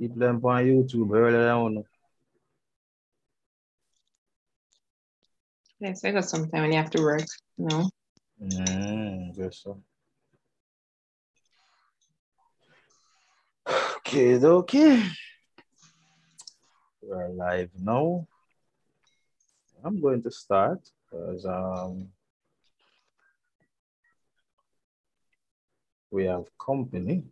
People them on YouTube earlier on. Yes, I got some time when you have to work, you know. Mm, guess so. Okay, okay. We're live now. I'm going to start because um, we have company.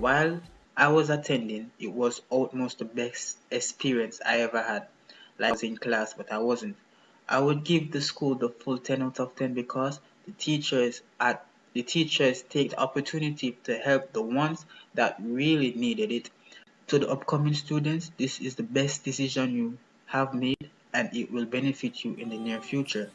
While I was attending, it was almost the best experience I ever had. Like I was in class, but I wasn't. I would give the school the full 10 out of 10 because the teachers at the teachers take the opportunity to help the ones that really needed it. To the upcoming students, this is the best decision you have made and it will benefit you in the near future.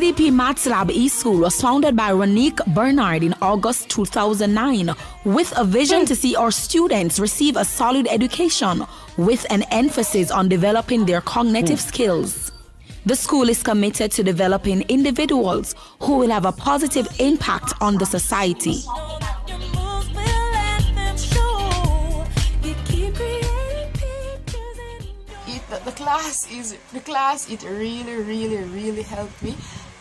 CDP Maths Lab E-School was founded by Ronique Bernard in August 2009 with a vision to see our students receive a solid education with an emphasis on developing their cognitive skills. The school is committed to developing individuals who will have a positive impact on the society. the class is the class it really really really helped me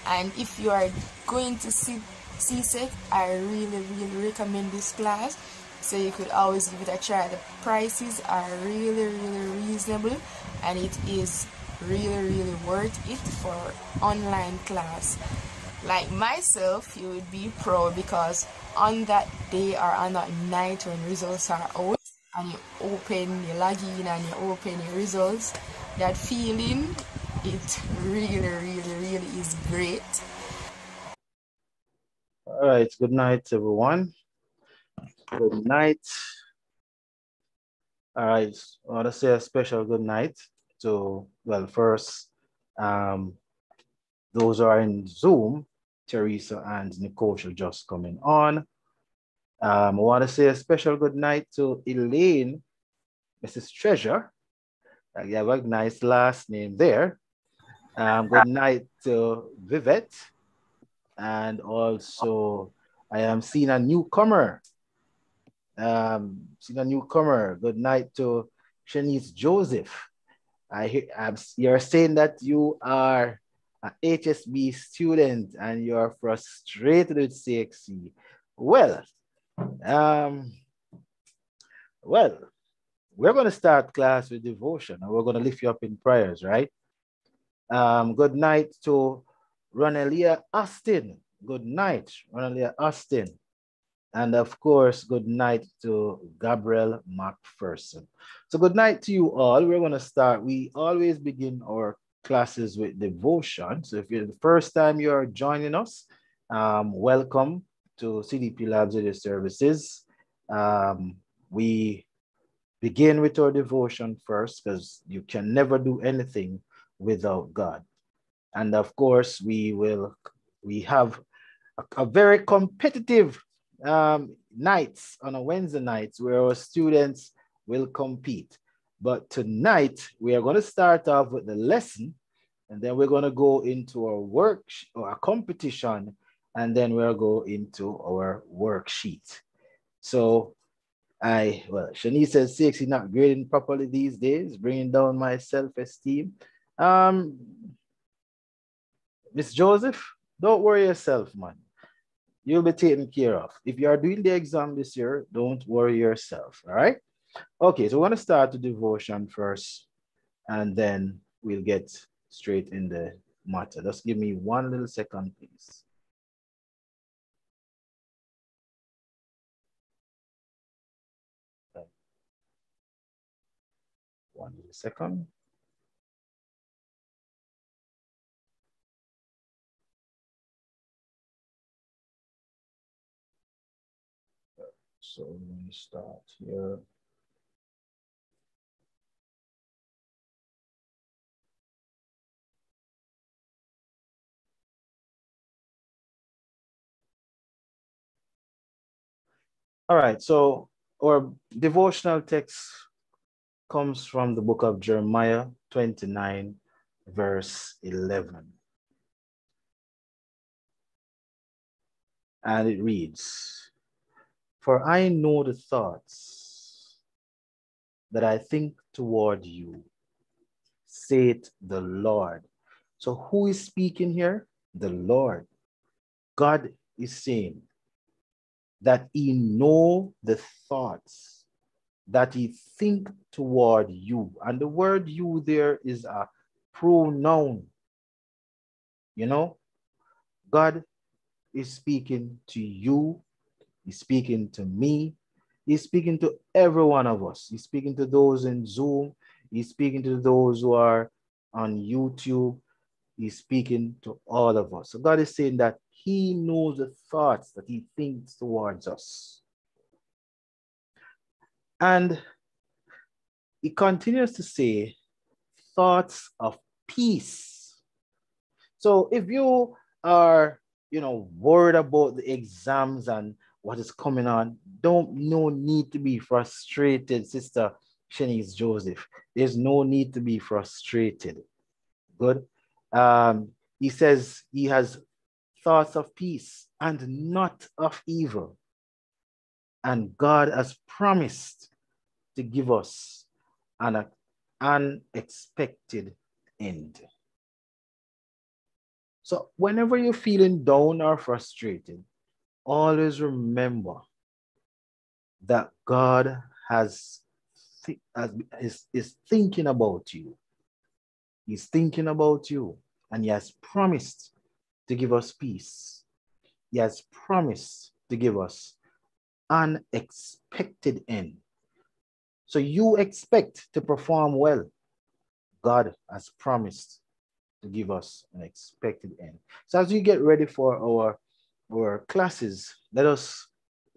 and if you are going to see CSEC I really really recommend this class. So you could always give it a try. The prices are really really reasonable and it is really really worth it for online class. Like myself you would be pro because on that day or on that night when results are out and you open, you log in and you open your results, that feeling, it really, really, really is great. All right, good night, everyone. Good night. All right, I want to say a special good night to, well, first, um, those who are in Zoom, Teresa and Nicole should just coming on. Um, I want to say a special good night to Elaine, Mrs. Treasure. Uh, you have a nice last name there. Um, good night to Vivette. And also, I am seeing a newcomer. Um, seeing a newcomer. Good night to Shanice Joseph. I hear, I'm, you're saying that you are a HSB student and you're frustrated with CXC. Well, um, well, we're going to start class with devotion and we're going to lift you up in prayers, right? Um, good night to Ronelia Austin. Good night, Ronelia Austin. And of course, good night to Gabriel McPherson. So good night to you all. We're going to start. We always begin our classes with devotion. So if you're the first time you're joining us, um, welcome to CDP Labs Video Services. Um, we begin with our devotion first because you can never do anything without God. And of course, we will, we have a, a very competitive um, nights on a Wednesday nights where our students will compete. But tonight we are going to start off with the lesson and then we're going to go into our work or a competition and then we'll go into our worksheet. So I, well, Shanice says six, he's not grading properly these days, bringing down my self-esteem. Um, Miss Joseph, don't worry yourself, man. You'll be taken care of. If you are doing the exam this year, don't worry yourself, all right? Okay, so we're gonna start the devotion first, and then we'll get straight in the matter. Just give me one little second, please. One second. So me start here. All right, so our devotional text comes from the book of Jeremiah 29, verse 11. And it reads, For I know the thoughts that I think toward you, saith the Lord. So who is speaking here? The Lord. God is saying that he know the thoughts that he think toward you. And the word you there is a pronoun. You know, God is speaking to you, he's speaking to me, he's speaking to every one of us. He's speaking to those in Zoom, he's speaking to those who are on YouTube, he's speaking to all of us. So God is saying that he knows the thoughts that he thinks towards us. And he continues to say, thoughts of peace. So if you are, you know, worried about the exams and what is coming on, don't no need to be frustrated, Sister Shanice Joseph. There's no need to be frustrated. Good. Um, he says he has thoughts of peace and not of evil. And God has promised to give us an unexpected end. So, whenever you're feeling down or frustrated, always remember that God has, has is, is thinking about you. He's thinking about you, and He has promised to give us peace. He has promised to give us unexpected end. So you expect to perform well. God has promised to give us an expected end. So as we get ready for our, our classes, let us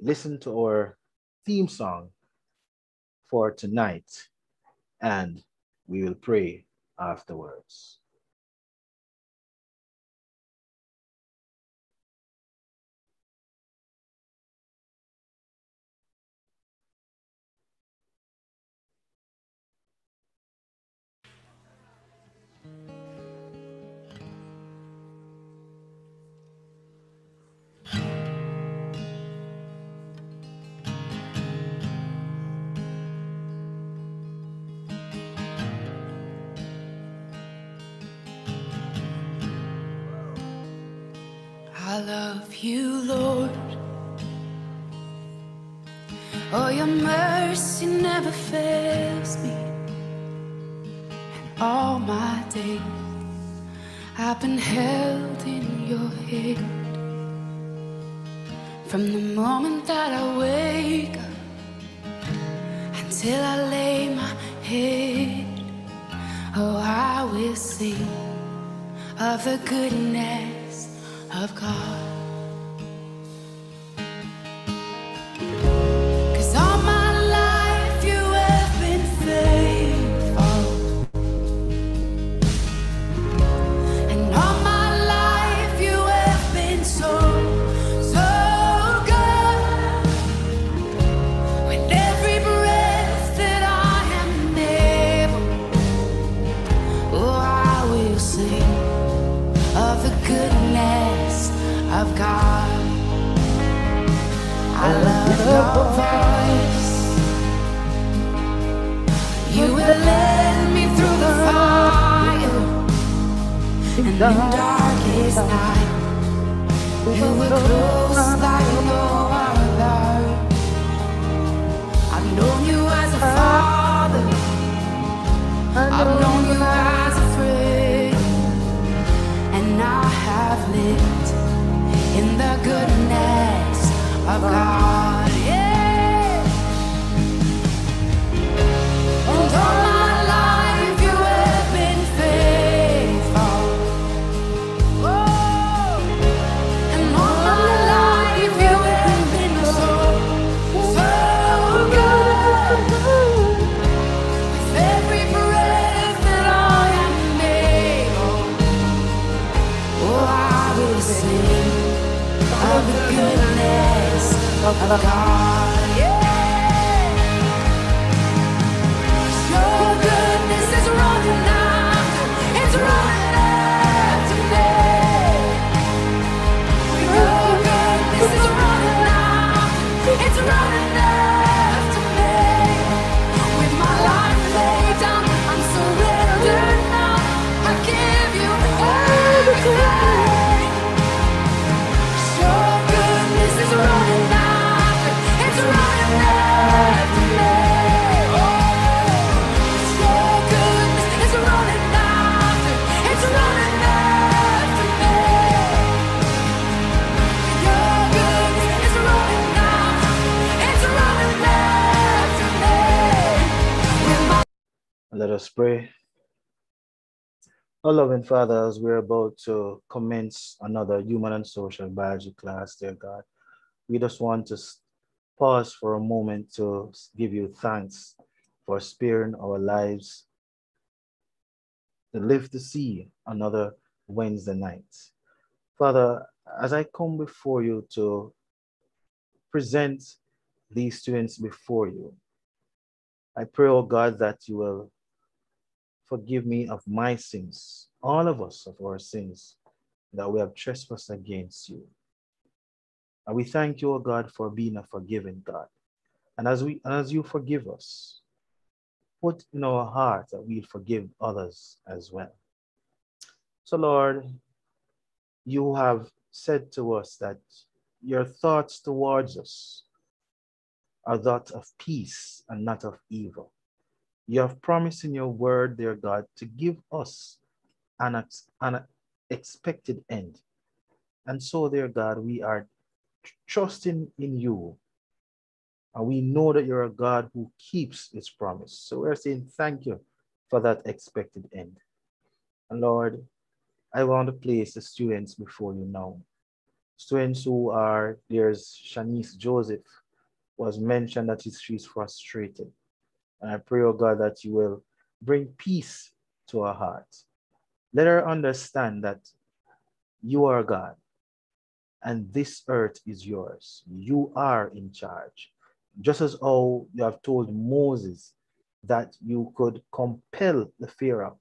listen to our theme song for tonight and we will pray afterwards. Love you, Lord. Oh, your mercy never fails me. And all my days I've been held in your hand. From the moment that I wake up until I lay my head, oh, I will sing of the goodness of God. In darkest night, you were close like no other. I've known you as a father. I've known you as a friend. And I have lived in the goodness of God. Of God. Let us pray. Our loving Father, as we're about to commence another human and social biology class, dear God, we just want to pause for a moment to give you thanks for sparing our lives to live to see another Wednesday night. Father, as I come before you to present these students before you, I pray, oh God, that you will forgive me of my sins, all of us of our sins, that we have trespassed against you. And we thank you, O God, for being a forgiving God. And as we as you forgive us, put in our heart that we'll forgive others as well. So, Lord, you have said to us that your thoughts towards us are that of peace and not of evil you have promised in your word, dear God, to give us an, an expected end. And so, dear God, we are trusting in you. And we know that you're a God who keeps his promise. So we're saying thank you for that expected end. And Lord, I want to place the students before you now. Students who are, there's Shanice Joseph was mentioned that she's frustrated. And I pray, oh God, that you will bring peace to our hearts. Let her understand that you are God and this earth is yours. You are in charge. Just as how you have told Moses that you could compel the Pharaoh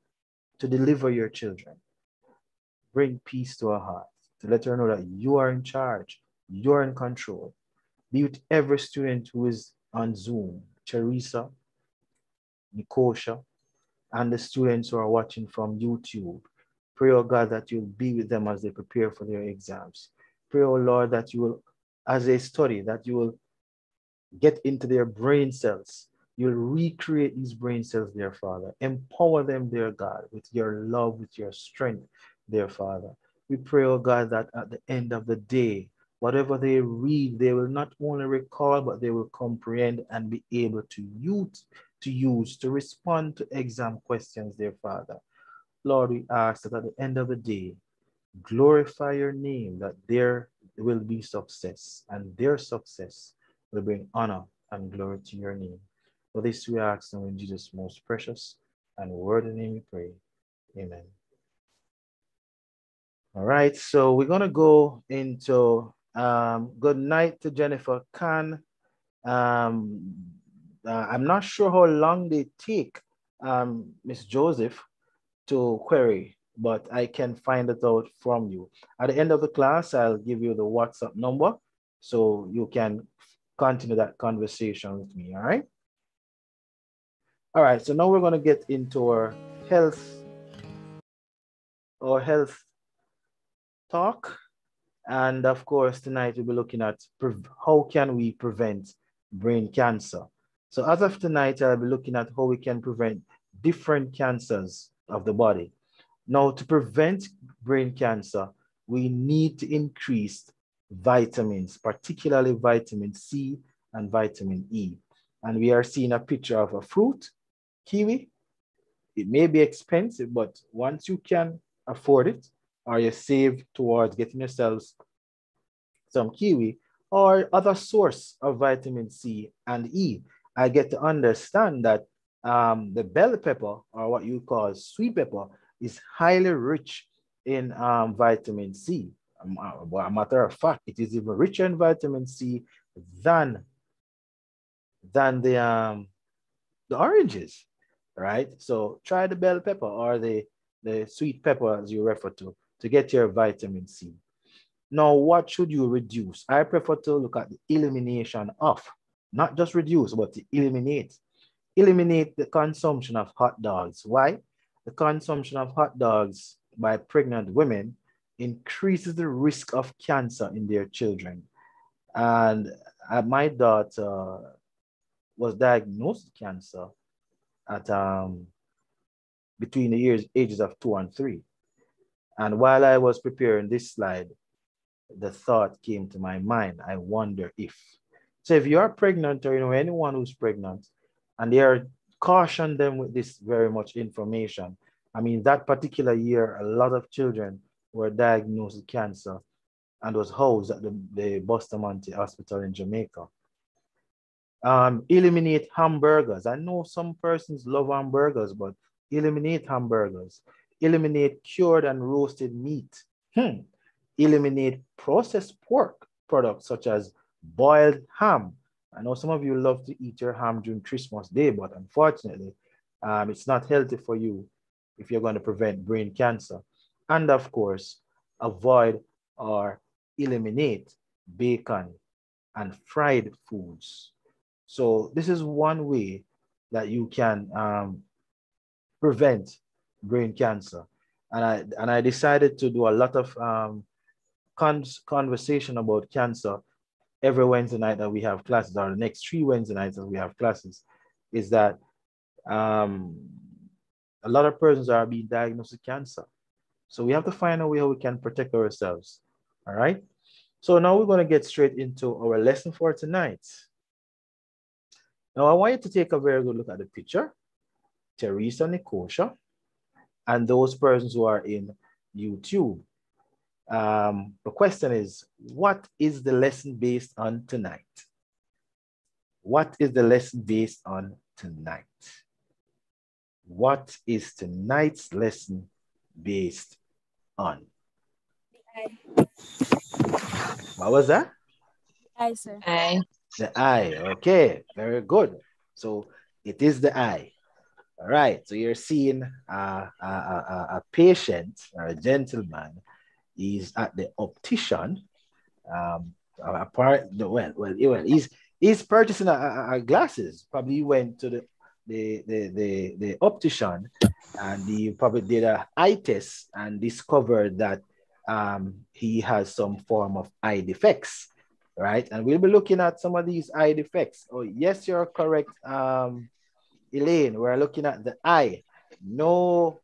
to deliver your children. Bring peace to our hearts, to let her know that you are in charge, you're in control. Be with every student who is on Zoom, Teresa, Nikosha, and the students who are watching from YouTube. Pray, oh God, that you'll be with them as they prepare for their exams. Pray, oh Lord, that you will, as they study, that you will get into their brain cells. You'll recreate these brain cells, dear Father. Empower them, dear God, with your love, with your strength, dear Father. We pray, oh God, that at the end of the day, whatever they read, they will not only recall, but they will comprehend and be able to use to use to respond to exam questions, dear Father. Lord, we ask that at the end of the day, glorify your name, that there will be success, and their success will bring honor and glory to your name. For this we ask now in Jesus' most precious and worthy name we pray. Amen. All right, so we're going to go into um, good night to Jennifer Khan. Um, uh, I'm not sure how long they take um, Miss Joseph to query, but I can find it out from you. At the end of the class, I'll give you the WhatsApp number so you can continue that conversation with me, all right? All right, so now we're gonna get into our health, our health talk. And of course, tonight we'll be looking at how can we prevent brain cancer. So as of tonight, I'll be looking at how we can prevent different cancers of the body. Now, to prevent brain cancer, we need to increase vitamins, particularly vitamin C and vitamin E. And we are seeing a picture of a fruit, kiwi. It may be expensive, but once you can afford it, or you save towards getting yourselves some kiwi or other source of vitamin C and E, I get to understand that um, the bell pepper, or what you call sweet pepper, is highly rich in um, vitamin C. a matter of fact, it is even richer in vitamin C than, than the, um, the oranges, right? So try the bell pepper or the, the sweet pepper as you refer to, to get your vitamin C. Now, what should you reduce? I prefer to look at the elimination of, not just reduce, but to eliminate. Eliminate the consumption of hot dogs. Why? The consumption of hot dogs by pregnant women increases the risk of cancer in their children. And uh, my daughter was diagnosed with cancer at um, between the years ages of two and three. And while I was preparing this slide, the thought came to my mind. I wonder if. So if you're pregnant or you know anyone who's pregnant, and they are caution them with this very much information. I mean, that particular year, a lot of children were diagnosed with cancer and was housed at the, the Bustamante Hospital in Jamaica. Um, eliminate hamburgers. I know some persons love hamburgers, but eliminate hamburgers. Eliminate cured and roasted meat. Hmm. Eliminate processed pork products such as boiled ham. I know some of you love to eat your ham during Christmas Day, but unfortunately, um, it's not healthy for you if you're going to prevent brain cancer. And of course, avoid or eliminate bacon and fried foods. So this is one way that you can um, prevent brain cancer. And I, and I decided to do a lot of um, con conversation about cancer every Wednesday night that we have classes, or the next three Wednesday nights that we have classes, is that um, a lot of persons are being diagnosed with cancer. So we have to find a way how we can protect ourselves. All right. So now we're going to get straight into our lesson for tonight. Now I want you to take a very good look at the picture. Teresa Nikosha and those persons who are in YouTube. Um, the question is, what is the lesson based on tonight? What is the lesson based on tonight? What is tonight's lesson based on? The What was that? The eye, sir. I. The eye. Okay, very good. So it is the eye. All right. So you're seeing a, a, a, a patient or a gentleman is at the optician. Um, apart, well, well, well, he's he's purchasing a, a, a glasses. Probably went to the the, the, the, the optician and he probably did a eye test and discovered that um, he has some form of eye defects, right? And we'll be looking at some of these eye defects. Oh, yes, you're correct, um, Elaine. We're looking at the eye. No,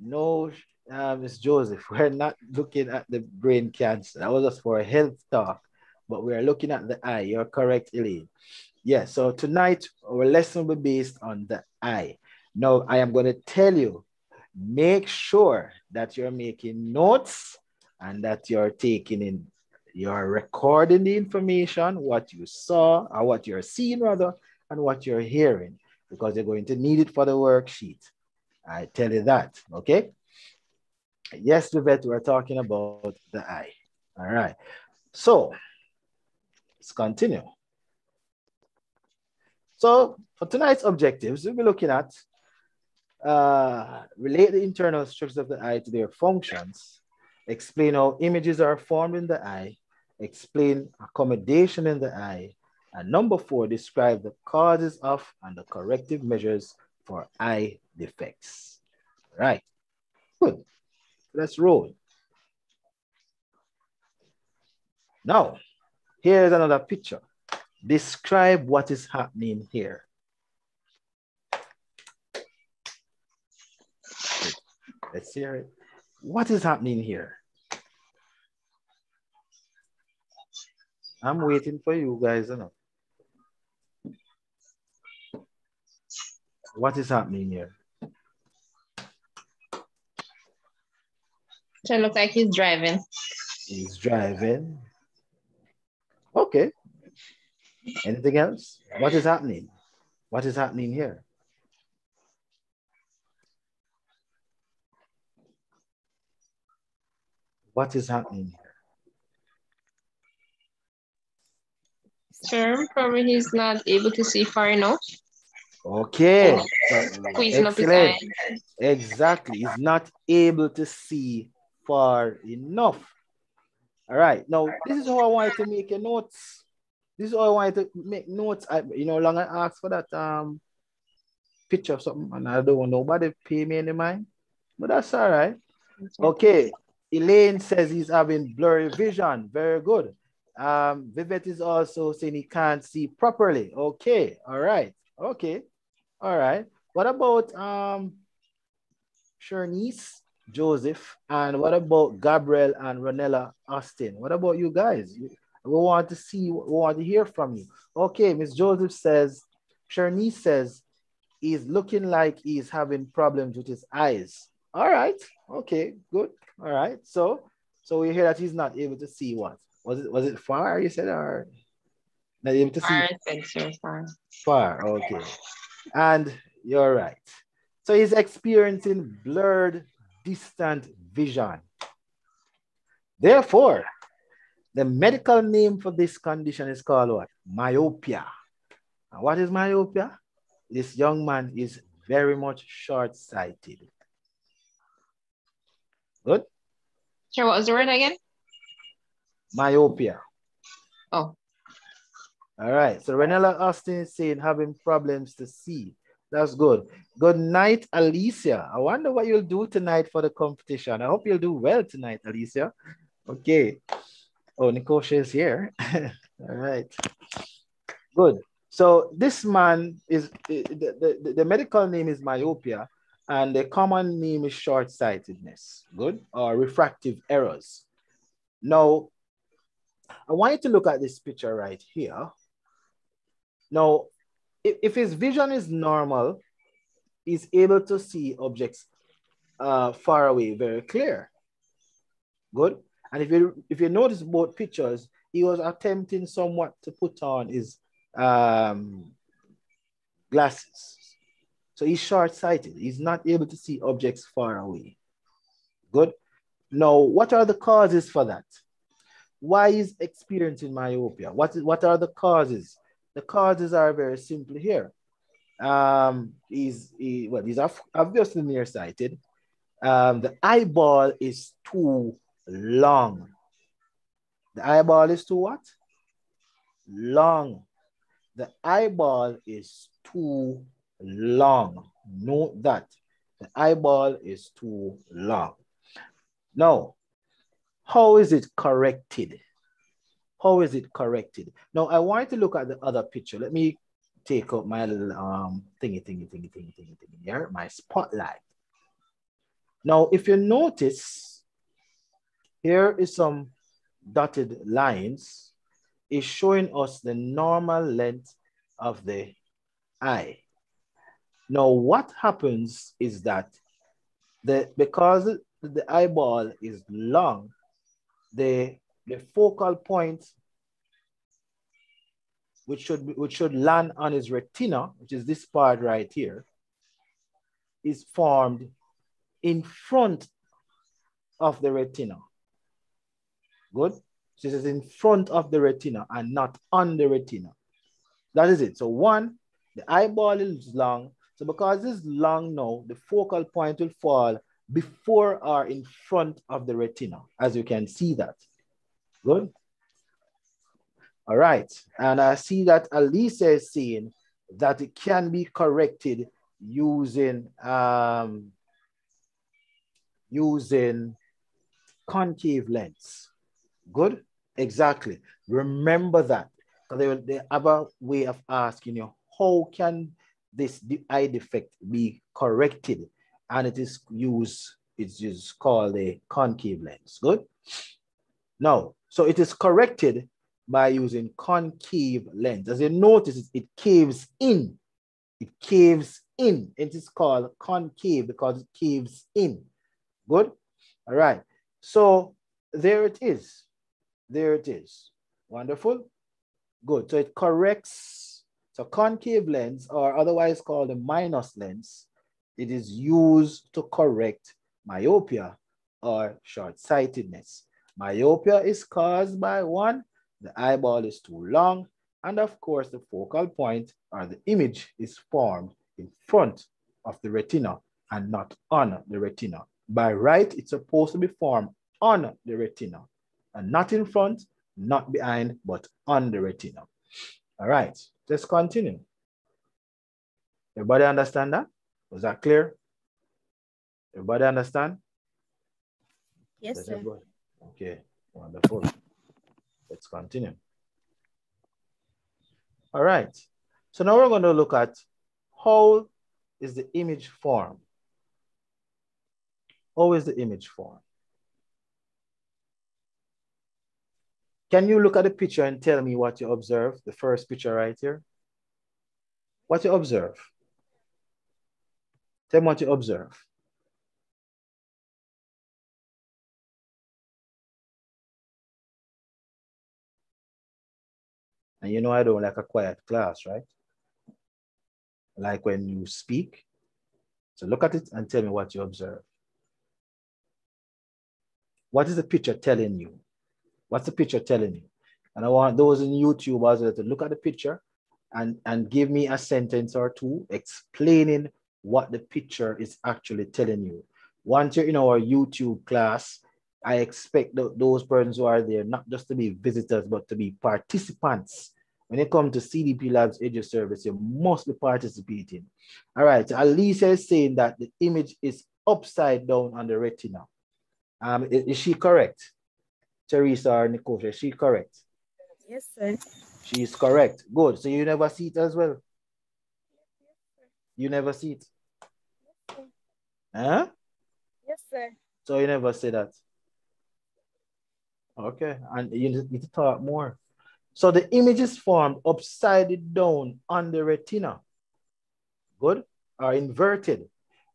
no, uh, Miss Joseph, we're not looking at the brain cancer. That was just for a health talk, but we're looking at the eye. You're correct, Elaine. Yeah, so tonight our lesson will be based on the eye. Now, I am going to tell you make sure that you're making notes and that you're taking in, you're recording the information, what you saw, or what you're seeing rather, and what you're hearing, because you're going to need it for the worksheet. I tell you that, okay? Yes, Vivette, we're talking about the eye. All right. So let's continue. So for tonight's objectives, we'll be looking at uh, relate the internal structures of the eye to their functions, explain how images are formed in the eye, explain accommodation in the eye, and number four, describe the causes of and the corrective measures for eye defects. Right, good. Let's roll. Now, here's another picture. Describe what is happening here. Let's hear it. What is happening here? I'm waiting for you guys. You know. What is happening here? So it looks like he's driving. He's driving. Okay. Anything else? What is happening? What is happening here? What is happening here? Sure, probably he's not able to see far enough. Okay. Excellent. Exactly. He's not able to see far enough. All right. Now, this is how I wanted to make your notes. This is how I wanted to make notes. I, you know, long I asked for that um picture of something, and I don't want nobody pay me any mind. But that's all right. Okay. Elaine says he's having blurry vision. Very good. Um, Vivette is also saying he can't see properly. Okay. All right. Okay. All right. What about um Shernice, Joseph, and what about Gabriel and Ronella Austin? What about you guys? We want to see, we want to hear from you. Okay, Miss Joseph says, Shernice says he's looking like he's having problems with his eyes. All right. Okay, good. All right. So so we hear that he's not able to see what? Was it was it far you said or not able to see Far, I said so far. Far, okay. And you're right. So he's experiencing blurred, distant vision. Therefore, the medical name for this condition is called what? Myopia. And what is myopia? This young man is very much short-sighted. Good? Sure, what was the word again? Myopia. Oh. All right. So Renella Austin is saying having problems to see. That's good. Good night, Alicia. I wonder what you'll do tonight for the competition. I hope you'll do well tonight, Alicia. Okay. Oh, Nikosha is here. All right. Good. So this man is the, the, the, medical name is myopia, and the common name is short-sightedness. Good or refractive errors. Now, I want you to look at this picture right here. Now, if, his vision is normal, he's able to see objects uh, far away very clear. Good. And if you if you notice both pictures, he was attempting somewhat to put on his um, glasses. So he's short-sighted. He's not able to see objects far away. Good. Now, what are the causes for that? Why is experiencing myopia? What, is, what are the causes? The causes are very simple here. Um, he's, he, well, he's obviously nearsighted. Um, the eyeball is too long. The eyeball is too what? Long. The eyeball is too long. Note that. The eyeball is too long. Now, how is it corrected? How is it corrected? Now, I want to look at the other picture. Let me take out my little um, thingy, thingy, thingy, thingy, thingy, thingy here, my spotlight. Now, if you notice, here is some dotted lines. Is showing us the normal length of the eye. Now, what happens is that the because the eyeball is long, the, the focal point which should, which should land on his retina, which is this part right here, is formed in front of the retina. Good? So this is in front of the retina and not on the retina. That is it. So one, the eyeball is long. So because it's long now, the focal point will fall before or in front of the retina, as you can see that. Good. All right. And I see that Alisa is saying that it can be corrected using um, using concave lens. Good. Exactly. Remember that. Because have a way of asking you, how can this eye defect be corrected? And it is used, it's just called a concave lens. Good. Now, so it is corrected by using concave lens. As you notice, it caves in. It caves in. It is called concave because it caves in. Good? All right. So there it is. There it is. Wonderful. Good. So it corrects. So concave lens, or otherwise called a minus lens, it is used to correct myopia or short-sightedness. Myopia is caused by one, the eyeball is too long, And of course, the focal point or the image is formed in front of the retina and not on the retina. By right, it's supposed to be formed on the retina and not in front, not behind, but on the retina. All right, let's continue. Everybody understand that? Was that clear? Everybody understand? Yes, sir. Okay, wonderful. Let's continue. All right. So now we're going to look at how is the image formed. How is the image formed? Can you look at the picture and tell me what you observe? The first picture right here. What you observe? Tell me what you observe. And you know I don't like a quiet class, right? Like when you speak. So look at it and tell me what you observe. What is the picture telling you? What's the picture telling you? And I want those in YouTube as well to look at the picture and, and give me a sentence or two explaining what the picture is actually telling you. Once you're in our YouTube class, I expect th those persons who are there not just to be visitors, but to be participants. When it comes to CDP Labs Edu Service, you must be participating. All right, Alicia is saying that the image is upside down on the retina. Um, is, is she correct? Teresa or Nicole, is she correct? Yes, sir. She is correct. Good. So you never see it as well? You never see it? Yes, sir. Huh? Yes, sir. So you never say that? Okay. And you need to talk more. So the image is formed upside down on the retina. Good? Or inverted.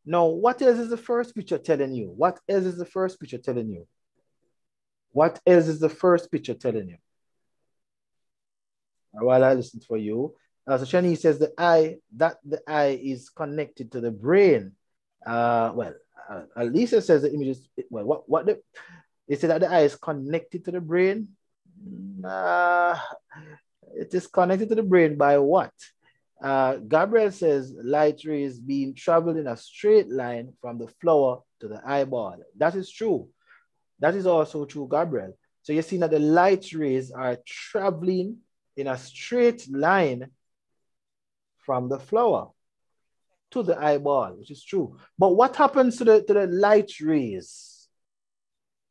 Now, what else is the first picture telling you? What else is the first picture telling you? What else is the first picture telling you? While I listen for you, uh, so Shani says the eye, that the eye is connected to the brain. Uh, well, uh, Lisa says the image is, well, what, what the, they say that the eye is connected to the brain. Uh, it is connected to the brain by what? Uh, Gabriel says light rays being traveled in a straight line from the flower to the eyeball. That is true. That is also true, Gabriel. So you see that the light rays are traveling in a straight line from the flower to the eyeball, which is true. But what happens to the, to the light rays?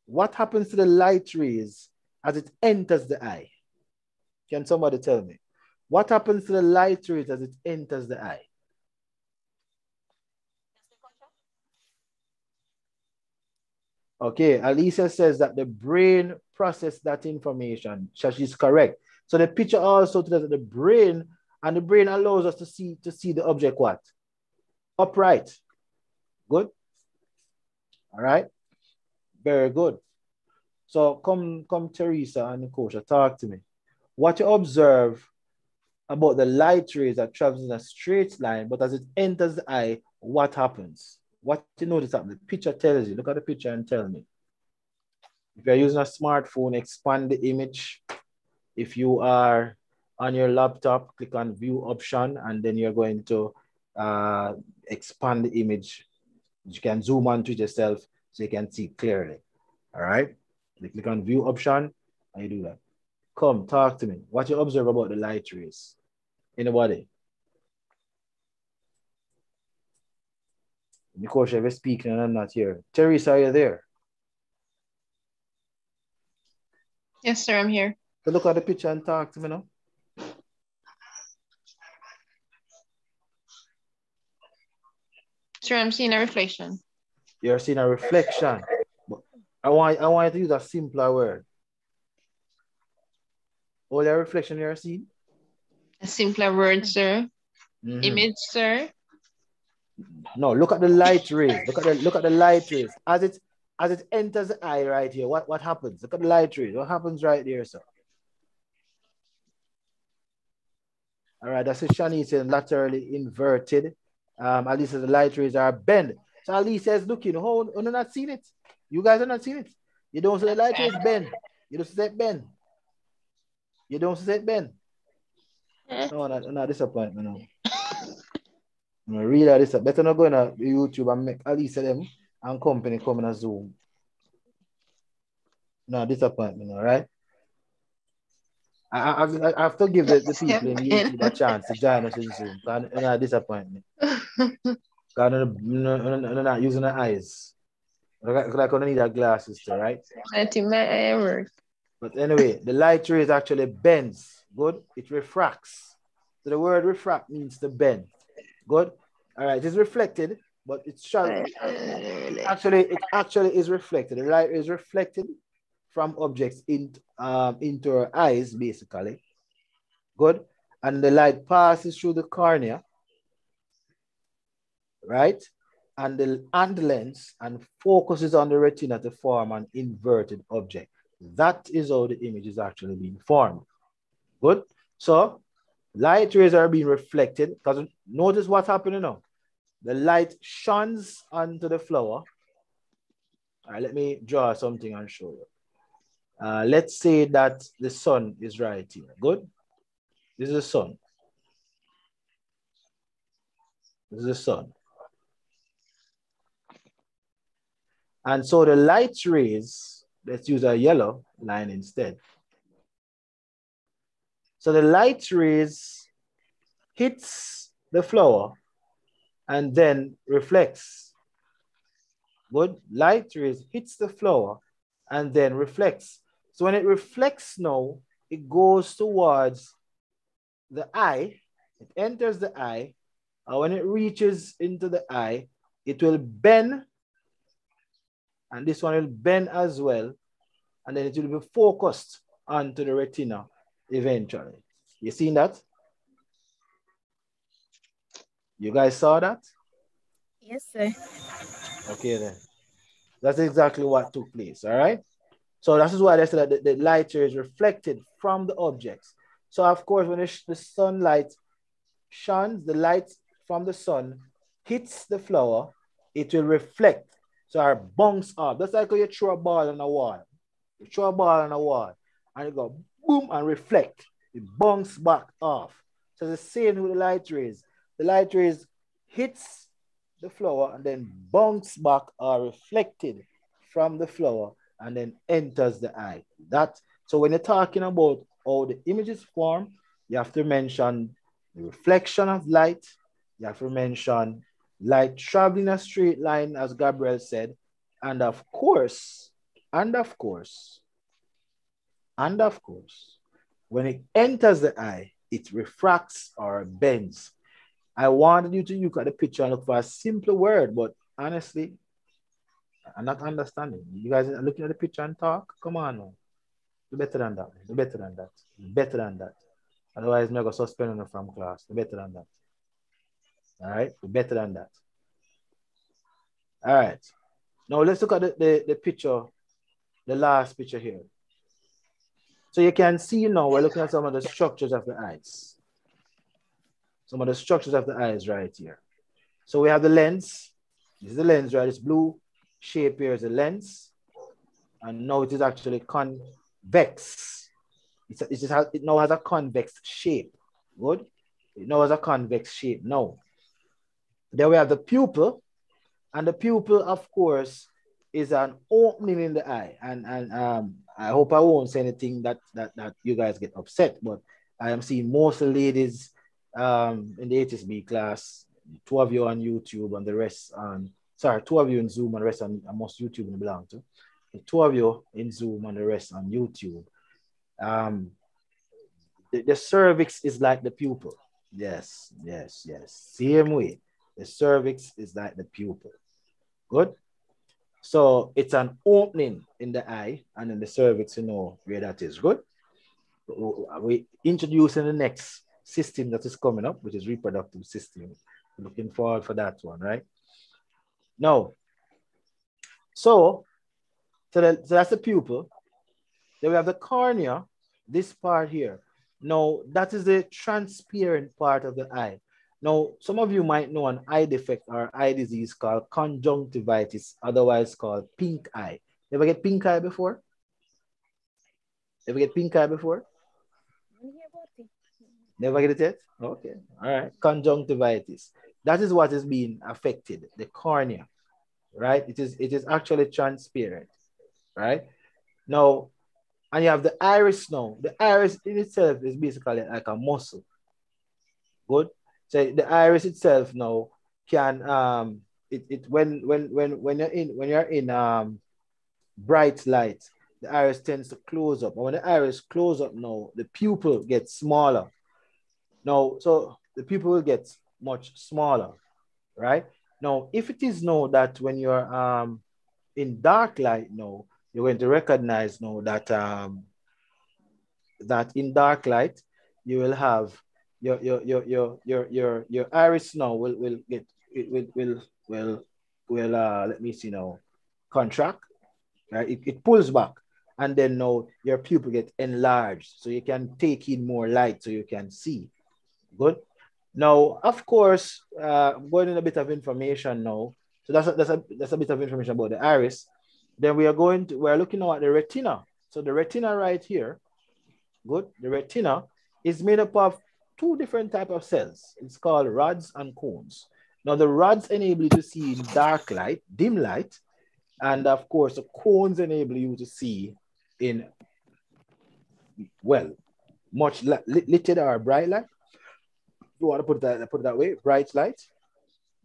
What happens to the light rays as it enters the eye? Can somebody tell me? What happens to the light rays as it enters the eye? Okay, Alicia says that the brain process that information. She's correct. So the picture also tells that the brain and the brain allows us to see to see the object what? Upright. Good. All right. Very good. So come, come Teresa and Nikosha, talk to me. What you observe about the light rays that travels in a straight line, but as it enters the eye, what happens? What you notice the picture tells you. Look at the picture and tell me. If you're using a smartphone, expand the image. If you are on your laptop, click on view option, and then you're going to uh, expand the image. You can zoom onto yourself so you can see clearly. All right. You click on view option and you do that. Come, talk to me. What you observe about the light rays? Anybody? Nicole ever speaking and I'm not here. Teresa, are you there? Yes, sir, I'm here. So look at the picture and talk to me now. Sir, I'm seeing a reflection. You're seeing a reflection. I want I want you to use a simpler word. All the reflection you're seeing? A simpler word, sir. Mhm. Image, sir. No, look at the light rays. Look at the look at the light rays. As it as it enters the eye right here, what, what happens? Look at the light rays. What happens right there, sir? All right, that's what Shani says laterally inverted. Um, at least the light rays are bent. So Ali says, looking, you know, how you're not seeing it. You guys are not seeing it. You don't see the light rays bend. You don't it bend. You don't see it bend. Eh. No, not, not disappointment. No. No, really, this better not go on YouTube and make at least them and company come in a Zoom. No disappointment, all right? I, I, I have to give the, the people in YouTube a chance to join us in Zoom. Not disappointment. Because I'm not using the eyes. Like, like I need a glasses too, right? I think my eye. But anyway, the light rays actually bends. Good. It refracts. So the word refract means to bend. Good. All right. It's reflected, but it's. Actually, it actually is reflected. The light is reflected from objects in, um, into our eyes, basically. Good. And the light passes through the cornea, right? And the and lens and focuses on the retina to form an inverted object. That is how the image is actually being formed. Good. So light rays are being reflected because notice what's happening now. The light shines onto the flower. All right, let me draw something and show you. Uh, let's say that the sun is right here. Good. This is the sun. This is the sun. And so the light rays, let's use a yellow line instead. So the light rays hits the flower and then reflects. Good. Light rays hits the flower and then reflects. So when it reflects now, it goes towards the eye, it enters the eye, and when it reaches into the eye, it will bend, and this one will bend as well, and then it will be focused onto the retina eventually. You seen that? You guys saw that? Yes, sir. Okay then. That's exactly what took place, all right? So that is why they said that the, the light is reflected from the objects. So of course, when the, the sunlight shines, the light from the sun hits the flower, it will reflect. So it bounce off. That's like when you throw a ball on a wall. You throw a ball on a wall and it go boom and reflect. It bounce back off. So the same with the light rays. The light rays hits the flower and then bounce back or reflected from the flower and then enters the eye. That so when you're talking about how the images form, you have to mention the reflection of light. You have to mention light traveling a straight line, as Gabriel said, and of course, and of course, and of course, when it enters the eye, it refracts or bends. I wanted you to look at the picture and look for a simpler word, but honestly, I'm not understanding. You guys are looking at the picture and talk? Come on now. Do better than that. Do better than that. Do Better than that. Otherwise, I'm going to suspend you from class. Do better than that. All right? Do better than that. All right. Now let's look at the, the, the picture, the last picture here. So you can see now, we're looking at some of the structures of the eyes. Some of the structures of the eyes right here. So we have the lens. This is the lens, right? It's blue shape here is a lens. And now it is actually convex. It's a, it, has, it now has a convex shape. Good? It now has a convex shape now. Then we have the pupil. And the pupil, of course, is an opening in the eye. And, and um, I hope I won't say anything that, that, that you guys get upset, but I am seeing most ladies um, in the HSB class, two of you on YouTube and the rest on sorry, two of you in Zoom and the rest on, most YouTube you belong to. The two of you in Zoom and the rest on YouTube. Um, the, the cervix is like the pupil. Yes, yes, yes. Same way. The cervix is like the pupil. Good. So it's an opening in the eye and in the cervix, you know where that is. Good. We introducing the next system that is coming up, which is reproductive system. Looking forward for that one, right? No. So, so, so that's the pupil. Then we have the cornea, this part here. Now, that is the transparent part of the eye. Now, some of you might know an eye defect or eye disease called conjunctivitis, otherwise called pink eye. Ever get pink eye before? Ever get pink eye before? Never get it yet? Okay. All right. Conjunctivitis. That is what is being affected, the cornea, right? It is it is actually transparent, right? Now, and you have the iris now. The iris in itself is basically like a muscle. Good. So the iris itself now can um it, it when when when when you're in when you're in um bright light, the iris tends to close up. And when the iris close up now, the pupil gets smaller. Now, so the pupil will get much smaller, right? Now, if it is now that when you're um, in dark light now, you're going to recognize now that um, that in dark light, you will have your your your your your your, your iris now will, will get it will will will will uh let me see now contract right it, it pulls back and then now your pupil get enlarged so you can take in more light so you can see good now, of course, uh, I'm going in a bit of information now. So that's a, that's a that's a bit of information about the iris. Then we are going to we're looking now at the retina. So the retina right here, good. The retina is made up of two different type of cells. It's called rods and cones. Now the rods enable you to see in dark light, dim light, and of course the cones enable you to see in well, much lit or bright light you want to put that put it that way, bright light.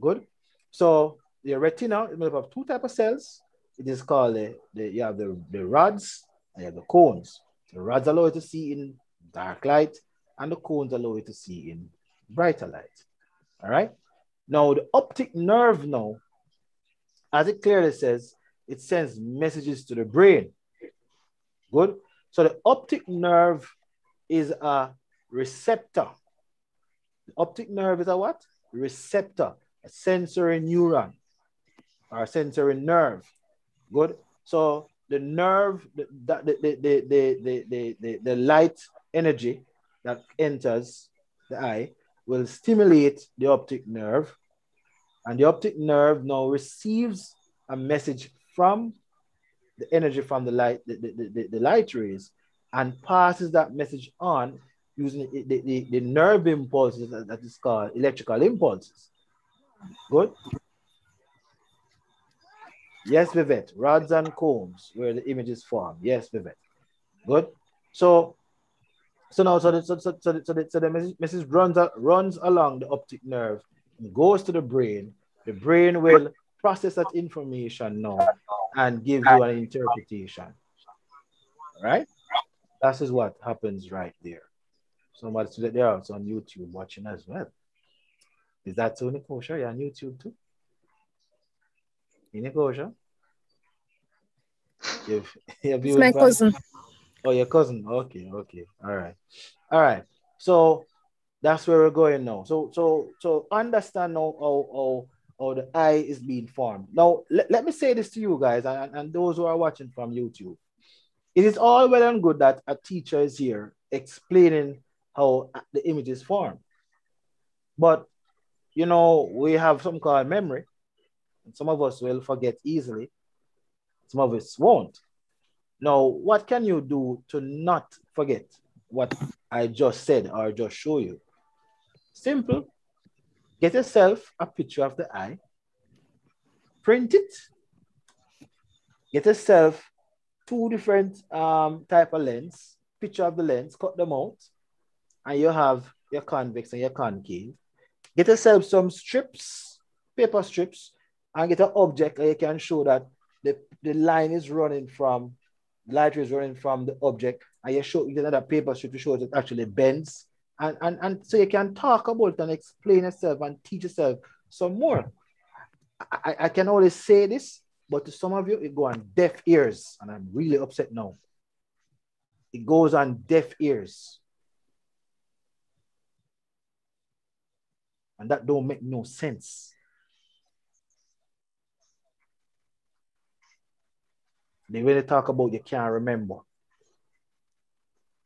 Good. So the retina is made up of two type of cells. It is called the, the you have the, the rods and you have the cones. The rods allow you to see in dark light, and the cones allow you to see in brighter light. All right. Now the optic nerve now, as it clearly says, it sends messages to the brain. Good. So the optic nerve is a receptor the optic nerve is a what? Receptor, a sensory neuron or sensory nerve. Good. So the nerve, the, the, the, the, the, the, the, the light energy that enters the eye will stimulate the optic nerve. And the optic nerve now receives a message from the energy from the light, the, the, the, the light rays, and passes that message on using the, the, the nerve impulses that is called electrical impulses. Good. Yes, Vivette. Rods and cones where the images form. Yes, Vivette. Good. So, so now, so the, so, so, so, the, so the, so the message, runs, runs along the optic nerve and goes to the brain. The brain will process that information now and give you an interpretation. Right? That is what happens right there. Somebody today they're on YouTube watching as well. Is that so, Nikosha? You're on YouTube too? Nikosha? You've, you've it's my cousin. Oh, your cousin. Okay, okay. All right. All right. So that's where we're going now. So so so understand now how how, how the eye is being formed. Now let, let me say this to you guys and, and those who are watching from YouTube. It is all well and good that a teacher is here explaining how the images form. But you know, we have some called memory. And some of us will forget easily. Some of us won't. Now, what can you do to not forget what I just said or just show you? Simple. Get yourself a picture of the eye, print it, get yourself two different um, type of lens, picture of the lens, cut them out, and you have your convex and your concave, get yourself some strips, paper strips, and get an object and you can show that the, the line is running from, light is running from the object, and you show you another paper strip to show that it actually bends. And, and, and so you can talk about and explain yourself and teach yourself some more. I, I can always say this, but to some of you, it go on deaf ears, and I'm really upset now. It goes on deaf ears. And that don't make no sense. They really talk about you can't remember.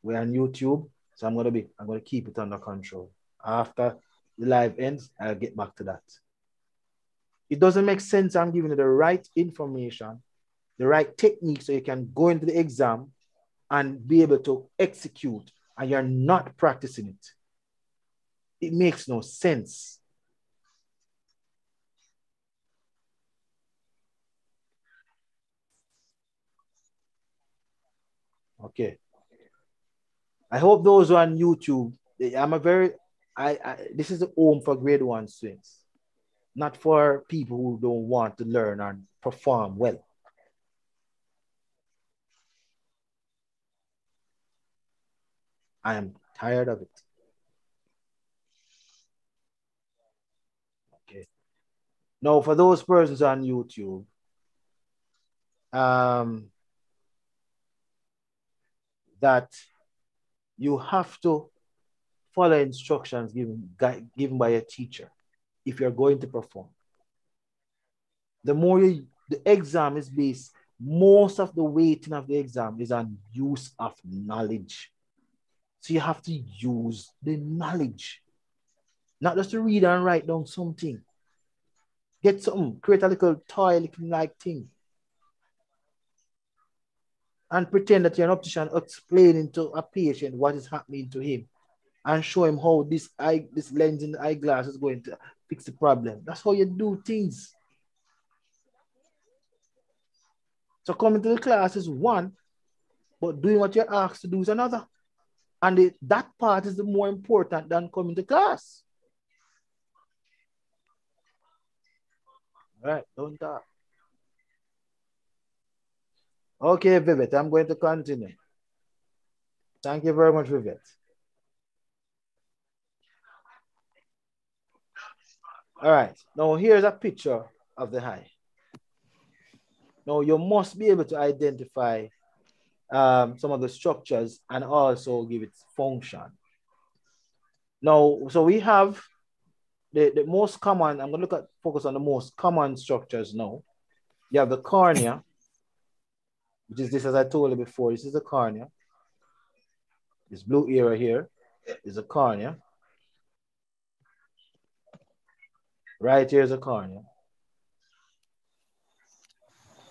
We're on YouTube, so I'm gonna be I'm gonna keep it under control. After the live ends, I'll get back to that. It doesn't make sense. I'm giving you the right information, the right technique, so you can go into the exam and be able to execute, and you're not practicing it. it makes no sense. Okay. I hope those on YouTube, I'm a very, I, I this is a home for grade one students, not for people who don't want to learn and perform well. I am tired of it. Okay. Now, for those persons on YouTube, um, that you have to follow instructions given, given by a teacher if you're going to perform. The more you, the exam is based, most of the weighting of the exam is on use of knowledge. So you have to use the knowledge, not just to read and write down something. Get something, create a little toy looking like thing. And pretend that you're an optician explaining to a patient what is happening to him and show him how this eye, this lens in the eyeglass is going to fix the problem. That's how you do things. So coming to the class is one, but doing what you're asked to do is another. And that part is the more important than coming to class. All right, don't talk. Okay, Vivet, I'm going to continue. Thank you very much, Vivet. All right, now here's a picture of the eye. Now you must be able to identify um, some of the structures and also give its function. Now, so we have the, the most common, I'm going to look at focus on the most common structures now. You have the cornea, which is this, as I told you before, this is the cornea. This blue area here is a cornea. Right here is a cornea.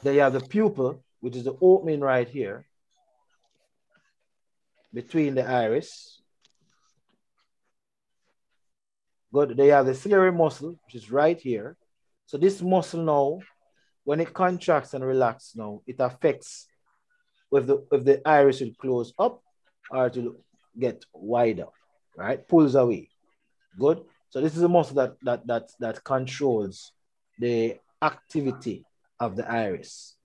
Then you have the pupil, which is the opening right here between the iris. Good. They have the ciliary muscle, which is right here. So this muscle now, when it contracts and relaxes now, it affects if the if the iris will close up or to get wider, right? Pulls away. Good. So this is a muscle that that that that controls the activity of the iris.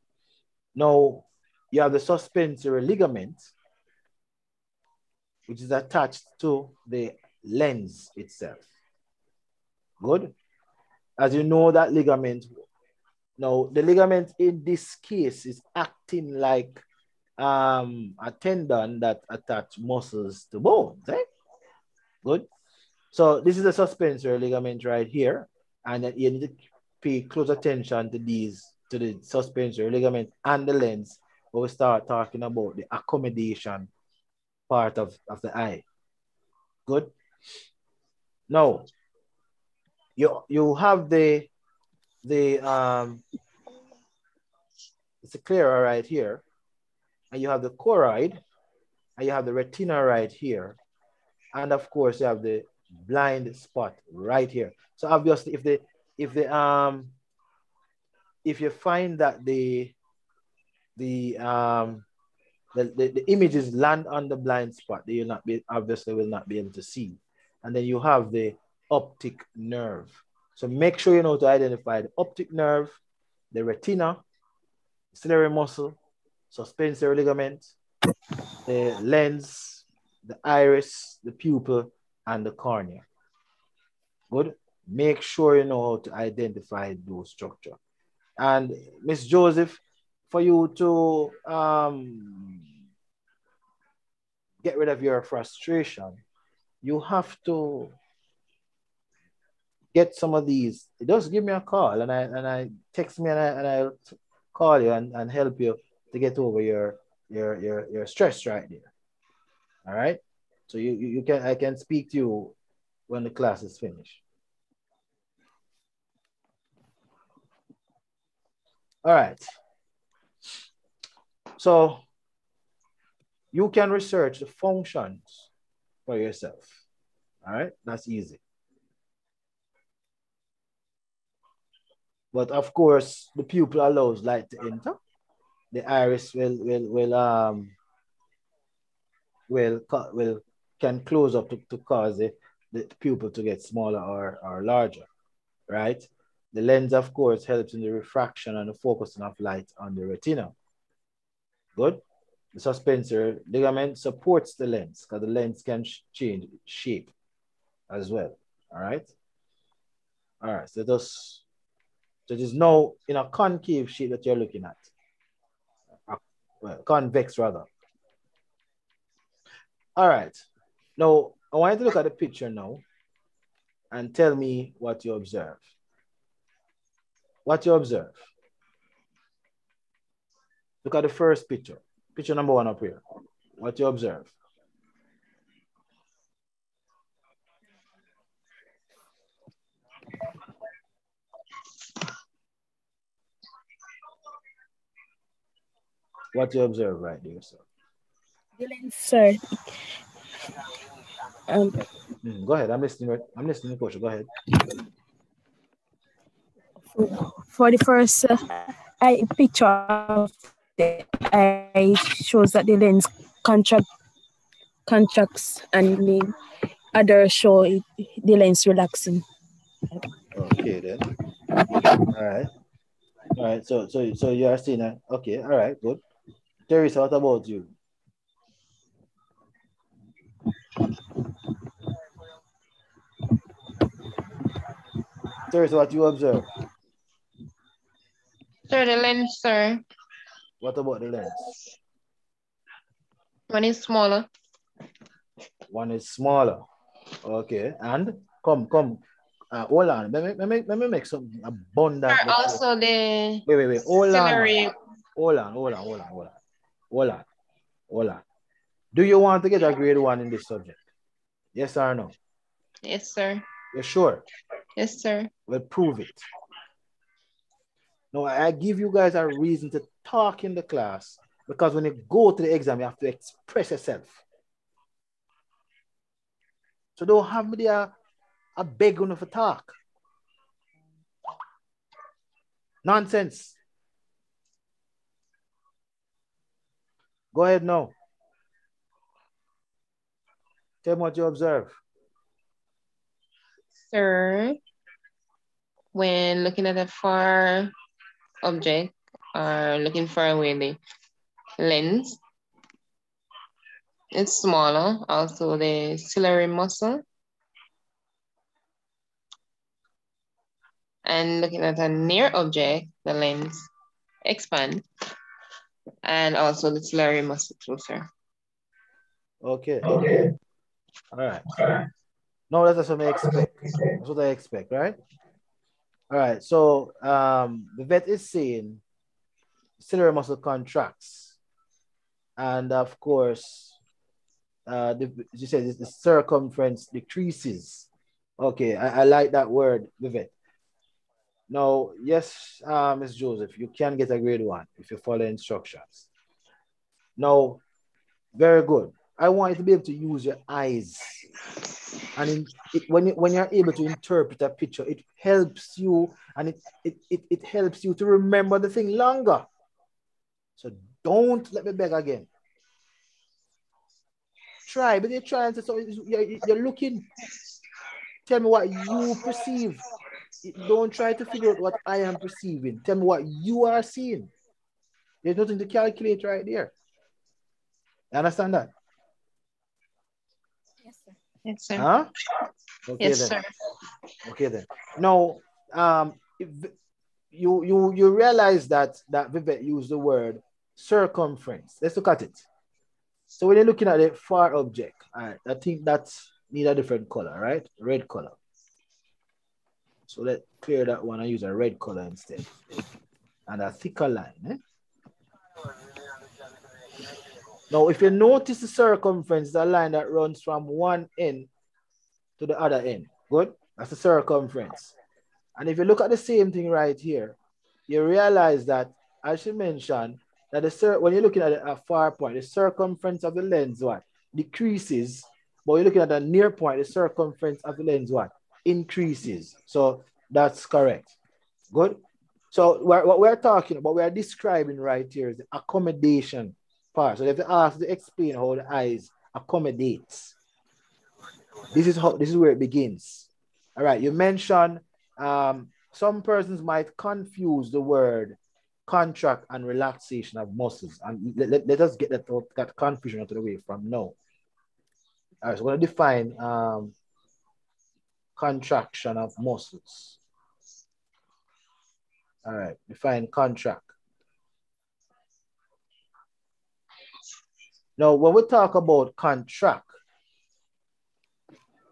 Now you have the suspensory ligament, which is attached to the lens itself. Good. As you know, that ligament, now the ligament in this case is acting like um, a tendon that attach muscles to bones. Eh? Good. So this is the suspensory ligament right here. And you need to pay close attention to these, to the suspensory ligament and the lens when we start talking about the accommodation part of, of the eye. Good. Now, you you have the the um it's a sclera right here, and you have the choroid, and you have the retina right here, and of course you have the blind spot right here. So obviously, if the if the um if you find that the the um the, the, the images land on the blind spot they will not be obviously will not be able to see. And then you have the optic nerve. So make sure you know to identify the optic nerve, the retina, ciliary muscle, suspensory ligament, the lens, the iris, the pupil, and the cornea. Good. Make sure you know how to identify those structure. And Miss Joseph, for you to um, get rid of your frustration, you have to get some of these. Just give me a call and I and I text me and I and I'll call you and, and help you to get over your your your your stress right there. All right. So you, you can I can speak to you when the class is finished. All right. So you can research the functions for yourself. All right, that's easy. But of course, the pupil allows light to enter. The iris will will will um will will can close up to, to cause the, the pupil to get smaller or, or larger, right? The lens, of course, helps in the refraction and the focusing of light on the retina. Good. The suspensor ligament supports the lens because the lens can change shape as well. All right. All right. So thus, so it is now in a concave shape that you're looking at. Well, convex rather. All right. Now, I want you to look at the picture now and tell me what you observe. What you observe. Look at the first picture. Picture number one up here. What you observe. What you observe right there, sir? The lens, sir. Um, mm, go ahead. I'm listening. I'm listening, coach. Go ahead. For the first uh, I picture of the eye shows that the lens contract contracts and the other show it, the lens relaxing. Okay then. All right. All right. So so so you are seeing that. Okay. All right. Good. Teresa, what about you? Teresa, what you observe? Sir, the lens, sir. What about the lens? One is smaller. One is smaller. Okay. And come, come. Uh, hold on. Let me, let me, let me make some abundant. Sir, also the wait, wait, wait. Hold on. Hold on, hold on, hold on, hold on. Hold on. Do you want to get a grade one in this subject? Yes or no? Yes, sir. You're sure? Yes, sir. Well, prove it. No, I give you guys a reason to talk in the class because when you go to the exam, you have to express yourself. So don't have me there a begging for talk. Nonsense. Go ahead now. Tell me what you observe. Sir, when looking at a far object or looking far away the lens, it's smaller. Also the ciliary muscle. And looking at a near object, the lens expand. And also the ciliary muscle too, sir. Okay. Okay. All right. No, that's what I expect. That's what I expect, right? All right. So um, Vivette is saying ciliary muscle contracts, and of course, uh, the, you said the circumference decreases. Okay, I, I like that word, Vivette. Now, yes, uh, Ms. Joseph, you can get a grade one if you follow instructions. Now, very good. I want you to be able to use your eyes. And in, it, when, it, when you're able to interpret a picture, it helps you and it, it, it, it helps you to remember the thing longer. So don't let me beg again. Try, but you're trying to, so you're, you're looking. Tell me what you perceive. Don't try to figure out what I am perceiving. Tell me what you are seeing. There's nothing to calculate right there. You understand that? Yes, sir. Yes, sir. Huh? Okay yes, then. sir. Okay then. Now, um, you you you realize that that Vivek used the word circumference. Let's look at it. So when you're looking at a far object, all right, I think that's need a different color, right? Red color. So let's clear that one and use a red color instead. And a thicker line. Eh? Now, if you notice the circumference, the line that runs from one end to the other end. Good? That's the circumference. And if you look at the same thing right here, you realize that, as you mentioned, that the when you're looking at a far point, the circumference of the lens what decreases but you're looking at a near point, the circumference of the lens what? Increases. So that's correct. Good. So we're, what we're talking about, we're describing right here is the accommodation part. So if you ask to explain how the eyes accommodates, this is how this is where it begins. All right, you mentioned um, some persons might confuse the word contract and relaxation of muscles. And let, let, let us get that, that confusion out of the way from now. All right, so we're going to define um, contraction of muscles. All right, define contract. Now, when we talk about contract,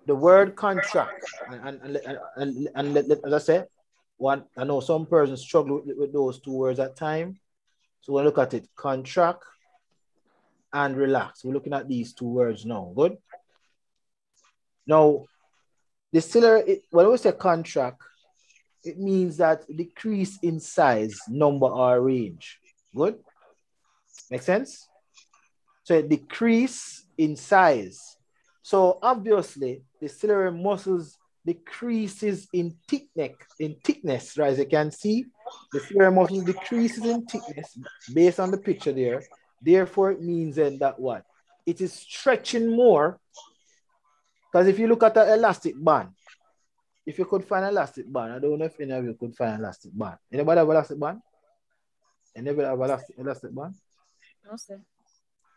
the word contract, and, and, and, and, and, and as I said, one, I know some persons struggle with, with those two words at time. So we'll look at it, contract and relax. We're looking at these two words now, good? Now, the still, when we say contract, it means that decrease in size, number, or range. Good? Make sense? So it decrease in size. So obviously, the ciliary muscles decreases in thickness, in thickness, right? As you can see, the ciliary muscle decreases in thickness based on the picture there. Therefore, it means then that what? It is stretching more. Because if you look at the elastic band, if you could find an elastic band, I don't know if any of you could find an elastic band. Anybody have an elastic band? Anybody have elastic, elastic band? No, sir.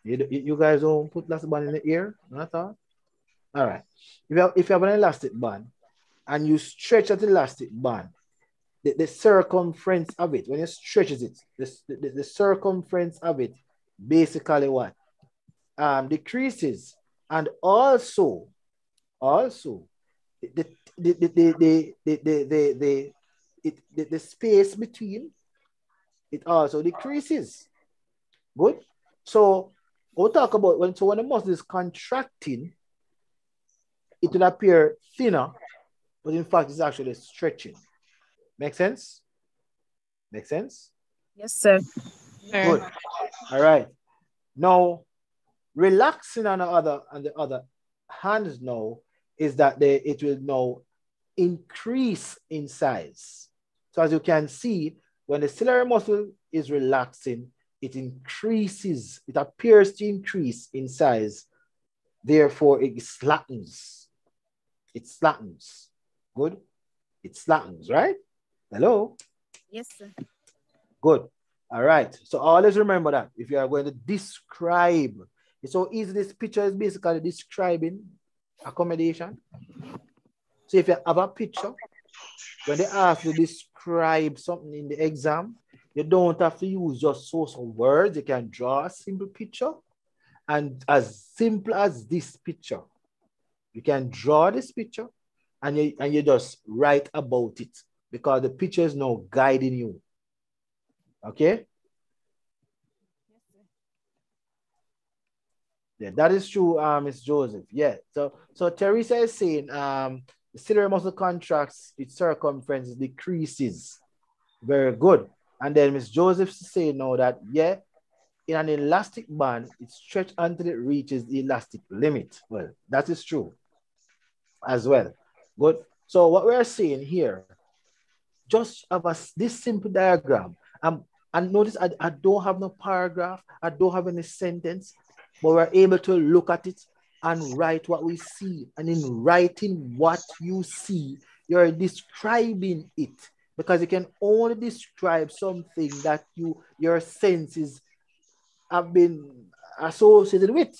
You, you guys don't put elastic band in the ear? Not all? All right. If you have, if you have an elastic band, and you stretch that elastic band, the, the circumference of it, when you stretches it, the, the, the circumference of it basically what? Um, decreases. And also, also the the the the the the, the, the it, the, the space between it also decreases. Good. So we'll talk about when so when the muscle is contracting, it will appear thinner, but in fact it's actually stretching. Make sense? Make sense? Yes, sir. Good. All right. Now relaxing on the other on the other hands now is that they, it will now increase in size. So as you can see, when the ciliary muscle is relaxing, it increases, it appears to increase in size. Therefore, it slackens. It slackens. Good. It slackens, right? Hello? Yes, sir. Good. All right. So always remember that if you are going to describe, it's so easy. This picture is basically describing accommodation. So if you have a picture, when they ask you to describe something in the exam, you don't have to use just source of words. You can draw a simple picture. And as simple as this picture, you can draw this picture and you, and you just write about it because the picture is now guiding you. Okay? Yeah, that is true, Miss Joseph. Yeah. So so Teresa is saying um the ciliary muscle contracts, its circumference decreases. Very good. And then Miss Joseph is saying now that yeah, in an elastic band, it stretches until it reaches the elastic limit. Well, that is true as well. Good. So what we're seeing here, just of a, this simple diagram, um, and notice I, I don't have no paragraph, I don't have any sentence, but we're able to look at it and write what we see. And in writing what you see, you're describing it because you can only describe something that you your senses have been associated with.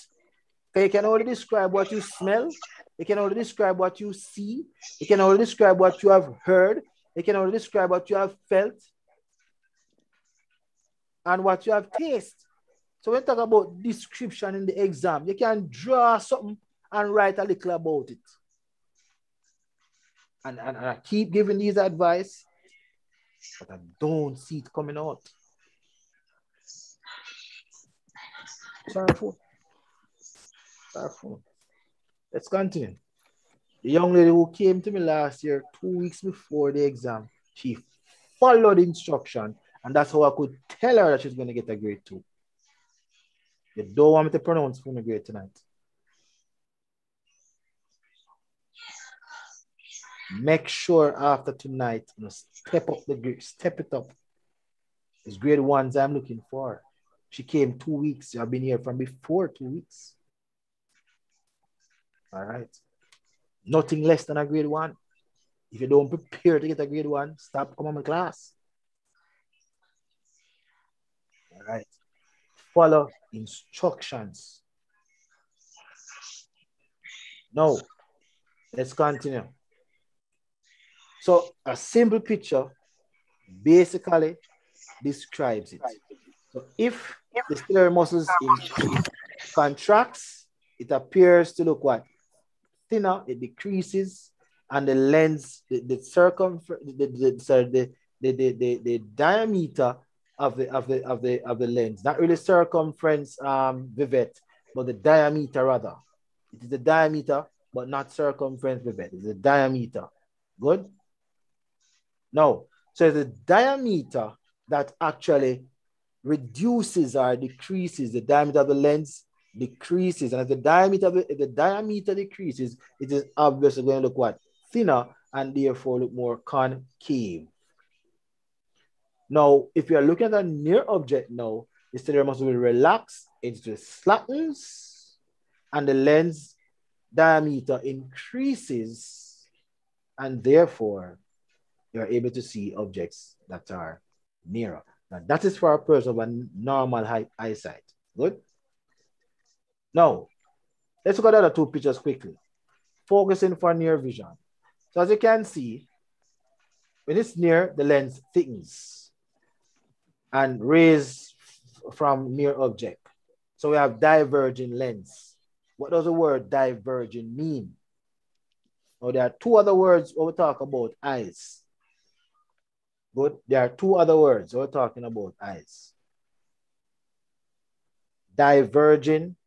You can only describe what you smell, You can only describe what you see. You can only describe what you have heard. You can only describe what you have felt and what you have tasted. So when you talk about description in the exam, you can draw something and write a little about it. And, and, and I keep giving these advice, but I don't see it coming out. Sorry for. Sorry for. Let's continue. The young lady who came to me last year, two weeks before the exam, she followed instruction, and that's how I could tell her that she's going to get a grade two. You don't want me to pronounce fumigate tonight. Make sure after tonight, you know, step up the step it up. It's grade ones I'm looking for. She came two weeks. I've been here from before two weeks. All right. Nothing less than a grade one. If you don't prepare to get a grade one, stop coming to class. All right. Follow instructions. Now, let's continue. So a simple picture basically describes it. So if the ciliary muscles contracts, it appears to look what? Thinner, it decreases, and the lens, the, the circumference, the, the, sorry, the, the, the, the, the diameter of the of the of the of the lens, not really circumference um Vivette, but the diameter rather. It is the diameter, but not circumference Vivette. It's the diameter. Good. Now, so the diameter that actually reduces or decreases the diameter of the lens decreases. And if the diameter the, if the diameter decreases, it is obviously going to look what? Thinner and therefore look more concave. Now, if you are looking at a near object now, the ciliary muscle will relax, it slackens, and the lens diameter increases, and therefore you're able to see objects that are nearer. Now, that is for a person with a normal eyesight. Good? Now, let's look at the other two pictures quickly. Focusing for near vision. So as you can see, when it's near, the lens thickens and raise from near object. So we have diverging lens. What does the word diverging mean? Now there are two other words when we talk about eyes. But there are two other words we're talking about eyes. Diverging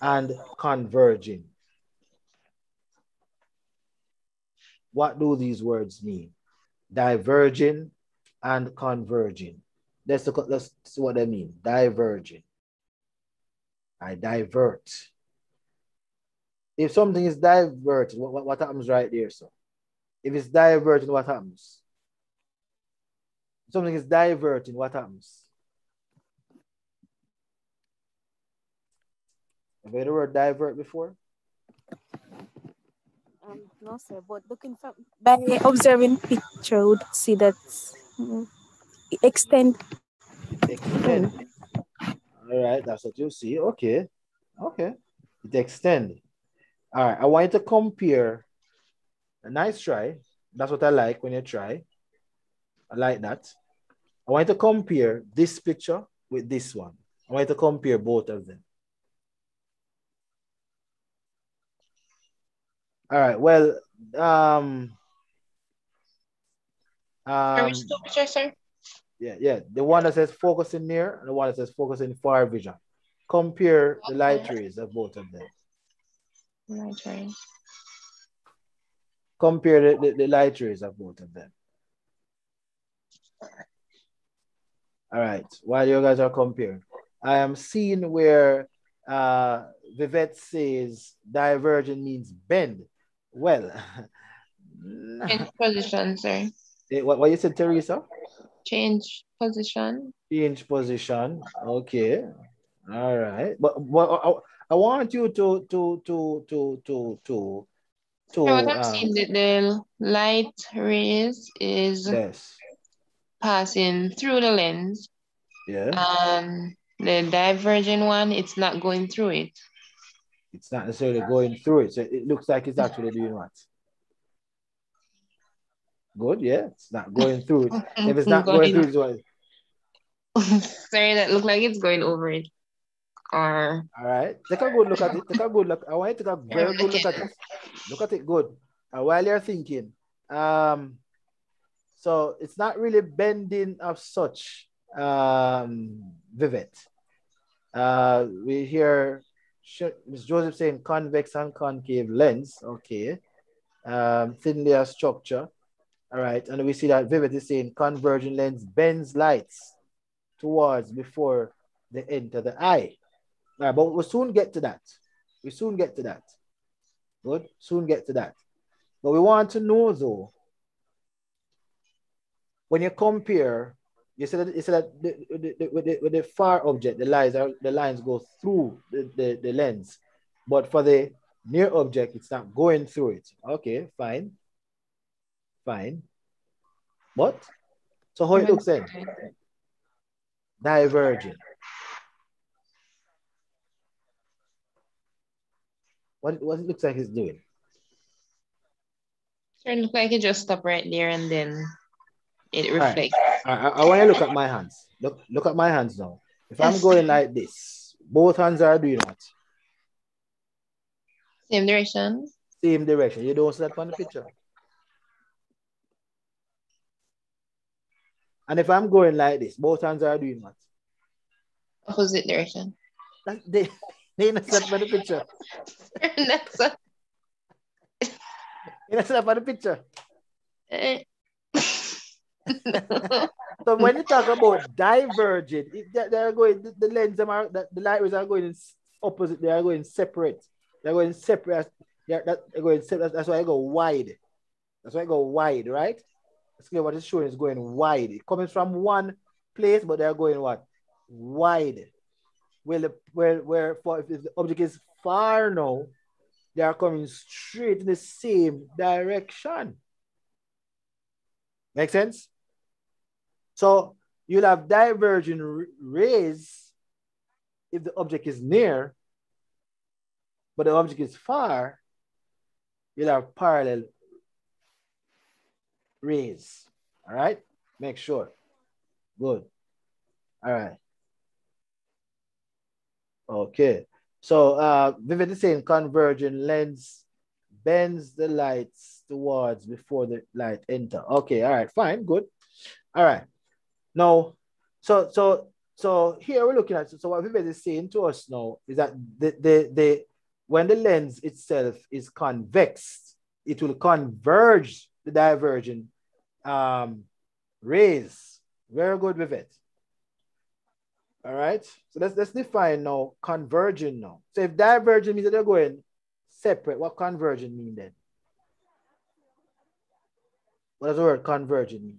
and converging. What do these words mean? Diverging and converging. Let's look at let's see what they mean. Diverging. I divert if something is diverted, what, what, happens right there, so? If it's diverting, what happens? If something is diverting, what happens? Have you heard the word divert before? No, sir, but looking from by observing picture, would see that mm, extend. Extend. All right, that's what you see. Okay, okay, it extend. All right, I want you to compare. A nice try. That's what I like when you try. I like that. I want you to compare this picture with this one. I want you to compare both of them. All right, well, um, um, which two pictures, sir? Yeah, yeah. The one that says focusing near and the one that says focusing far vision. Compare the light rays of both of them. Light rays. Compare the, the, the light rays of both of them. All right, while you guys are comparing, I am seeing where uh, Vivette says divergent means bend. Well, change position, sir. Eh, what, what you said, Teresa? Change position. Change position. Okay. All right. But, but I I want you to to to to to to to. what I'm um, seeing the, the light rays is yes. passing through the lens. Yeah. And the divergent one, it's not going through it. It's not necessarily going through it. So it looks like it's actually doing what? Good, yeah. It's not going through it. if it's not going, going through it, Sorry, that look like it's going over it. Or all right, take a good look at it. Take a good look. I want you to take a very good look at it. Look at it good. And while you're thinking, um, so it's not really bending of such um vivid. Uh, we hear Ms. Joseph saying convex and concave lens. Okay. Um, thin layer structure. All right. And we see that Vivette is saying converging lens bends lights towards before they enter the eye. All right, but we'll soon get to that. We soon get to that. Good. Soon get to that. But we want to know though, when you compare, you said that, you said that the, the, the, with, the, with the far object, the lines are the lines go through the, the, the lens. But for the near object, it's not going through it. Okay, fine. Fine. What? So how it looks then? Diverging. What, what it looks like it's doing? It looks like it just stop right there and then it reflects. I, I, I want to look at my hands. Look, look at my hands now. If I'm going like this, both hands are doing what? Same direction. Same direction. You don't see that on the picture. And if I'm going like this, both hands are doing what? Opposite direction. That, they, they not set for the picture. Next one. You not set for the picture. Eh. So when you talk about diverging, if they, are going, the, the lens are, the, light rays are going opposite, they are going separate. They're going separate. They're, they're going separate. That's why I go wide. That's why I go wide, right? That's what it's showing is going wide. It comes from one place, but they're going what? Wide. Where the where where for if the object is far now, they are coming straight in the same direction. Make sense? So you'll have diverging r- rays if the object is near, but the object is far, you'll have parallel rays. All right? Make sure. Good. All right. Okay. So uh Vivette is saying converging lens bends the lights towards before the light enter. Okay, all right, fine, good. All right. Now, so so so here we're looking at so what Vivette is saying to us now is that the the the when the lens itself is convex, it will converge the divergent um, rays. Very good it. All right. So let's let's define now converging now. So if divergent means that they're going separate, what convergent mean then? What does the word convergent mean?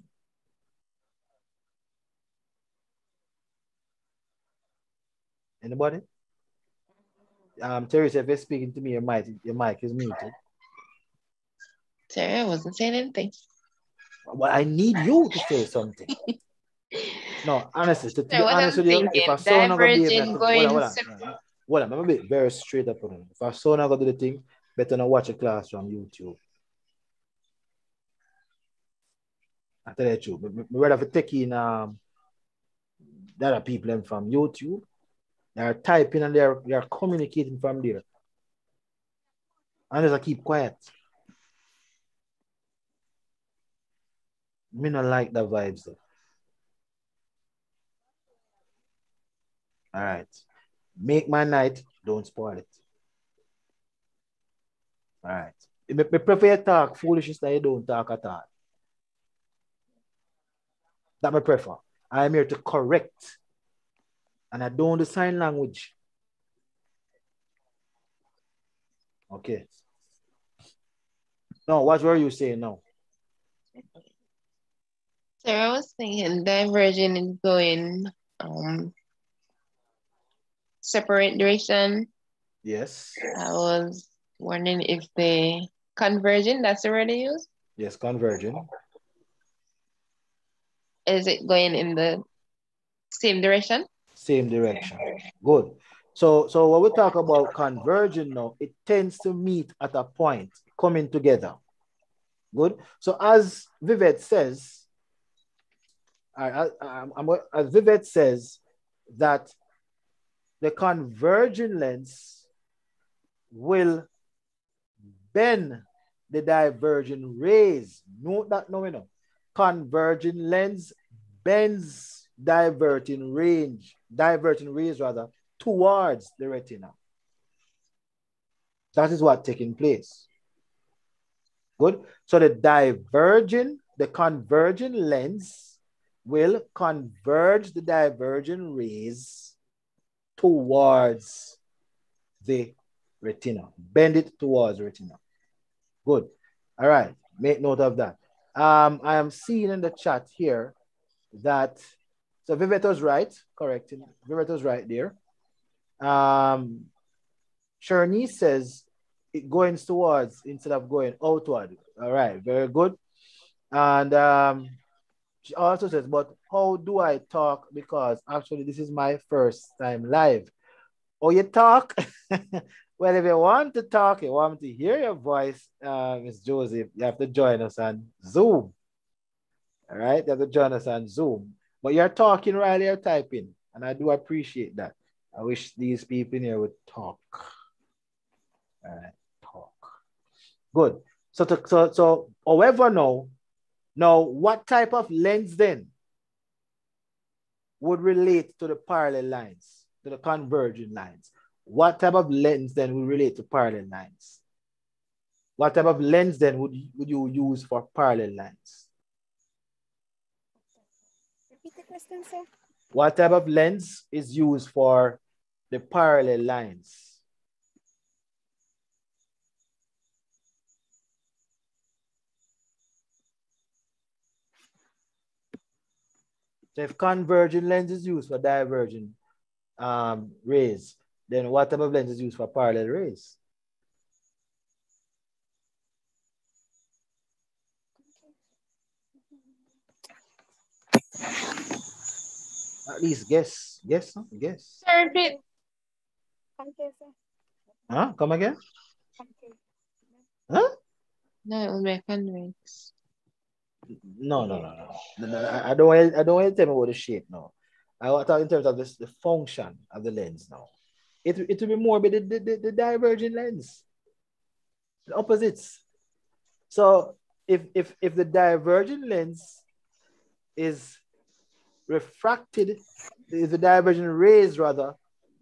Anybody? Um, Teresa, if you're speaking to me, your mic, your mic is muted. Sorry, I wasn't saying anything. Well, I need you to say something. No, honestly, to, to be So what honest I'm with you, if thinking, a son not gonna be diverging, able to, going hold on, hold on, on, I'm gonna be very straight up on it. If a son not gonna do the thing, better not watch a class from YouTube. I tell you the truth. Me- rather for taking um the are people from YouTube. They're typing and they're they're communicating from there. And just I keep quiet. Me not like the vibes though. All right. Make my night, don't spoil it. All right. Me, me prefer talk foolishness that you don't talk at all. That me prefer. I am here to correct. And I don't do sign language. Okay. No, what were you saying now? I was thinking diverging is going um separate direction. Yes. I was wondering if the converging, that's the word I use, Yes, converging. is it going in the same direction? Same direction. Good. So, so when we talk about converging now, it tends to meet at a point, coming together. Good. So as Vivette says, I, I, I'm- I'm- as Vivette says, that the converging lens will bend the diverging rays. Note that now, you know. Converging lens bends diverting range, diverting rays rather, towards the retina. That is what taking place. Good. So the diverging, the converging lens will converge the diverging rays towards the retina. Bend it towards retina. Good. All right. Make note of that. Um, I am seeing in the chat here that so Vivek was right, correct. Vivek was right there. Um, says it going towards instead of going outward. All right, very good. And um, she also says, but how do I talk? Because actually, this is my first time live. Oh, you talk? well, if you want to talk, you want to hear your voice, uh, Miss Joseph, you have to join us on Zoom. All right, you have to join us on Zoom. But you're talking while you're typing, and I do appreciate that. I wish these people here would talk. All right, talk. Good. So, to, so, so, however, now, now, what type of lens then would relate to the parallel lines, to the converging lines? What type of lens then would relate to parallel lines? What type of lens then would, would you use for parallel lines? Repeat the question, sir. What type of lens is used for the parallel lines? So if converging lens is used for diverging um, rays, then what type of lens is used for parallel rays? At least guess, guess, huh? guess. Sir, repeat. Huh? Come again? Huh? No, it will be convex. No, no, no, no. no, no I, don't want. I don't want to tell me about the shape now. I want to talk in terms of this, the function of the lens now. It, it will be more about the, the, the, the divergent lens, the opposites. So if if if the divergent lens is refracted, is the divergent rays rather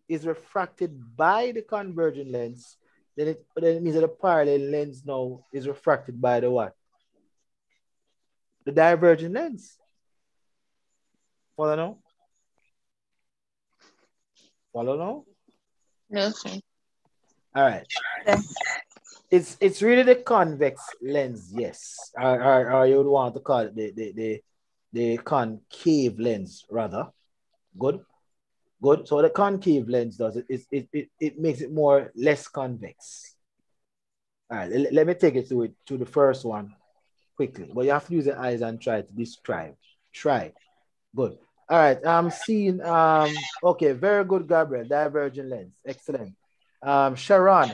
is refracted by the convergent lens, then it then it means that the parallel lens now is refracted by the what? The divergent lens. Follow now? Follow now? No, sir. All right. It's it's really the convex lens, yes. Or, or, or you would want to call it the, the, the, the concave lens, rather. Good. Good. So the concave lens does it, it, it, it, it makes it more less convex. All right, let, let me take it to it to the first one quickly. But you have to use your eyes and try to describe. Try. Good. All right. I'm seeing um okay, very good, Gabriel. Divergent lens. Excellent. Um Sharon.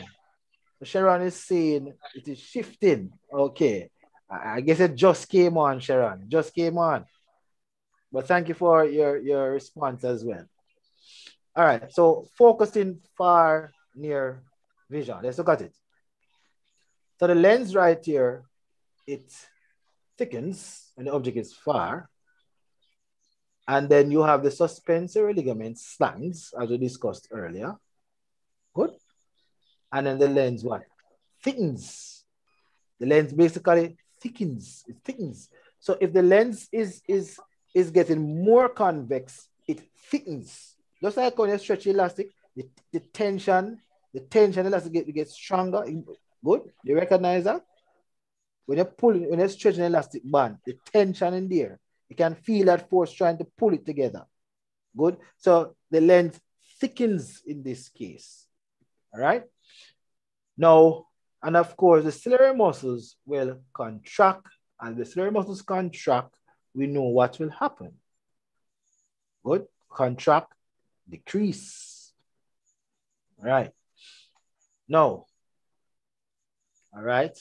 Sharon is saying it is shifting. Okay. I, guess it just came on, Sharon. Just came on. But thank you for your, your response as well. All right. So focusing far near vision. Let's look at it. So the lens right here, it thickens and the object is far. And then you have the suspensory ligament slants, as we discussed earlier. Good. And then the lens what? Thickens. The lens basically thickens. It thickens. So if the lens is is is getting more convex, it thickens. Just like when you stretch elastic, the, the tension, the tension elastic get, gets stronger. Good. You recognize that? When you pull, when you stretch an elastic band, the tension in there, you can feel that force trying to pull it together. Good. So the lens thickens in this case. All right. Now, and of course, the ciliary muscles will contract, and the ciliary muscles contract, we know what will happen. Good. Contract, decrease. All right. Now, all right.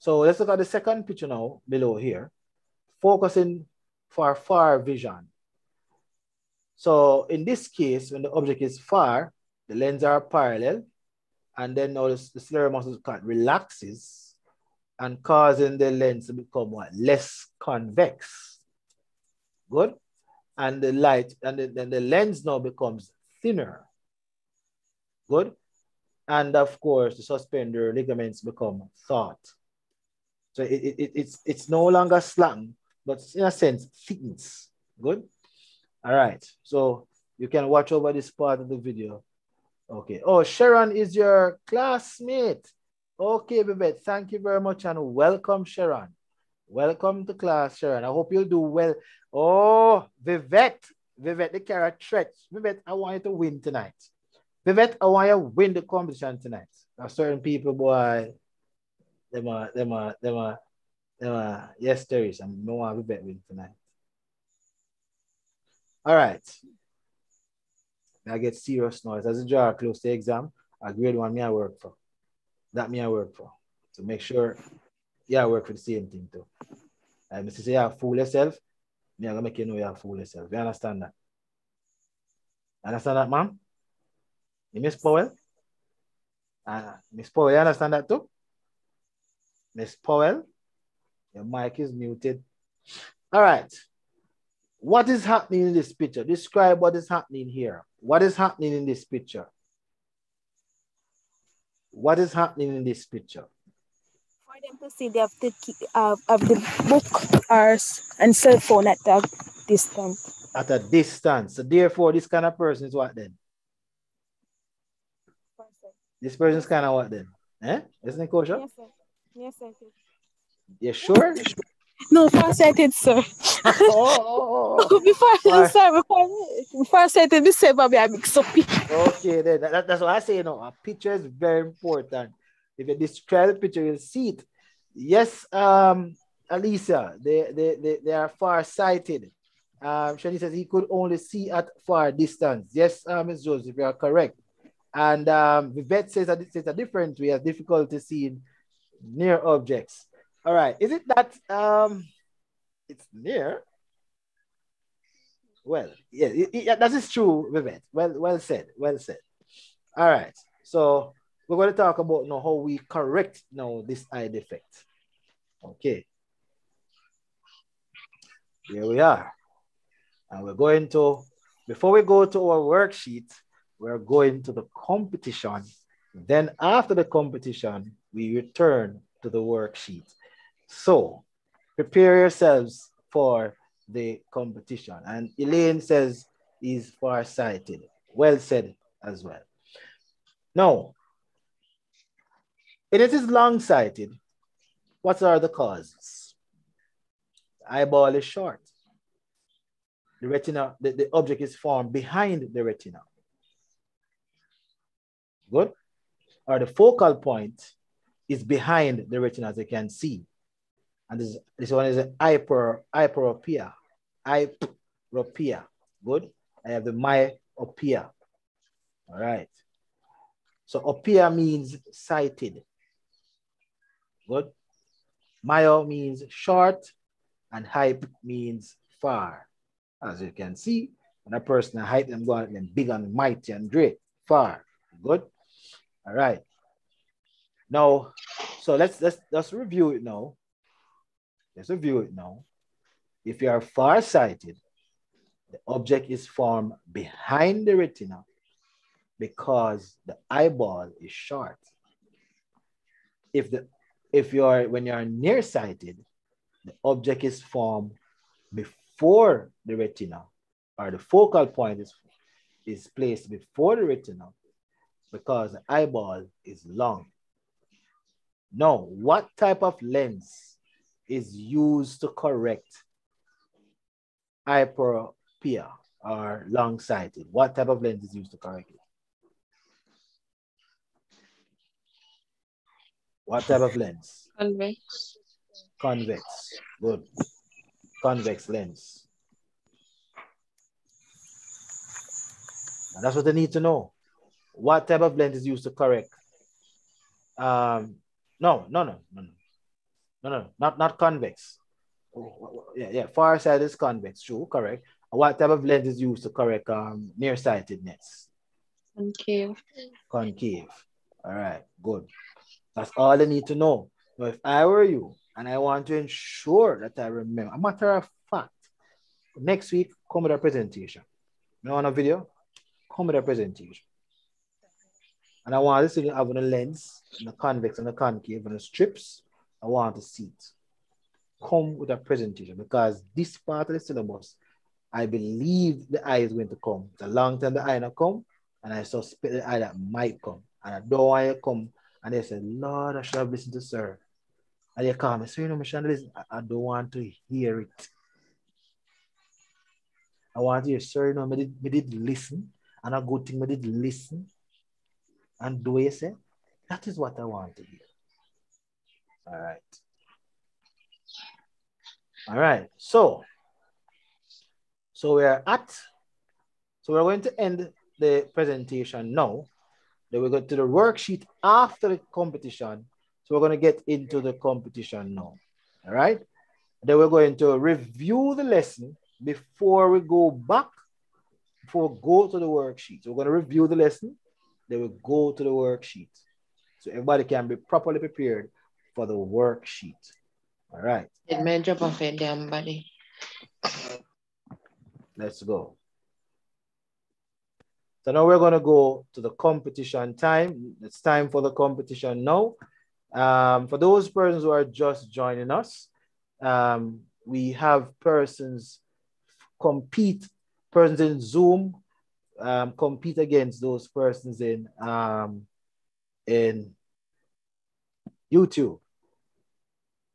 So let's look at the second picture now below here, focusing for far vision. So in this case, when the object is far, the lenses are parallel, and then now the, ciliary muscle relaxes and causing the lens to become what? Less convex. Good. And the light, and the, then the lens now becomes thinner. Good. And of course, the suspensory ligaments become taut. So it, it, it's, it's no longer slang, but in a sense, thickens. Good? All right. So you can watch over this part of the video Okay. Oh, Sharon is your classmate. Okay, Vivette. Thank you very much and welcome, Sharon. Welcome to class, Sharon. I hope you'll do well. Oh, Vivette. Vivette, the carrot threat. Vivette, I want you to win tonight. Vivette, I want you to win the competition tonight. Are certain people, boy, them are, them are, them are, them are, yes, there is. I'm no one Vivette win tonight. All right. I get serious now. As a draw close to exam, a grade one me I work for. That me I work for. So make sure yeah, I work for the same thing too. And Mr. Say, yeah, fool yourself. Me, I'm gonna make you know you fool yourself. You understand that? Understand that, ma'am? You Miss Powell? Uh, Miss Powell, you understand that too? Miss Powell, your mic is muted. All right. What is happening in this picture? Describe what is happening here. What is happening in this picture? What is happening in this picture? For them to see, they have to keep uh, have the book or and cell phone at a distance. At a distance. So therefore, this kind of person is what then? This person is kind of what then? Eh? Isn't it kosher? Yes, sir. Yes, sir. You sure? No, farsighted, sir. oh, before, Far- sorry, before, before I said it, say, Bobby, I mix up. Okay, then that, that's what I say. You know, a picture is very important. If you describe the picture, you'll see it. Yes, um, Alisa, they they they, they are far sighted. Um, Shani says he could only see at far distance. Yes, uh, Ms. Joseph, you are correct. And um, Vivette says that it's a different way, has difficulty seeing near objects. All right, is it that um, it's near? Well, yeah, it- that is true, Vivette. Well, well said, well said. All right, so we're going to talk about now how we correct now this eye defect. Okay. Here we are. And we're going to, before we go to our worksheet, we're going to the competition. Then after the competition, we return to the worksheet. So prepare yourselves for the competition. And Elaine says is far-sighted. Well said as well. Now, if it is long-sighted, what are the causes? The eyeball is short. The retina, the, the object is formed behind the retina. Good. Or the focal point is behind the retina, as you can see. And this, this one is hyper, hyperopia. Hyperopia. Good. I have the myopia. All right. So opia means sighted. Good. Myo means short and hype means far. As you can see, when a person height them going big and mighty and great, far. Good. All right. Now, so let's let's let's review it now. Let's review it now. If you are far-sighted, the object is formed behind the retina because the eyeball is short. If the if you are when you are nearsighted, the object is formed before the retina, or the focal point is, is placed before the retina because the eyeball is long. Now, what type of lens is used to correct hyperopia or long-sighted? What type of lens is used to correct it? What type of lens? Convex. Convex. Good. Convex lens. And that's what they need to know. What type of lens is used to correct? Um, no, no, no, no, no, no, no, not not convex. Oh, Yeah, yeah, far side is convex, true, correct. What type of lens is used to correct um nearsightedness? Concave. concave. All right, good. That's all I need to know. Now, if I were you and I want to ensure that I remember, a matter of fact, next week, come with a presentation. You want a video? Come with a presentation. And I want this to have a lens, and the convex and the concave and the strips. I want to see it. Come with a presentation because this part of the syllabus, I believe the eye is going to come. It's a long time the eye not come, And I suspect the eye that might come. And I don't want to come. And they said, Lord, I should have listened to sir. And they call me, so you know, Michelle, listen, I, I don't want to hear it. I want to hear, sir, you know, me did, me did listen. And a good thing, me did listen. And do you say? That is what I want to hear. All right. All right. So, so we're at, so we're going to end the presentation now. Then we go to the worksheet after the competition. So we're going to get into the competition now. All right. Then we're going to review the lesson before we go back, before we go to the worksheet. So we're going to review the lesson. Then we go to the worksheet. So everybody can be properly prepared for the worksheet. All right. It may drop off your damn body. Let's go. So now we're going to go to the competition time. It's time for the competition now. Um, for those persons who are just joining us, um, we have persons compete, persons in Zoom um, compete against those persons in, um, in YouTube.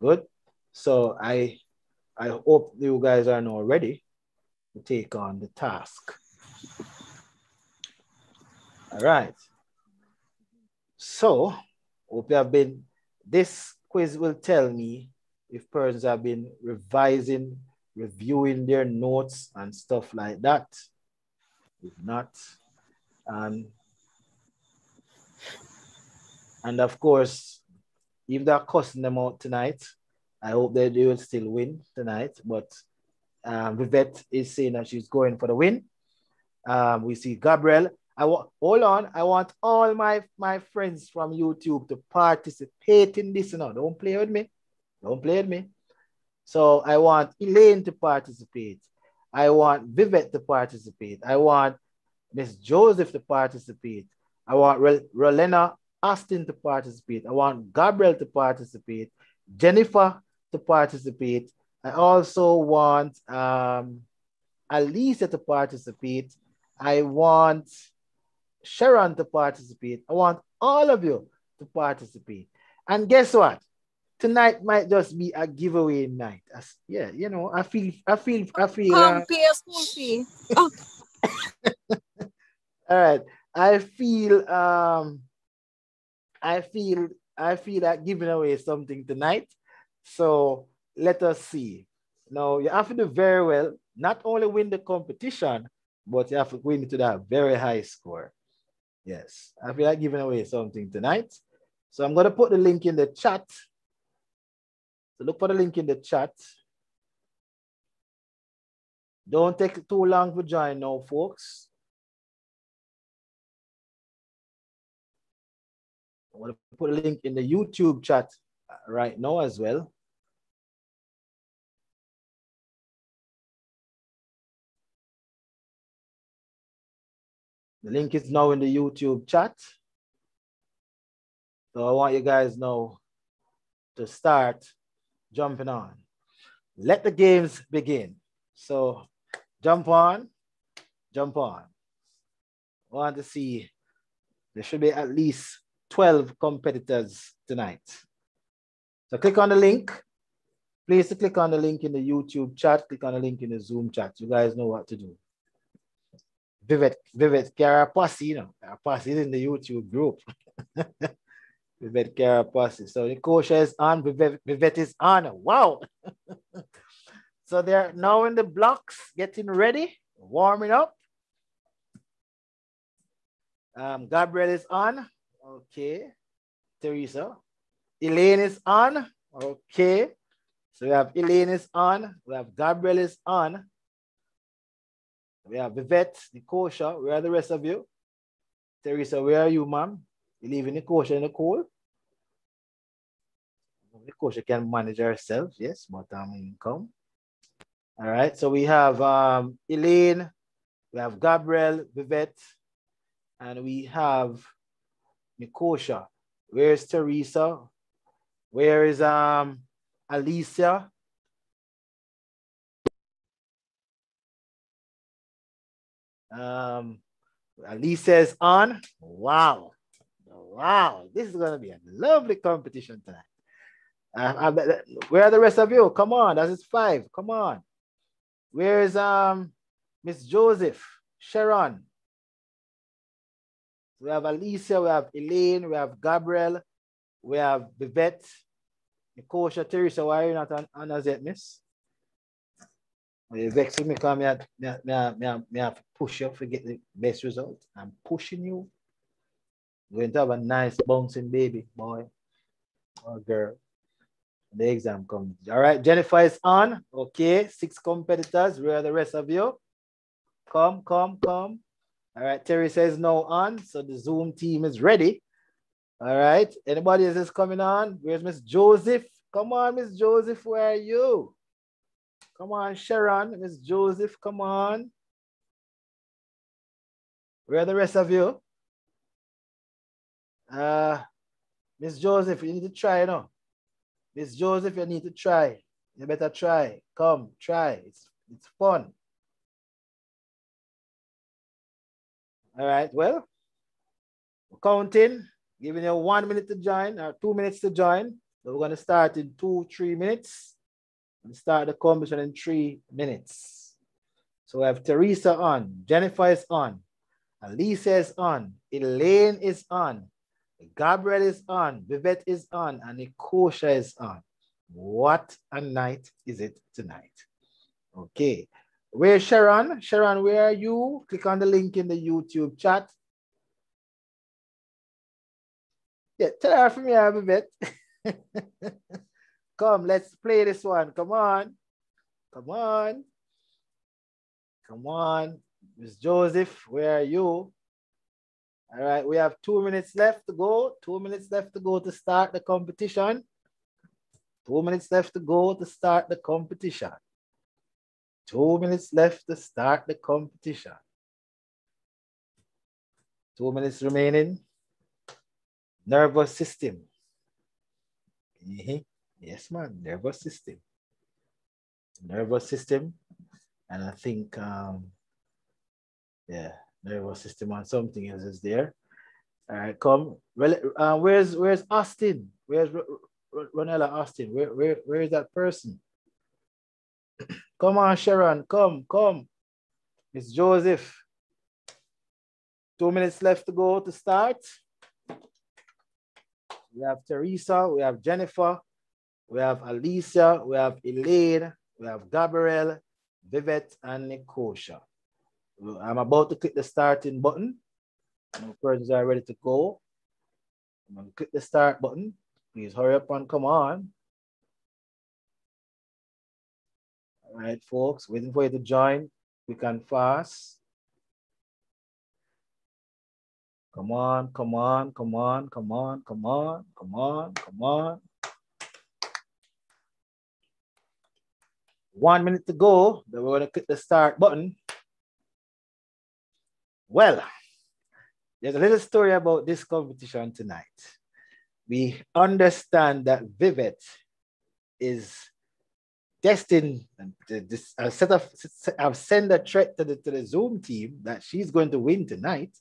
Good. So I, I hope you guys are now ready to take on the task. All right. So, hope you have been, this quiz will tell me if persons have been revising, reviewing their notes and stuff like that. If not, um, and of course, if they're cussing them out tonight, I hope that they will still win tonight. But um, Vivette is saying that she's going for the win. Um, we see Gabriel I want hold on. I want all my my friends from YouTube to participate in this. now. Don't play with me. Don't play with me. So I want Elaine to participate. I want Vivette to participate. I want Miss Joseph to participate. I want Rolena Austin to participate. I want Gabriel to participate. Jennifer to participate. I also want um, Alicia to participate. I want Sharon to participate. I want all of you to participate. And guess what? Tonight might just be a giveaway night. As, yeah, you know, I feel, I feel, I feel. Come uh, pay a school fee. Oh. all right. I feel, um, I feel, I feel like giving away something tonight. So let us see. Now you have to do very well. Not only win the competition, but you have to win to that very high score. Yes, I feel like giving away something tonight. So I'm going to put the link in the chat. So look for the link in the chat. Don't take too long to join now, folks. I'm going to put a link in the YouTube chat right now as well. The link is now in the YouTube chat. So I want you guys now to start jumping on. Let the games begin. So jump on, jump on. Want to see, there should be at least 12 competitors tonight. So click on the link. Please click on the link in the YouTube chat, click on the link in the Zoom chat. You guys know what to do. Vivette, Vivette Carapassi, you know, Carapassi is in the YouTube group. Vivette Carapassi. So kosher is on, Vivet is on. Wow. so they're now in the blocks, getting ready, warming up. Um, Gabriel is on. Okay. Teresa. Elaine is on. Okay. So we have Elaine is on. We have Gabriel is on. We have Vivette, Nikosha. Where are the rest of you? Teresa, where are you, ma'am? You leaving Nikosha in the cold? Nikosha can manage herself, yes, but um, income. All right, so we have um, Elaine, we have Gabriel, Vivette, and we have Nikosha. Where's Teresa? Where is um Alicia? Um, Alicia is on. Wow. Wow. This is going to be a lovely competition tonight. Uh, where are the rest of you? Come on. That is five. Come on. Where is um Miss Joseph? Sharon? We have Alicia, we have Elaine, we have Gabriel, we have Vivette, Nikosha, Teresa. Why are you not on, on as yet, miss? You vex me because me, me, me, me have to push you to get the best result. I'm pushing you. Going to have a nice bouncing baby, boy or girl. The exam comes. All right, Jennifer is on. Okay, six competitors. Where are the rest of you? Come, come, come. All right, Terry says no on. So the Zoom team is ready. All right, anybody is coming on? Where's Miss Joseph? Come on, Miss Joseph, where are you? Come on, Sharon, Miss Joseph, come on. Where are the rest of you? Uh, Miss Joseph, you need to try, know. Miss Joseph, you need to try. You better try. Come, try. It's, it's fun. All right, well, counting, giving you one minute to join or two minutes to join. So we're going to start in two, three minutes and start the competition in three minutes. So we have Teresa on, Jennifer is on, Alicia is on, Elaine is on, Gabriel is on, Vivette is on, and Nikosha is on. What a night is it tonight? Okay. Where's Sharon? Sharon, where are you? Click on the link in the YouTube chat. Yeah, tell her from here, uh, Vivette. Come, let's play this one. Come on. Come on. Come on. Miss Joseph, where are you? All right, we have two minutes left to go. Two minutes left to go to start the competition. Two minutes left to go to start the competition. Two minutes left to start the competition. Two minutes remaining. Nervous system. Yes, man, nervous system. Nervous system. And I think, um, yeah, nervous system and something else is there. All right, come. Uh, where's where's Austin? Where's Ronella Austin? Where, where, where is that person? come on, Sharon. Come, come. It's Joseph. Two minutes left to go to start. We have Teresa, we have Jennifer, we have Alicia, we have Elaine, we have Gabrielle, Vivette, and Nikosha. I'm about to click the starting button. My persons are ready to go. I'm to click the start button. Please hurry up and come on. All right, folks, waiting for you to join. We can fast. Come on, come on, come on, come on, come on, come on, come on. One minute to go. Then we're gonna click the start button. Well, there's a little story about this competition tonight. We understand that Vivette is destined this, uh, set of, I've sent a threat to the, to the Zoom team that she's going to win tonight.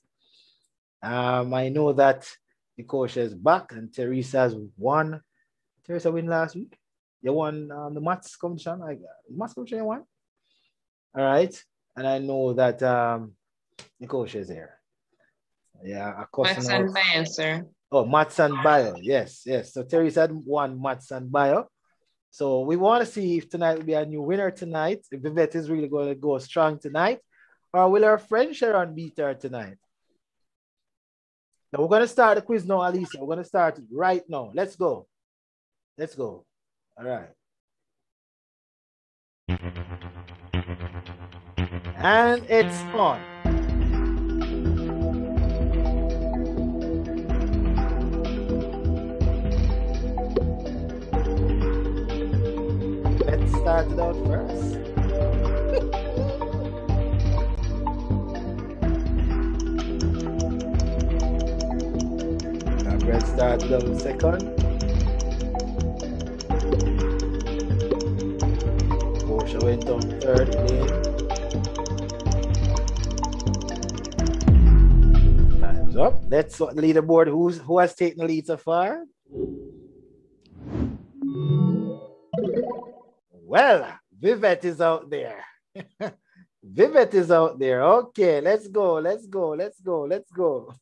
Um, I know that Nikosha is back and Teresa's won. Teresa win last week. You won um, the maths competition. I maths competition you won. All right. And I know that um, Nikosha is here. Yeah, Maths and bio, sir. Oh, maths and bio. Yes, yes. So Teresa had one maths and bio. So we want to see if tonight will be a new winner tonight. If Vivette is really going to go strong tonight, or will our friend Sharon beat her tonight? Now we're going to start the quiz now, Alicia. We're going to start right now. Let's go. Let's go. All right. And it's on. Let's start it out first. Let's start it out second. Porsche went on third lane. Oh, let's leaderboard. Who's who has taken the lead so far? Well, Vivette is out there. Vivette is out there. Okay, let's go. Let's go. Let's go. Let's go.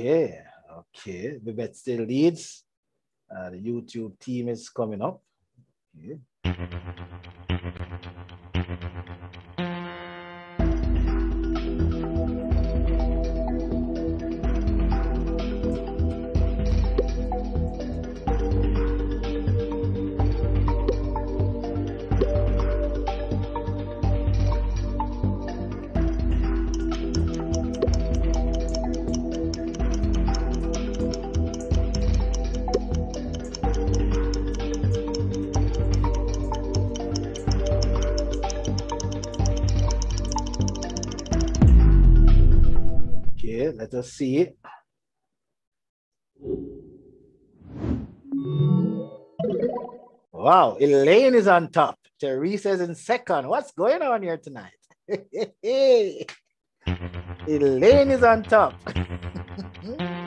Okay, okay. Vivette still leads. Uh, the YouTube team is coming up. Okay. Let us see. it. Wow, Elaine is on top. Teresa is in second. What's going on here tonight? Elaine is on top.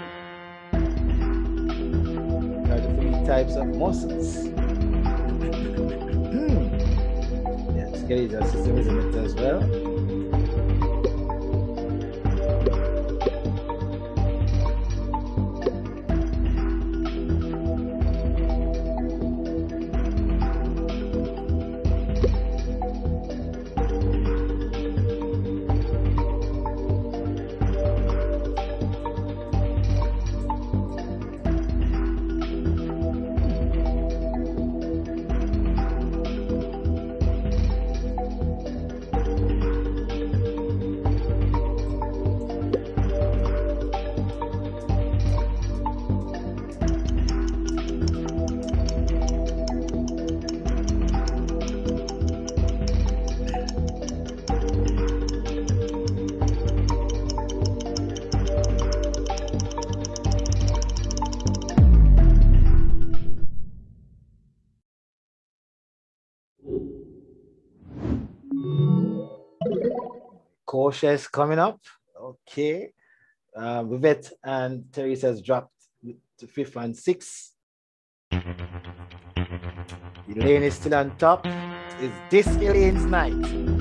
are the three types of muscles. Hmm. yes, skeletal system is in it as well. Kosha is coming up. Okay. Uh, Vivette and Teresa has dropped to fifth and sixth. Elaine is still on top. Is this Elaine's night?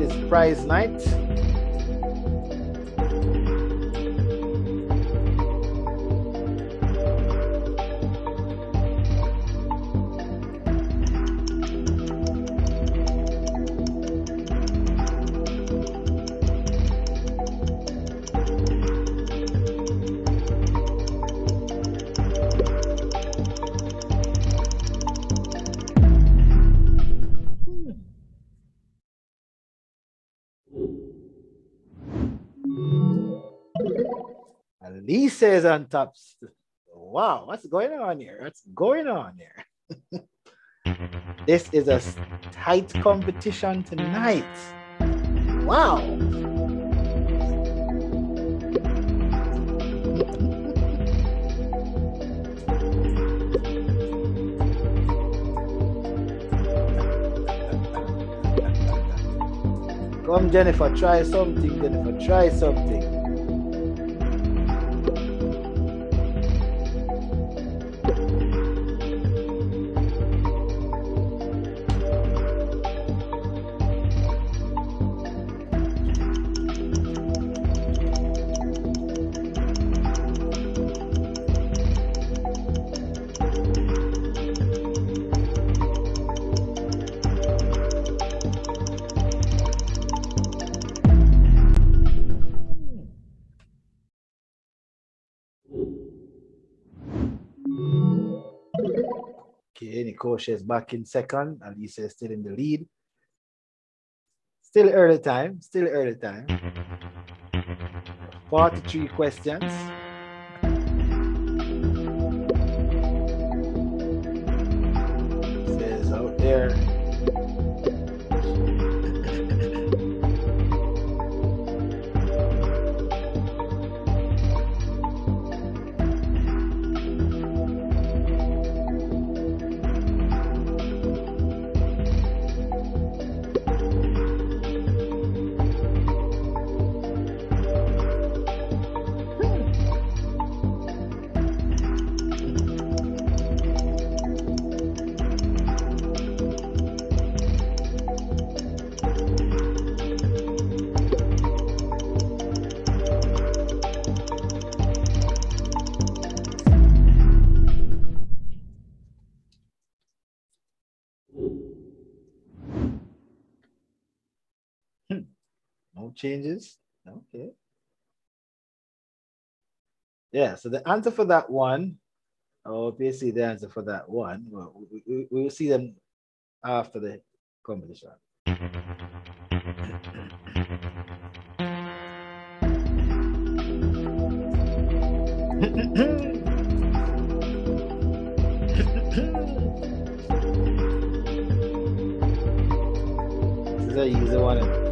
Is prize night. On top. Wow, what's going on here? What's going on here? this is a tight competition tonight. Wow. Come, Jennifer, try something. Jennifer, try something. Nikosha is back in second. Alicia is uh, still in the lead. Still early time, still early time. 43 questions. Says out there. Changes. Okay. Yeah, so the answer for that one, oh, basically the answer for that one, well, we, we, we will see them after the competition. this is a easy one.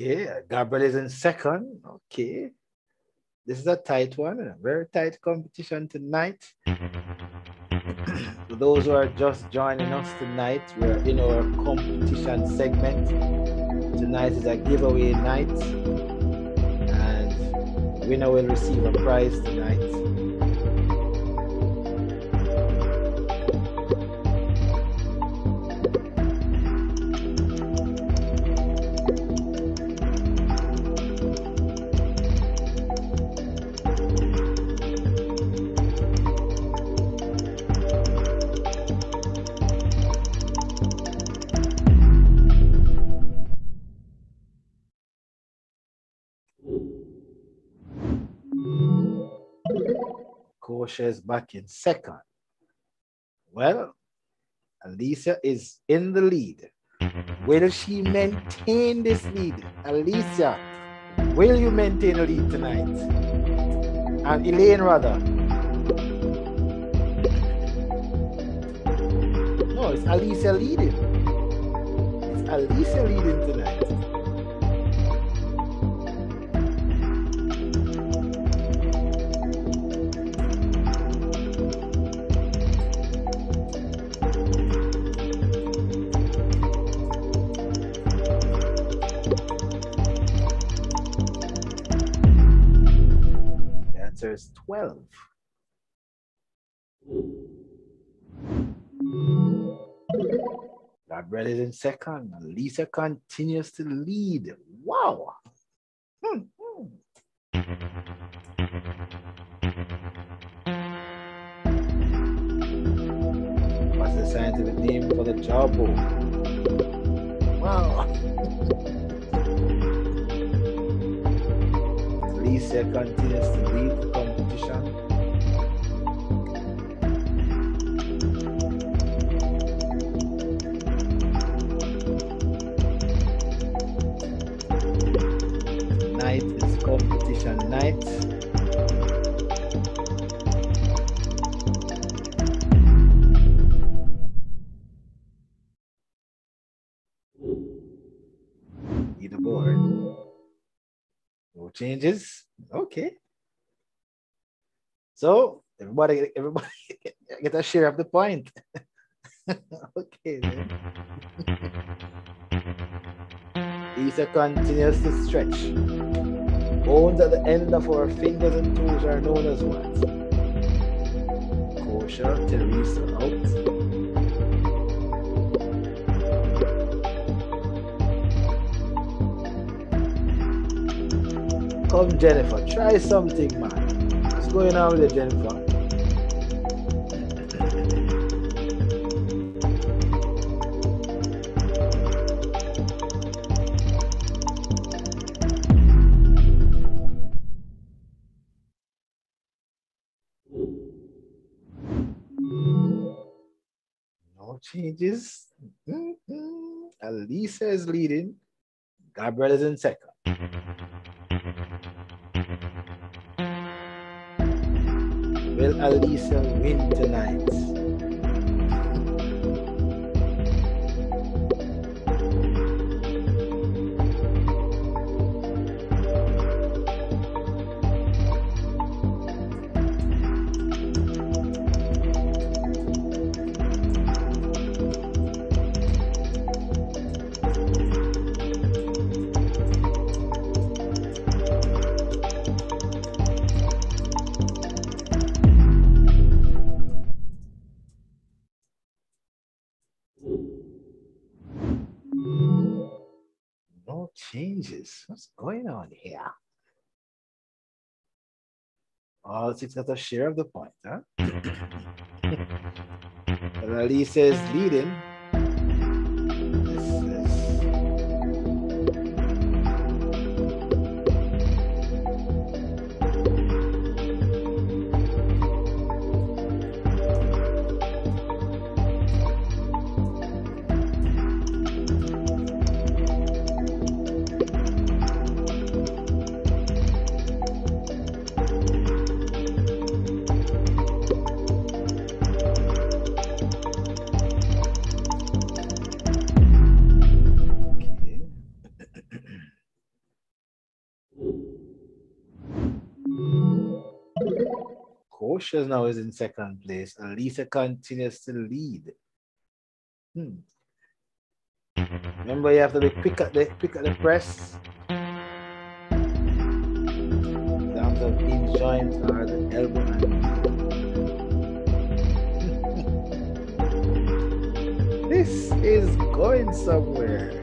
Okay, Gabriel is in second. Okay. This is a tight one, a very tight competition tonight. For those who are just joining us tonight, we're in our competition segment. Tonight is a giveaway night, and winner will receive a prize tonight. Is back in second. Well, Alicia is in the lead. Will she maintain this lead? Alicia, will you maintain a lead tonight? And Elaine, rather. No, it's Alicia leading. It's Alicia leading tonight. The 12. Gabriel is in second. Lisa continues to lead. Wow. Hmm, hmm. What's the scientific name for the jawbone? Wow. Lisa continues to lead the competition. Night is competition night. Changes. Okay. So everybody, everybody get a share of the point. okay. Then. Lisa continues to stretch. Bones at the end of our fingers and toes are known as what? Kosha, Teresa out. Come, Jennifer, try something, man. What's going on with you, Jennifer? No changes. Mm-hmm. Alisa is leading. Gabriel is in second. Will Alisa win tonight? What's going on here? Oh, All six got a share of the point, huh? Alisa is leading. Kosha now is in second place. Alisa continues to lead. Hmm. Remember, you have to be quick at the quick at the press. Examples of hinge joints are the elbow and this is going somewhere.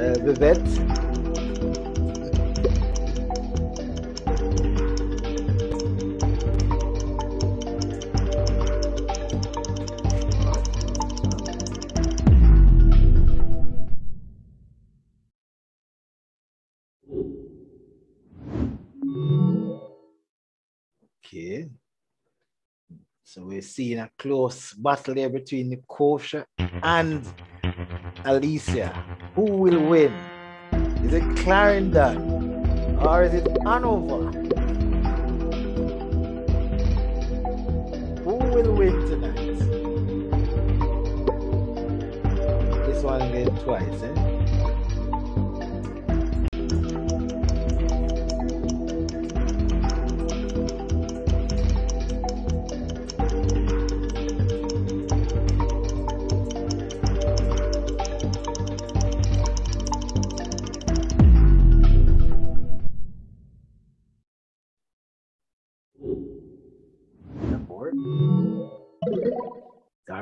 Eh, Vivette. Okay. So we're seeing a close battle here between Nikosha and Alicia. Who will win? Is it Clarendon or is it Hanover? Who will win tonight? This one again twice, eh?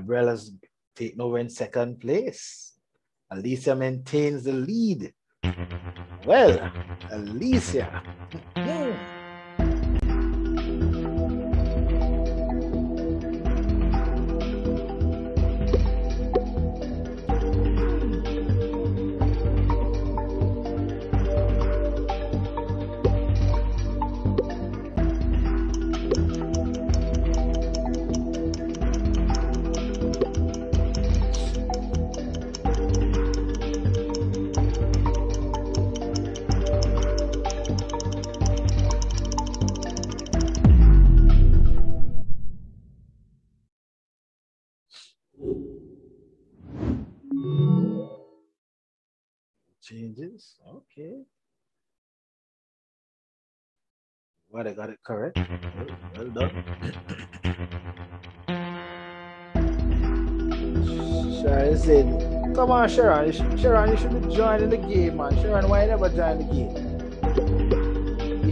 Gabriella's taken over in second place. Alicia maintains the lead. Well, Alicia. it, got it correct. Well, done. Sharon said, Come on, Sharon. Sharon, you should be joining the game, man. Sharon, why you never join the game?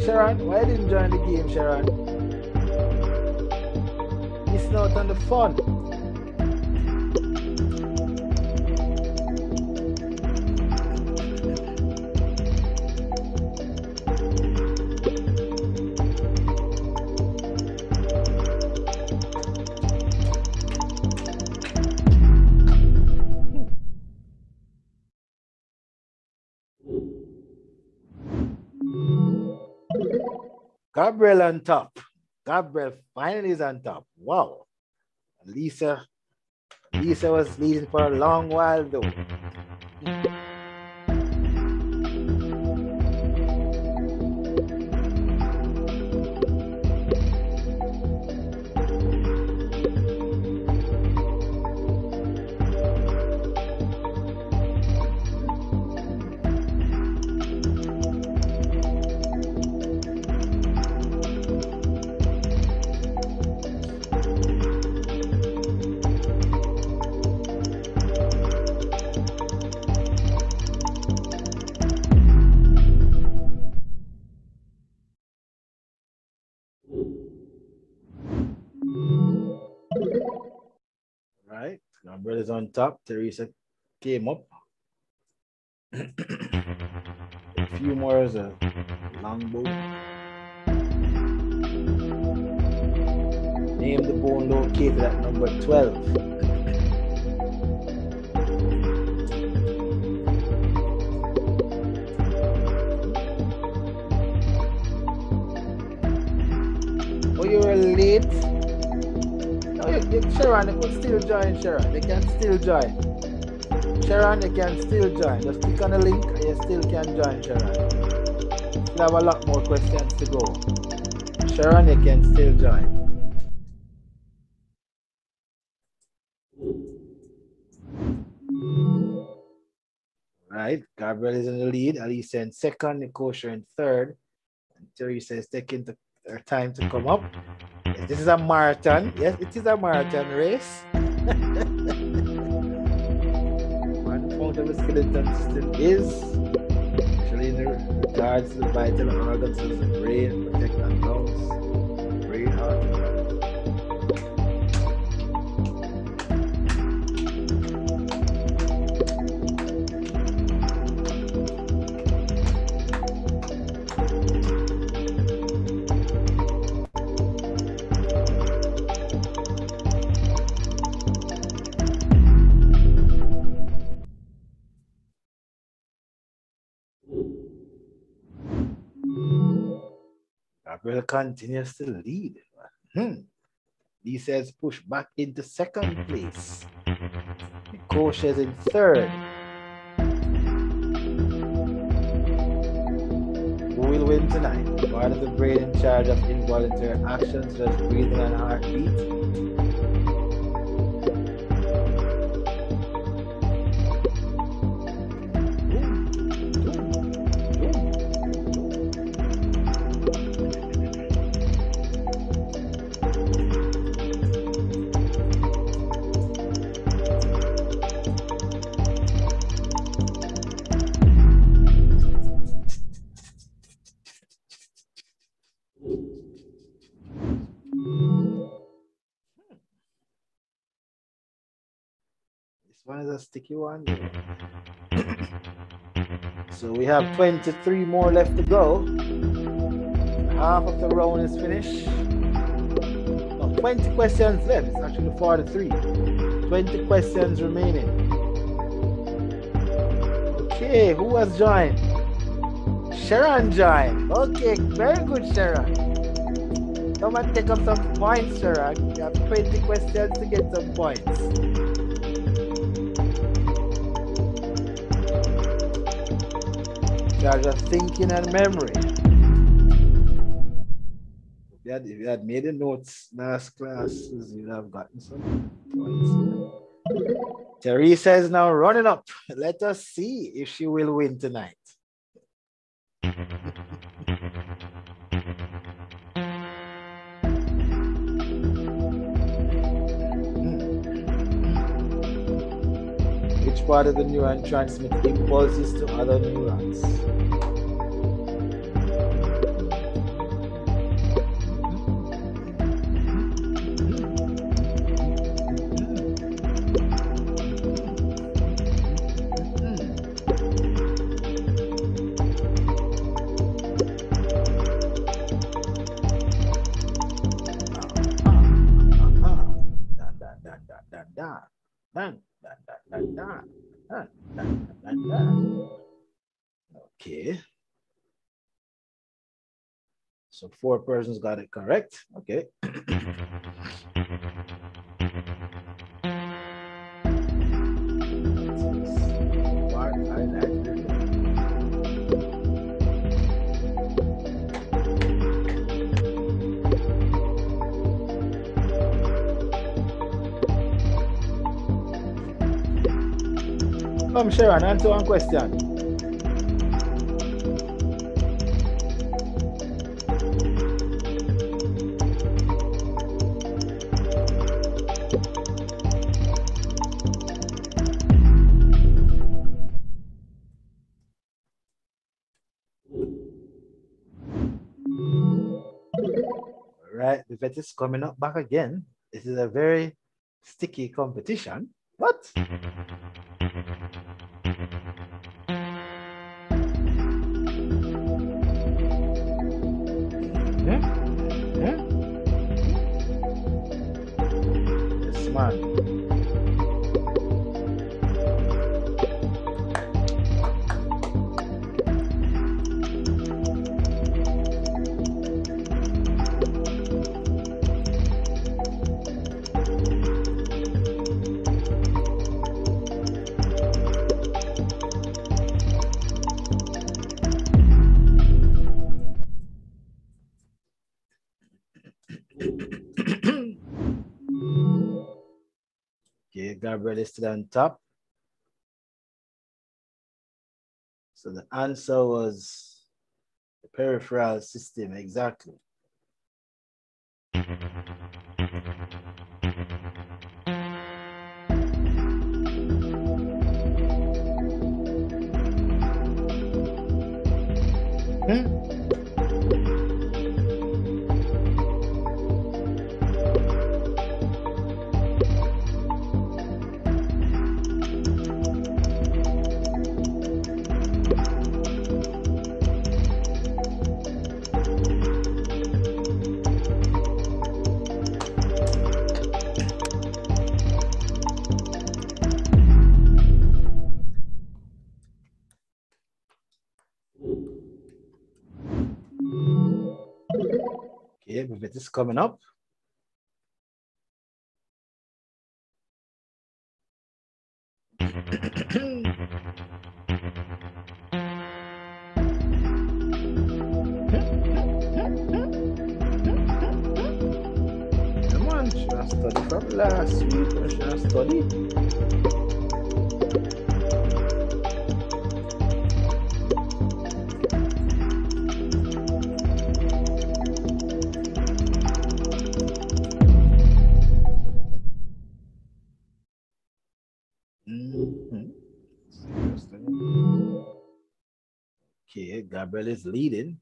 Sharon, why you didn't join the game, Sharon? it's not on the phone. Gabriel on top. Gabriel finally is on top. Wow. Lisa, Lisa was leading for a long while though. On top. Teresa came up. a few more as a longbow. Name the bone located at number 12. Oh, you were late. Sharon, you could still join, Sharon. You can still join. Sharon, you can still join. Just click on the link and you still can join, Sharon. Still have a lot more questions to go. Sharon, you can still join. Right, Gabriel is in the lead. Alicia in second, Nikosha in third. And Teresa is taking the, her time to come up. This is a marathon. Yes, it is a marathon race. One point of skeleton still is actually in regards to the vital organs of the brain, protect and lungs, Gabriel continues to lead. Hmm. He says push back into second place. Nikosha is in third. Who will win tonight? Part of the brain in charge of involuntary actions, just breathing and heartbeat. One is a sticky one. so we have 23 more left to go. Half of the round is finished. No, 20 questions left. It's actually 43. 20 questions remaining. Okay, who has joined? Sharon joined. Okay, very good, Sharon. Come and take up some points, Sharon. You have 20 questions to get some points. Charge of thinking and memory. If you had, if you had made the notes last classes, you'd have gotten some points. Teresa is now running up. Let us see if she will win tonight. Part of the neuron transmits impulses to other neurons? Okay. So four persons got it correct. Okay. Come, Sharon, answer one question. Right, the vet is coming up back again. This is a very sticky competition. What? Mm-hmm. Is still on top. So the answer was the peripheral system, exactly. Hmm? But it is coming up. Come on, should I study from last week or should I study? Okay, Gabriel is leading.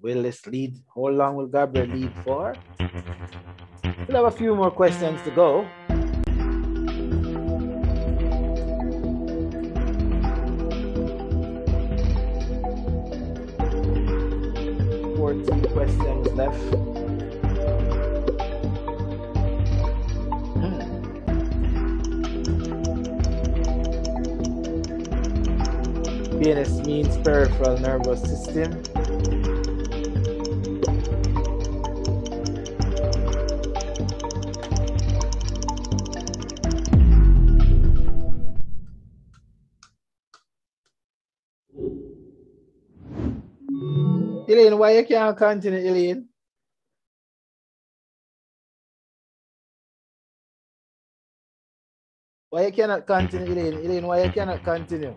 Will this lead? How long will Gabriel lead for? We'll have a few more questions to go. Fourteen questions left. PNS means peripheral nervous system. Elaine, why you can't continue, Elaine? Why you cannot continue, Elaine? Elaine, why you cannot continue?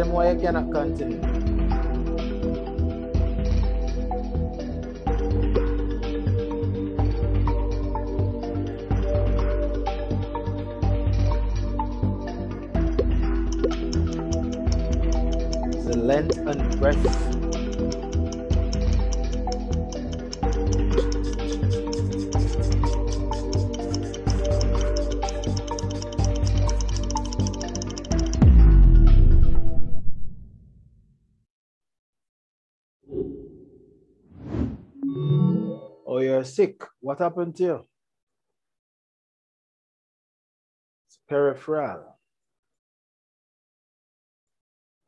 them why you cannot continue. The length and breath. Sick. What happened to you? It's peripheral.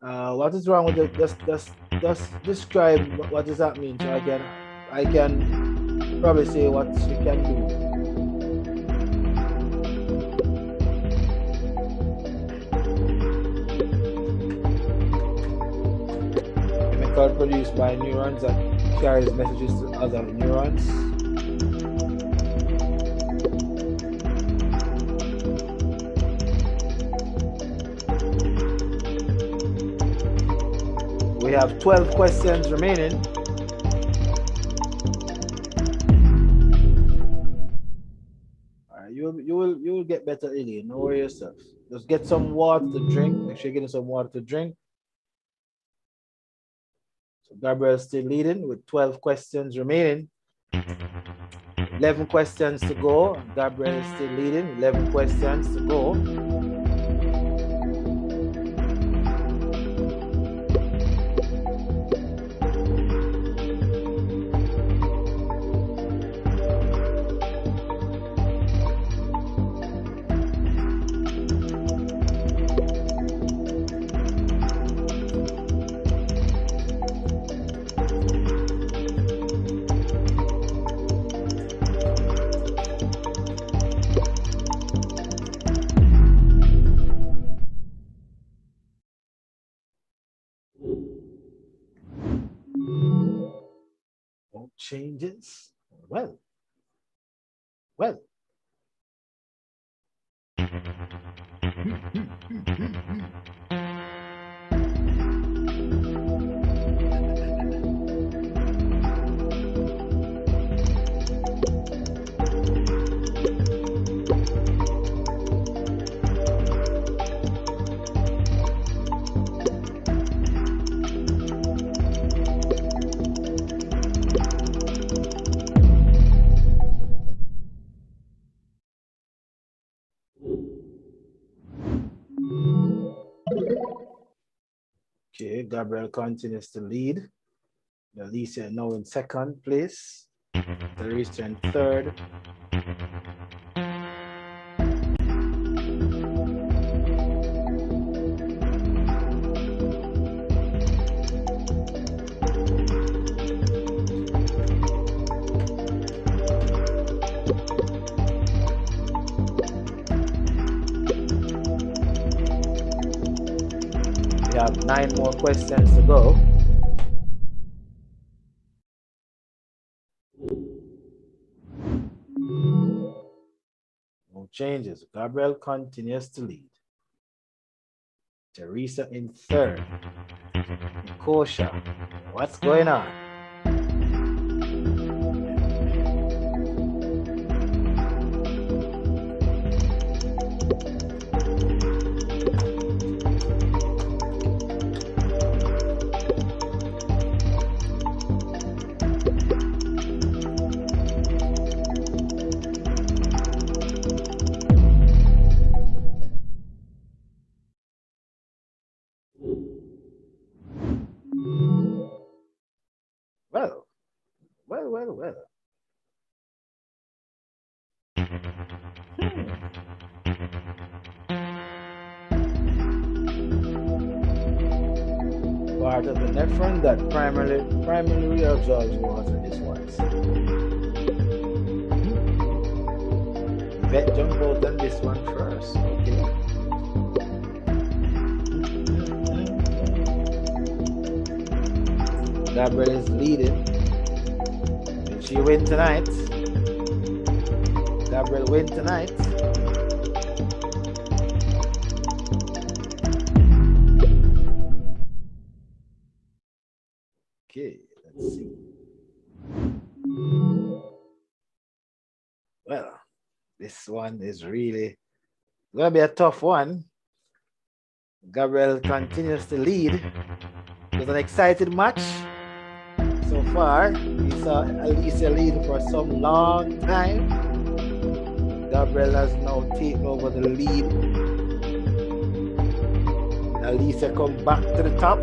Uh, what is wrong with it? Just, just, just describe what does that mean so I can, I can probably say what you can do. Chemical produced by neurons that carries messages to other neurons. We have 12 questions remaining. You will, you will you will get better, Illy. No worry yourself. Just get some water to drink. Make sure you're getting some water to drink. So Gabriel still leading with 12 questions remaining. 11 questions to go. Gabriel is still leading. 11 questions to go. Well. Okay, Gabriel continues to lead. Alicia now in second place. Teresa in third. Nine more questions to go. No changes. Gabriel continues to lead. Teresa in third. Kosha, what's going on? Primarily primarily reabsorbs water is what? Vet jump out on this one first, okay? Gabriel is leading. She win tonight? Gabriel win tonight. One is really gonna be a tough one. Gabriel continues to lead. It was an exciting match so far. We saw Alicia leading for some long time. Gabriel has now taken over the lead. Alicia come back to the top.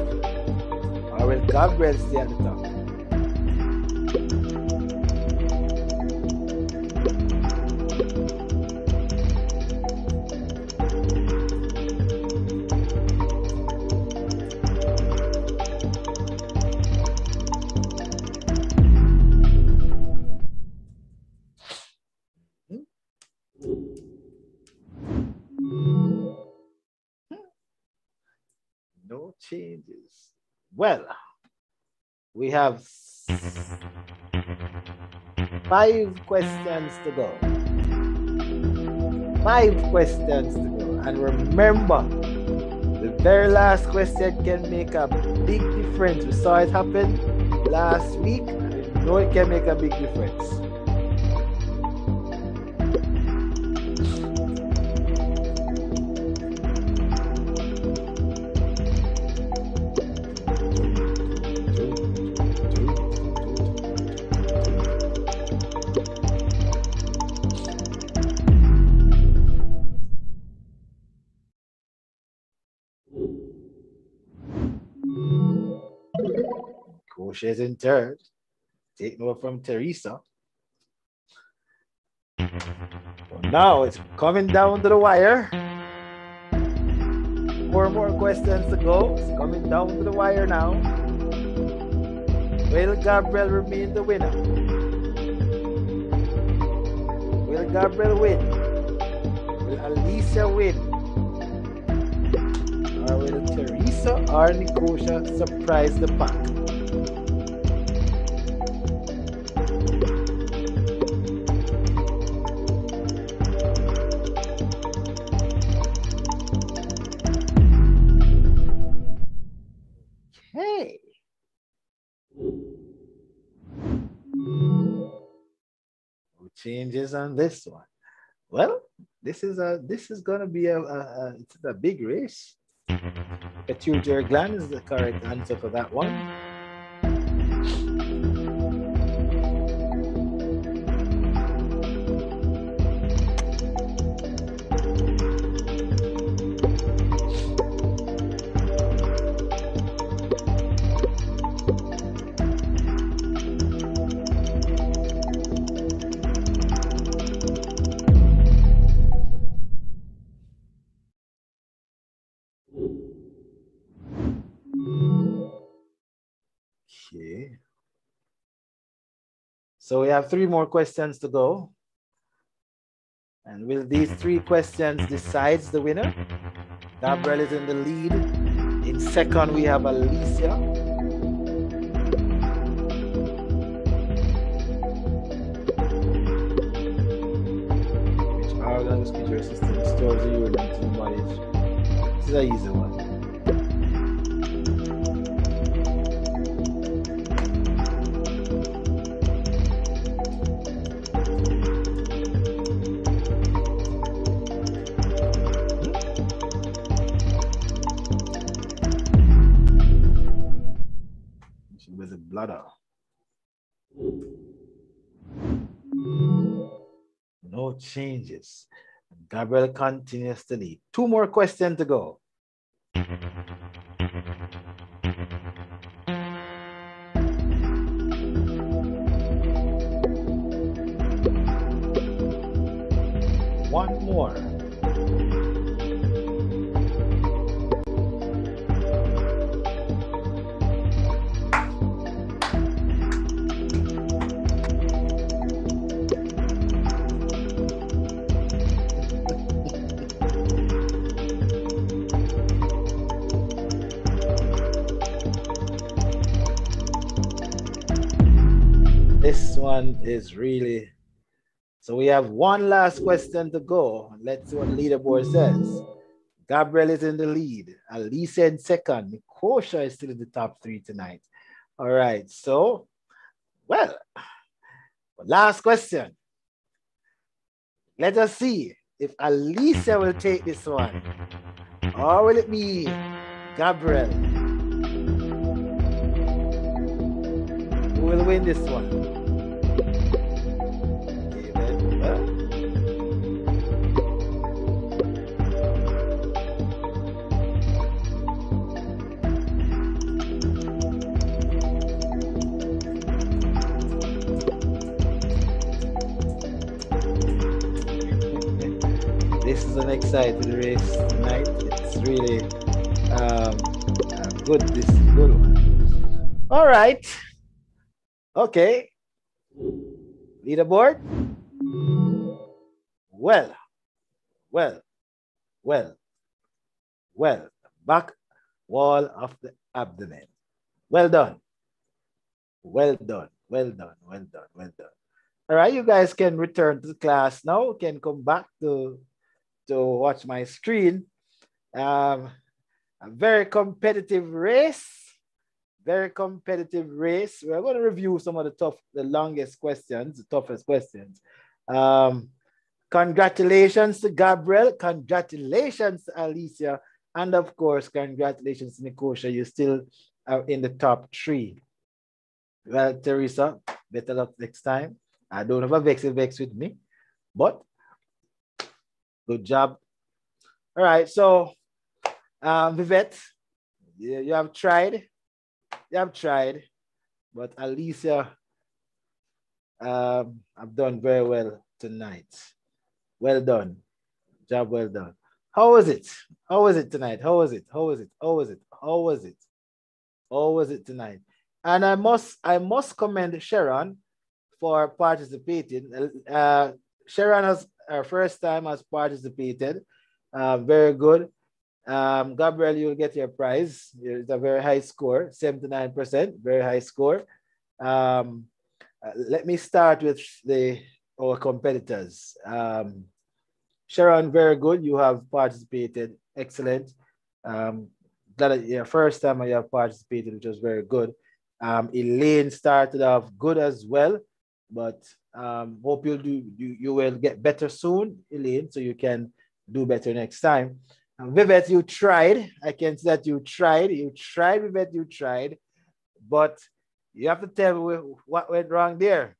Or will Gabriel stay at the top? We have five questions to go. Five questions to go. And remember, the very last question can make a big difference. We saw it happen last week. we know it can make a big difference. Coach is in third, taking over from Teresa. Now it's coming down to the wire. Four more questions to go. It's coming down to the wire now. Will Gabriel remain the winner? Will Gabriel win? Will Alicia win? Or will Teresa or Nikosha surprise the pack? Changes on this one. Well, this is a this is gonna be a, a, a it's a big race. Pituitary gland is the correct answer for that one. So we have three more questions to go. And will these three questions decides the winner? Gabriel is in the lead. In second, we have Alicia. Which system stores the urine to the body? This is an easy one. Bladder. No changes. Gabriel continues to lead. Two more questions to go. One more. This one is really. So we have one last question to go. Let's see what the leaderboard says. Gabriel is in the lead. Alisa in second. Nikosha is still in the top three tonight. All right. So, well, last question. Let us see if Alisa will take this one. Or will it be Gabriel? Who will win this one? Is an exciting race tonight. It's really um, good. This is good one. All right. Okay. Leaderboard. Well, well, well, well. Back wall of the abdomen. Well done. Well done. Well done. Well done. Well done. All right, you guys can return to class now. Can come back to to watch my screen. Um, a very competitive race. Very competitive race. We're going to review some of the tough, the longest questions, the toughest questions. Um, congratulations to Gabriel. Congratulations to Alicia. And of course, congratulations to Nikosha. You still in the top three. Well, Teresa, better luck next time. I don't have a vex vex with me, but good job. All right, so um, Vivette, you, you have tried, you have tried, but Alicia, um, I've done very well tonight. Well done, job well done. How was it? How was it tonight? How was it? How was it? How was it? How was it? How was it tonight? And I must, I must commend Sharon for participating. Uh, Sharon has her first time has participated. Uh, very good. Um, Gabriel, you'll get your prize. It's a very high score, 79%, very high score. Um, uh, let me start with the our competitors. Um, Sharon, very good. You have participated. Excellent. Um, glad your first time you have participated, which was very good. Um, Elaine started off good as well, but um, hope you'll do you, you will get better soon, Elaine, so you can do better next time. And Vivette, you tried. I can see that you tried. You tried, Vivette, you tried, but you have to tell me what went wrong there.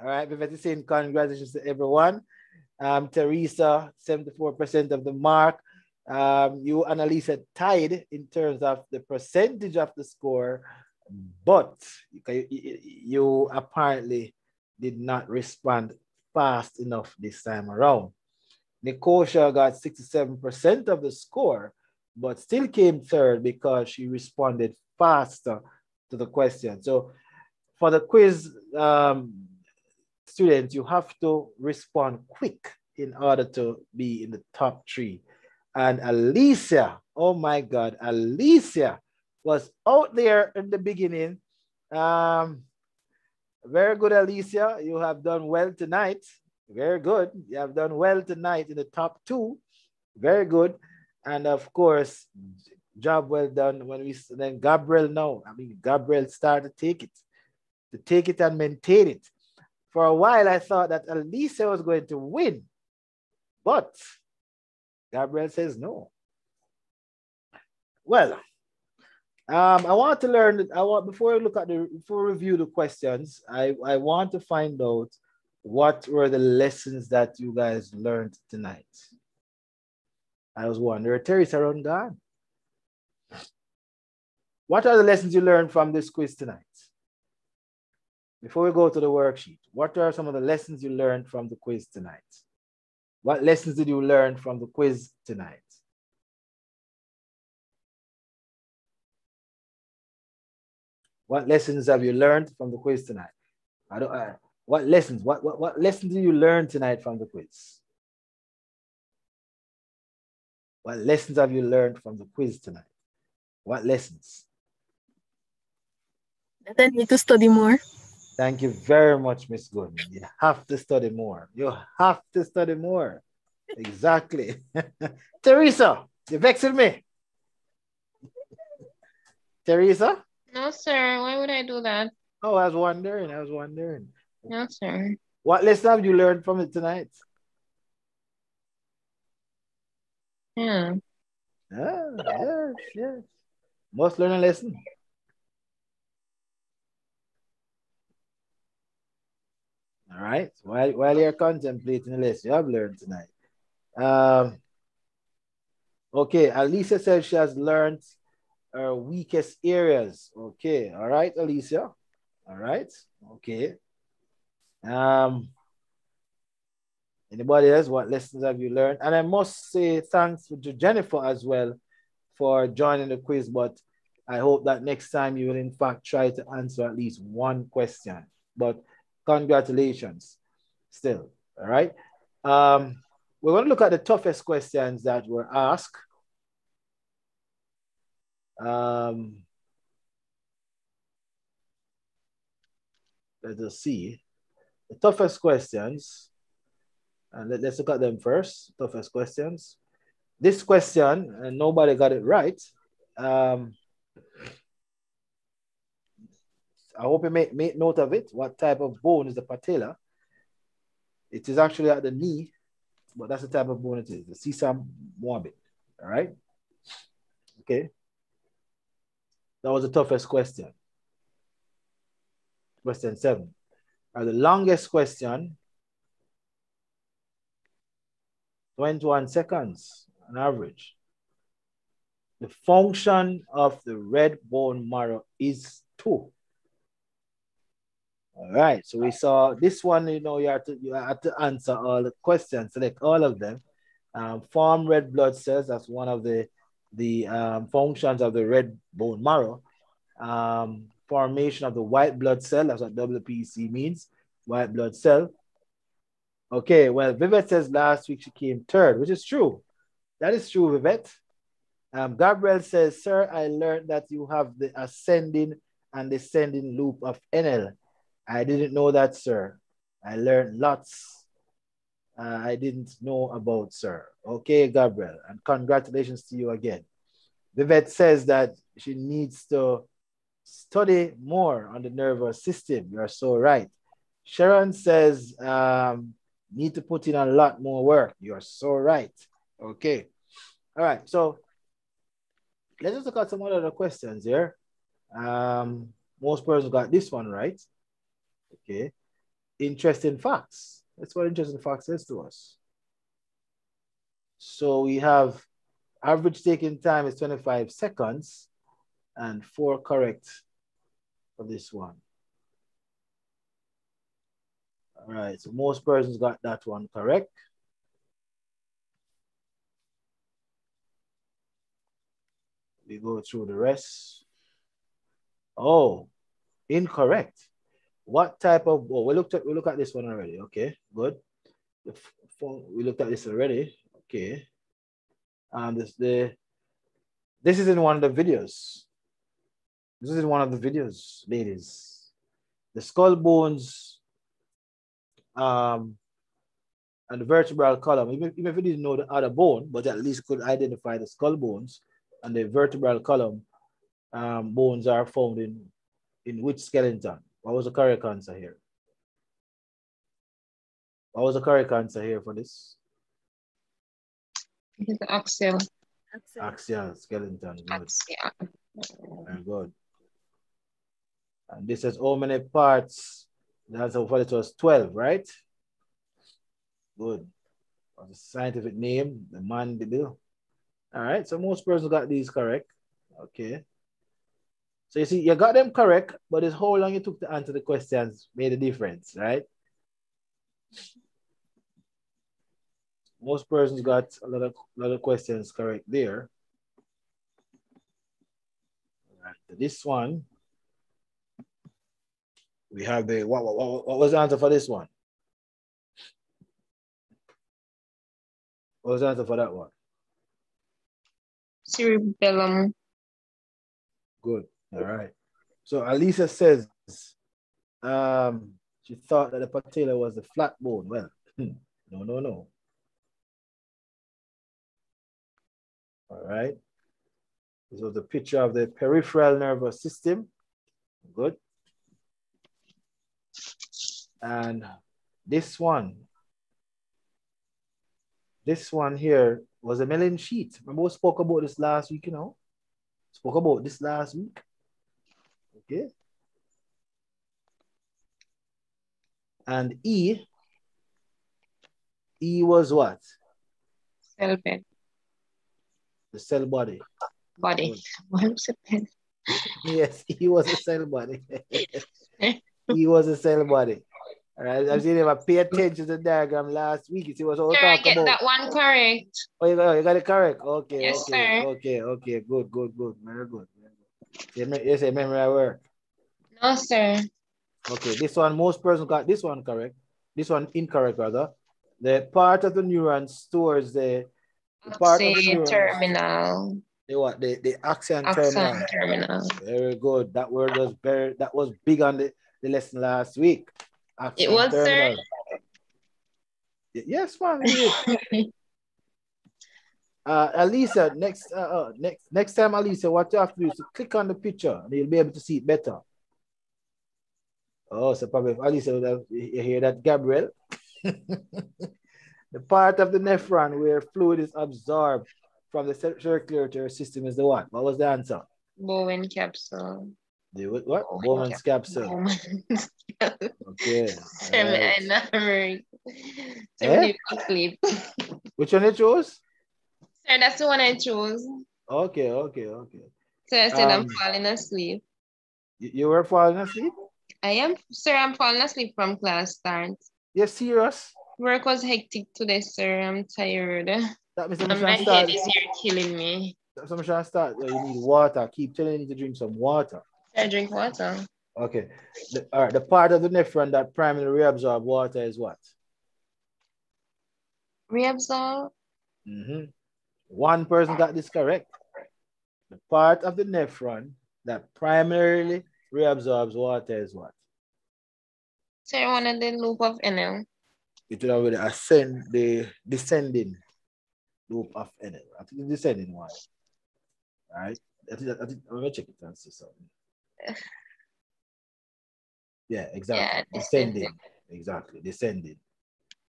All right, Vivette is saying congratulations to everyone. Um, Teresa, 74% of the mark. Um, you, Annalisa, tied in terms of the percentage of the score, but you, you apparently did not respond fast enough this time around. Nikosha got 67% of the score, but still came third because she responded faster to the question. So for the quiz um, students, you have to respond quick in order to be in the top three. And Alicia, oh my God, Alicia was out there in the beginning. Um, very good, Alicia. You have done well tonight. Very good. You have done well tonight in the top two. Very good. And of course, job well done when we then Gabriel now. I mean, Gabriel started to take it, to take it and maintain it. For a while, I thought that Alicia was going to win, but Gabriel says no. Well, um, I want to learn. I want before I look at the before I review the questions. I I want to find out what were the lessons that you guys learned tonight. I was wondering, Teresa around God. What are the lessons you learned from this quiz tonight? Before we go to the worksheet, what are some of the lessons you learned from the quiz tonight? What lessons did you learn from the quiz tonight? What lessons have you learned from the quiz tonight? I don't. Uh, what lessons? What, what what lessons did you learn tonight from the quiz? What lessons have you learned from the quiz tonight? What lessons? That I need to study more. Thank you very much, Miss Goodman. You have to study more. You have to study more. Exactly. Teresa, you're vexing me. Teresa? No, sir. Why would I do that? Oh, I was wondering. I was wondering. No, sir. What lesson have you learned from it tonight? Yeah. Ah, yes, yes. Must learn a lesson. All right. While, while you're contemplating the lesson you have learned tonight. Um, okay. Alisa says she has learned her weakest areas. Okay. All right, Alicia. All right. Okay. Um, anybody else? What lessons have you learned? And I must say thanks to Jennifer as well for joining the quiz, but I hope that next time you will in fact try to answer at least one question. But congratulations still, all right? Um, we're going to look at the toughest questions that were asked. Um, let us see. The toughest questions, and let, us look at them first. Toughest questions. This question, and nobody got it right. Um, I hope you make note of it. What type of bone is the patella? It is actually at the knee, but that's the type of bone it is, the sesame morbid. All right. Okay. That was the toughest question. Question seven. The longest question, 21 seconds on average. The function of the red bone marrow is two. All right, so we saw this one, you know, you have to, you have to answer all the questions, select all of them. Um, form red blood cells, that's one of the, the um, functions of the red bone marrow. Um, formation of the white blood cell, that's what WBC means, white blood cell. Okay, well, Vivette says last week she came third, which is true. That is true, Vivette. Um, Gabriel says, Sir, I learned that you have the ascending and descending loop of Henle. I didn't know that, sir. I learned lots uh, I didn't know about, sir. Okay, Gabriel, and congratulations to you again. Vivette says that she needs to study more on the nervous system. You're so right. Sharon says, um, need to put in a lot more work. You're so right. Okay. All right. So let's just look at some other questions here. Um, most persons got this one right. Okay. Interesting facts. That's what interesting facts says to us. So we have average taking time is 25 seconds and four correct for this one. All right, so most persons got that one correct. We go through the rest. Oh, incorrect. What type of, oh, we looked at, we look at this one already. Okay, good. The phone, we looked at this already. Okay. And this, the, this is in one of the videos. This is in one of the videos, ladies. The skull bones um, and the vertebral column, even, even if you didn't know the other bone, but at least could identify the skull bones and the vertebral column um, bones are found in, in which skeleton? What was the correct answer here? What was the correct answer here for this? It's axial. Axial skeleton. Good. Axial. Very good. And this is how many parts? The answer for it was 12, right? Good. What's the scientific name? The mandible. All right, so most persons got these correct. Okay. So you see, you got them correct, but it's how long you took to answer the questions made a difference, right? Most persons got a lot of, lot of questions correct there. Right, so this one, we have the, what, what, what was the answer for this one? What was the answer for that one? Cerebellum. Good. All right. So Alisa says um, she thought that the patella was the flat bone. Well, no, no, no. All right. This was the picture of the peripheral nervous system. Good. And this one, this one here was a myelin sheath. Remember we spoke about this last week, you know? Spoke about this last week. Okay. And E, E was what? Cell bed. The cell body. Body. What's a bed? Yes, he was a cell body. he was a cell body. All right, I've seen him. I pay attention to the diagram last week. You see what I was Sir, I get about. that one correct. Oh, you got, oh, you got it correct. Okay, Yes, okay, sir. okay, okay. Good, good, good. Very good. Very good. You me- You say memory at work. No, sir. Okay, this one, most persons got this one correct. This one incorrect, rather. The part of the neuron stores the, the part of the neuron. terminal. The what? The, the axon Axon terminal. terminal. Very good. That word was very that was big on the, the lesson last week. It was, sir? Yes, man. it uh, Alisa, next, uh, uh, next, next time, Alisa, what you have to do is to click on the picture, and you'll be able to see it better. Oh, so probably if Alisa, would have- you hear that, Gabriel? the part of the nephron where fluid is absorbed from the cir- circulatory system is the what? What was the answer? Bowen capsule. The what? Bowman's capsule. Bowman's capsule. Okay. Sir, me- I never. Eh? me dey sleep. Which one you chose? Sir, that's the one I chose. Okay, okay, okay. So I said I'm Um, falling asleep. You, were falling asleep? I am, sir, I'm falling asleep from class start. You're serious? Work was hectic today, sir. I'm tired. And That means I'm my trying head is here killing me. So I'm trying to start. You need water. Keep telling you to drink some water. I drink water. Okay. The, all right. The part of the nephron that primarily reabsorb water is what? Reabsorb. Mhm. One person got this correct. The part of the nephron that primarily reabsorbs water is what? Sir, I wanted the loop of Henle. It will have the ascend, the descending loop of Henle. I think the descending one. All right. I think, I think, let me check it and see something. Yeah, exactly. Yeah, descending. descending. Exactly. Descending.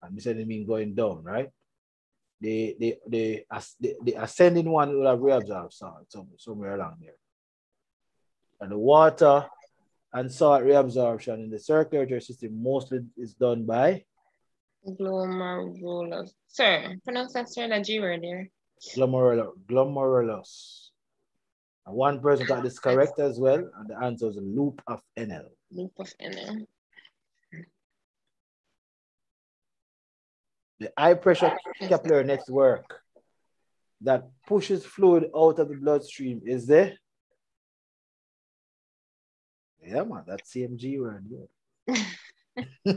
And descending mean going down, right? The the the, the, the ascending one will have reabsorbed salt some, somewhere along there. And the water and salt reabsorption in the circulatory system mostly is done by Glomerulus. Sir, pronounce that, sir, that G word there. glomerulus. glomerulus. And one person got this correct as well, and the answer is a loop of Henle. Loop of Henle. The high pressure capillary network that pushes fluid out of the bloodstream is the yeah man that's CMG word yeah.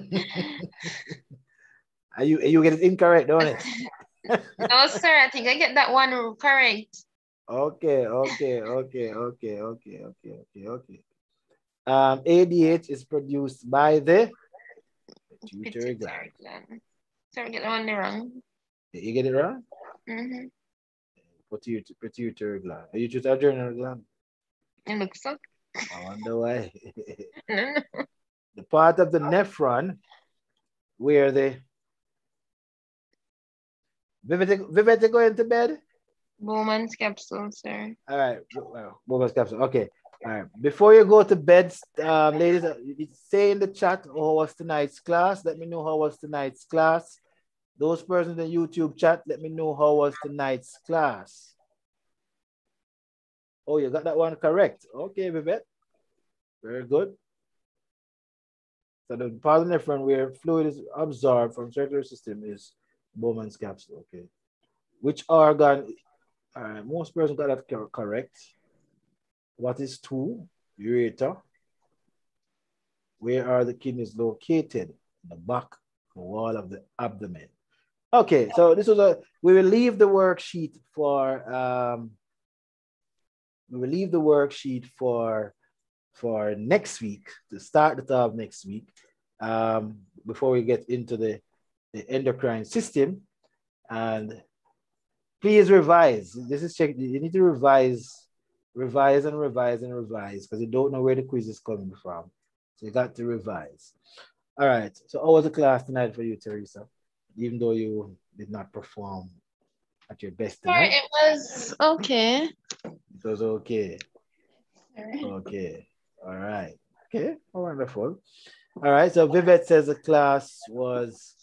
Are you you get it incorrect, don't it? No, sir, I think I get that one correct. Okay, okay, okay, okay, okay, okay, okay, okay. Um, ADH is produced by the pituitary gland. I get the one wrong. You get it wrong? Mm-hmm. Pituitary, pituitary gland. Are you just adrenal gland? It looks so. I wonder why. No, no. the part of the nephron where the Vivette, Vivette going to bed? Bowman's capsule, sir. All right. Bobas capsule. Okay. All right. Before you go to bed, um, ladies, uh, say in the chat how was tonight's class. Let me know how was tonight's class. Those persons in the YouTube chat, let me know how was tonight's class. Oh, you got that one correct. Okay, Vivette. Very good. So the part of the nephron where fluid is absorbed from circulatory system is Bowman's capsule. Okay. Which organ? All right, most persons got that cor- correct. What is two? Ureter. Where are the kidneys located? In the back wall of the abdomen. Okay, so this was a, we will leave the worksheet for, um, we will leave the worksheet for, for next week, to start the talk next week, um, before we get into the, the endocrine system. And please revise. This is check, you need to revise, revise and revise and revise because you don't know where the quiz is coming from. So you got to revise. All right. So how was the class tonight for you, Teresa? Even though you did not perform at your best tonight, it was okay. it was okay. Okay. All right. Okay. Wonderful. All right, so Vivette says the class was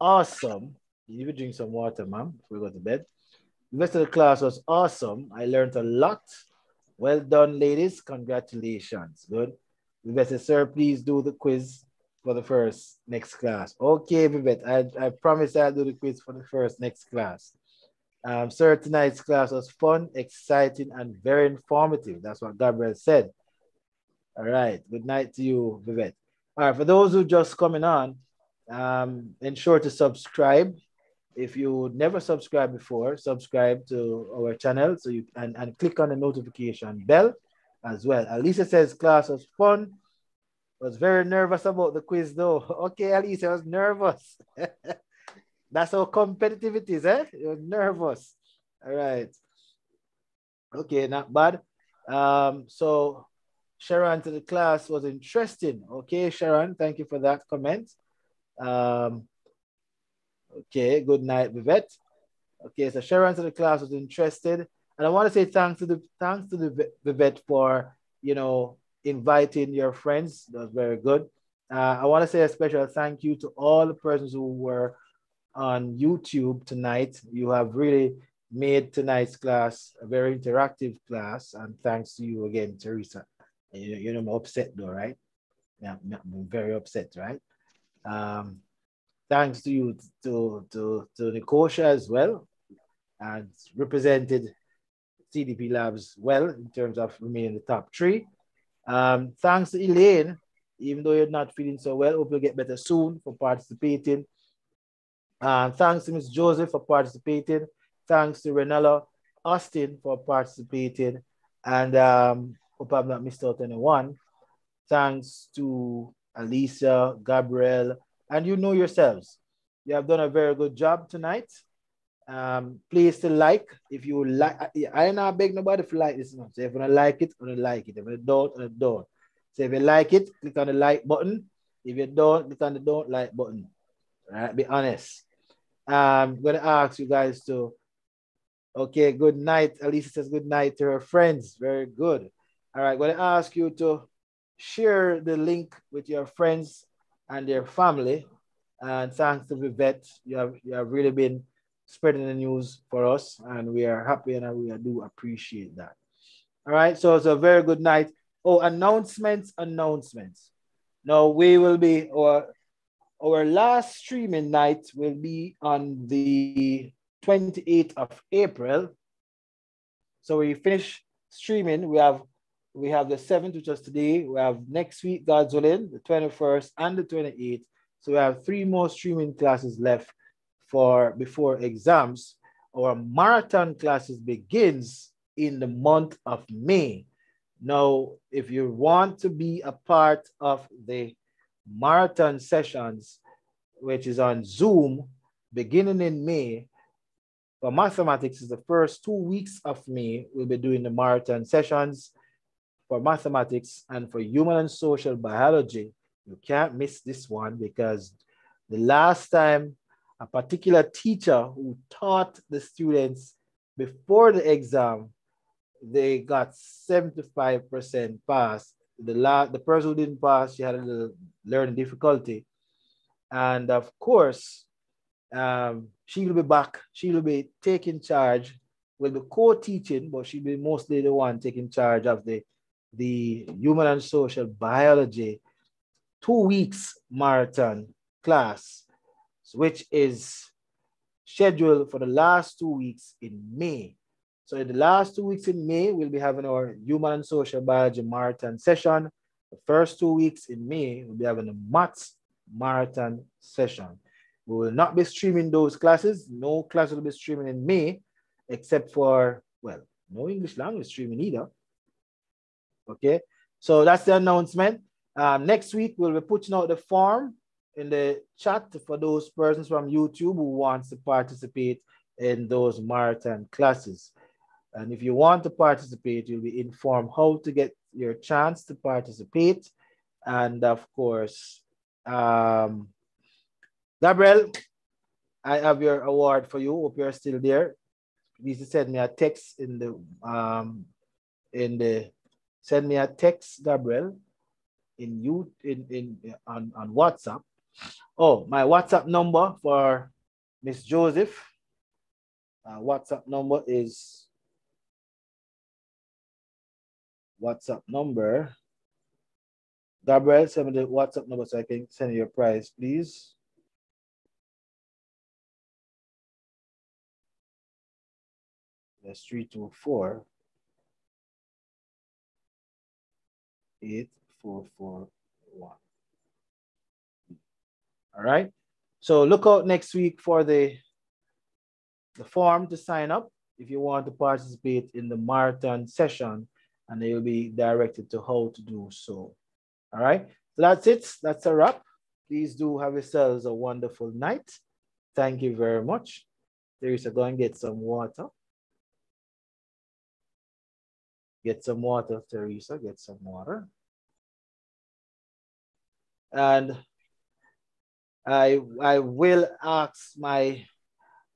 awesome. You need drink some water, ma'am, before we go to bed. The rest of the class was awesome. I learned a lot. Well done, ladies. Congratulations. Good. Vivette says, sir, please do the quiz for the first next class. Okay, Vivette, I, I promise I'll do the quiz for the first next class. Um, sir, tonight's class was fun, exciting, and very informative. That's what Gabriel said. All right. Good night to you, Vivette. All right. For those who just coming on, um, ensure to subscribe. If you never subscribed before, subscribe to our channel so you and, and click on the notification bell as well. Alicia says class was fun. Was very nervous about the quiz though. Okay, Elise, I was nervous. That's how competitive it is, eh? You're nervous. All right. Okay, not bad. Um, so Sharon to the class was interesting. Okay, Sharon, thank you for that comment. Um, okay, good night, Vivette. Okay, so Sharon to the class was interested. And I want to say thanks to the thanks to the Vivette for you know inviting your friends. That was very good. Uh, I want to say a special thank you to all the persons who were on YouTube tonight. You have really made tonight's class a very interactive class. And thanks to you again, Teresa. You, you know, I'm upset though, right? Yeah, I'm very upset, right? Um, thanks to you, to, to, to Nikosha as well, and represented CDP Labs well in terms of remaining the top three. Um, thanks to Elaine, even though you're not feeling so well, hope you'll get better soon for participating. Uh, thanks to Ms. Joseph for participating. Thanks to Renella Austin for participating. And um, hope I've not missed out anyone. Thanks to Alicia, Gabriel, and you know yourselves. You have done a very good job tonight. Um, please to like if you like. I, not beg nobody to like this. So if you don't like it, you like it. If you don't, you don't. So if you like it, click on the like button. If you don't, click on the don't like button. All right, be honest. Um, I'm gonna ask you guys to. Okay, good night. Alicia says good night to her friends. Very good. All right, I'm gonna ask you to share the link with your friends and their family. And thanks to Vivette, you have you have really been spreading the news for us, and we are happy and we do appreciate that. All right, so it's a very good night. Oh, announcements, announcements. Now we will be, or our last streaming night will be on the 28th of April. So we finish streaming. We have we have the 7th, which is today. We have next week, God's willing, the 21st and the 28th. So we have three more streaming classes left for before exams. Our marathon classes begins in the month of May. Now, if you want to be a part of the marathon sessions, which is on Zoom, beginning in May. For mathematics is the first two weeks of May, we'll be doing the marathon sessions for mathematics and for human and social biology. You can't miss this one because the last time a particular teacher who taught the students before the exam, they got 75% pass the la- the person who didn't pass, she had a little learning difficulty. And of course, um, she will be back. She will be taking charge, will be co-teaching, but she'll be mostly the one taking charge of the, the human and social biology two weeks marathon class, which is scheduled for the last two weeks in May. So in the last two weeks in May, we'll be having our human and social biology marathon session. The first two weeks in May, we'll be having a maths marathon session. We will not be streaming those classes. No class will be streaming in May, except for, well, no English language streaming either. Okay, so that's the announcement. Um, next week, we'll be putting out the form in the chat for those persons from YouTube who wants to participate in those marathon classes. And if you want to participate, you'll be informed how to get your chance to participate. And of course, um, Gabriel, I have your award for you. Hope you're still there. Please send me a text in the um in the send me a text, Gabriel, in you in, in on, on WhatsApp. Oh, my WhatsApp number for Miss Joseph. Uh, WhatsApp number is WhatsApp number. Gabriel, send me the WhatsApp number so I can send you your price, please. That's 324 8441. All right. So look out next week for the, the form to sign up if you want to participate in the marathon session and will be directed to how to do so. All right. So that's it. That's a wrap. Please do have yourselves a wonderful night. Thank you very much. Teresa, go and get some water. Get some water, Teresa. Get some water. And I I will ask my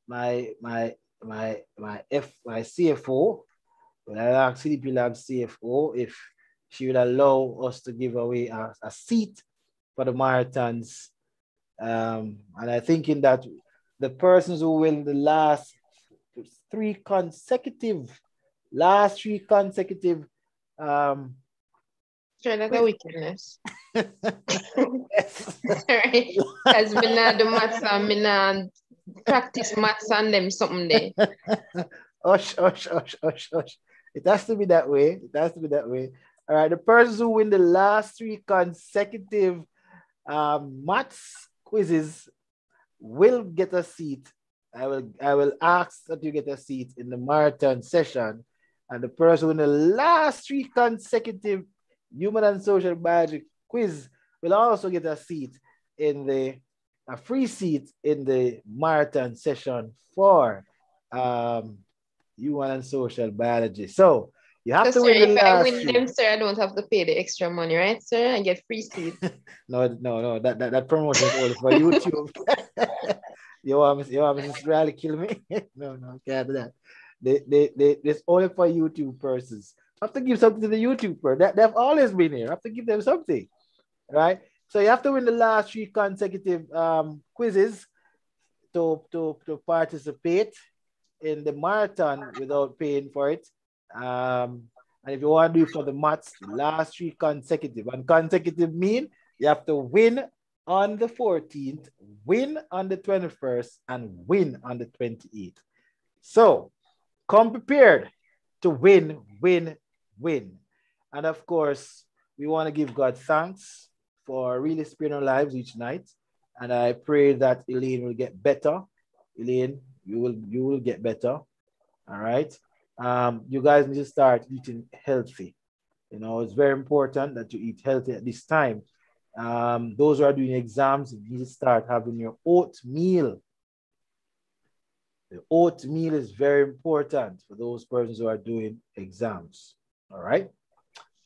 my my my my F my CFO. Well, I'll ask CDP Lab CFO if she will allow us to give away a, a seat for the marathons. Um, and I think in that the persons who win the last three consecutive, last three consecutive um, Try like a wickedness. Sorry. Because me not do maths and me not practice maths and them something there. Ush, ush, ush, ush, ush. It has to be that way. It has to be that way. All right. The persons who win the last three consecutive um, maths quizzes will get a seat. I will I will ask that you get a seat in the marathon session. And the person in the last three consecutive human and social biology quiz will also get a seat in the a free seat in the marathon session for um, human and social biology. So you have So, to sir, win the if I win them, sir, I don't have to pay the extra money, right, sir? I get free seat. No, no, no. That that, that promotion is only for YouTube. you want? You want to really kill me? no, no, can't do that. They, they, they, it's only for YouTube persons. I have to give something to the YouTuber. That they've always been here. I have to give them something, right? So you have to win the last three consecutive um, quizzes to, to, to participate in the marathon without paying for it. Um, and if you want to do it for the maths, the last three consecutive. And consecutive mean you have to win on the 14th, win on the 21st, and win on the 28th. So come prepared to win, win, win. And of course, we want to give God thanks for really sparing our lives each night. And I pray that Elaine will get better. Elaine, you will you will get better. All right. Um, you guys need to start eating healthy. You know, it's very important that you eat healthy at this time. Um, those who are doing exams, you need to start having your oatmeal. The oatmeal is very important for those persons who are doing exams. All right.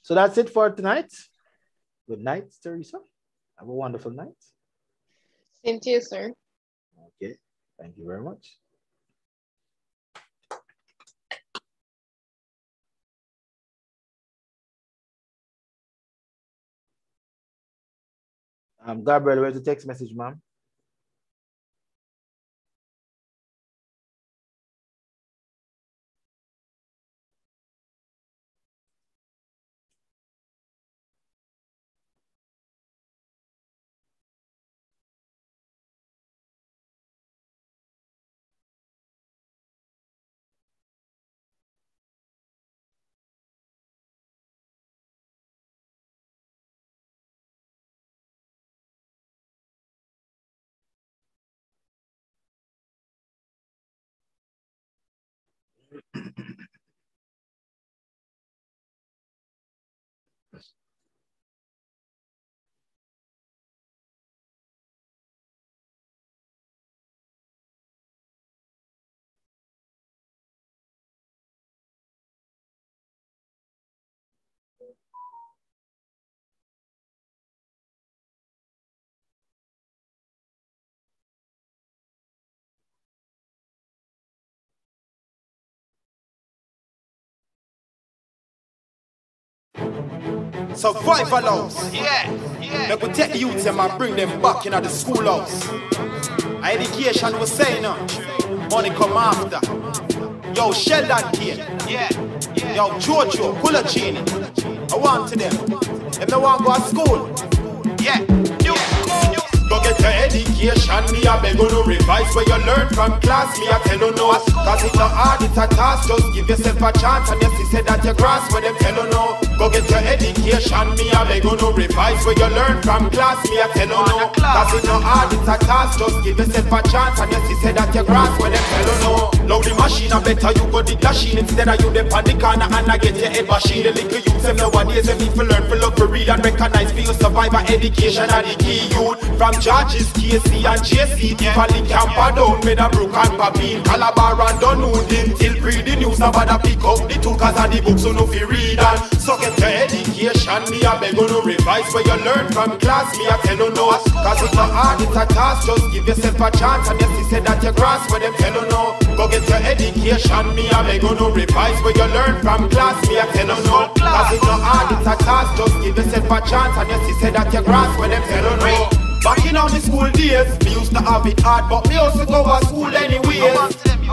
So that's it for tonight. Good night, Teresa. Have a wonderful night. Same to you, sir. Okay. Thank you very much. Um, Gabriel, where's the text message, ma'am? Survival house. Yeah, yeah. They could take the youths and bring them back into the schoolhouse. Education was saying, uh, money come after. Yo, Sheldon kid. Yeah, yeah. Yo, Jojo, Kulachini. I want to them. If they want to go to school. Yeah, new, new. Go get your education, me a beg you no revise where you learn from class, me a tell you no. Cause it's not hard, it's a task, just give yourself a chance and you see say that you grasp where them tell you no. Go get your education, me a beg you no revise where you learn from class, me a tell you no. Cause it's not hard, it's a task, just give yourself a chance and you see say that you grasp where them tell you no. Load the machine, I better you go the machine instead of you the corner and I get your head machine. The little youths them nowadays them need to learn for love for real and recognize for you survive education and the key youth. From George's, KC and JC Tivoli, Camperdown, Meadowbrook and Papine Calabar and Dunwoodin Till pre the news about pick up the two Cause of the books so no fi read and get your education, me a beg you revise Where you learn from class, me a tell you no Cause it's not hard, it's a task. Just give yourself a chance and you see say that you grasp Where them tell you no Go get your education, me a beg you revise Where you learn from class, me a tell you no Cause it's not hard, it's a task. Just give yourself a chance and you see say that you grasp Where them tell you no. Back in all my school days, me used to have it hard, but me also go to school anyway.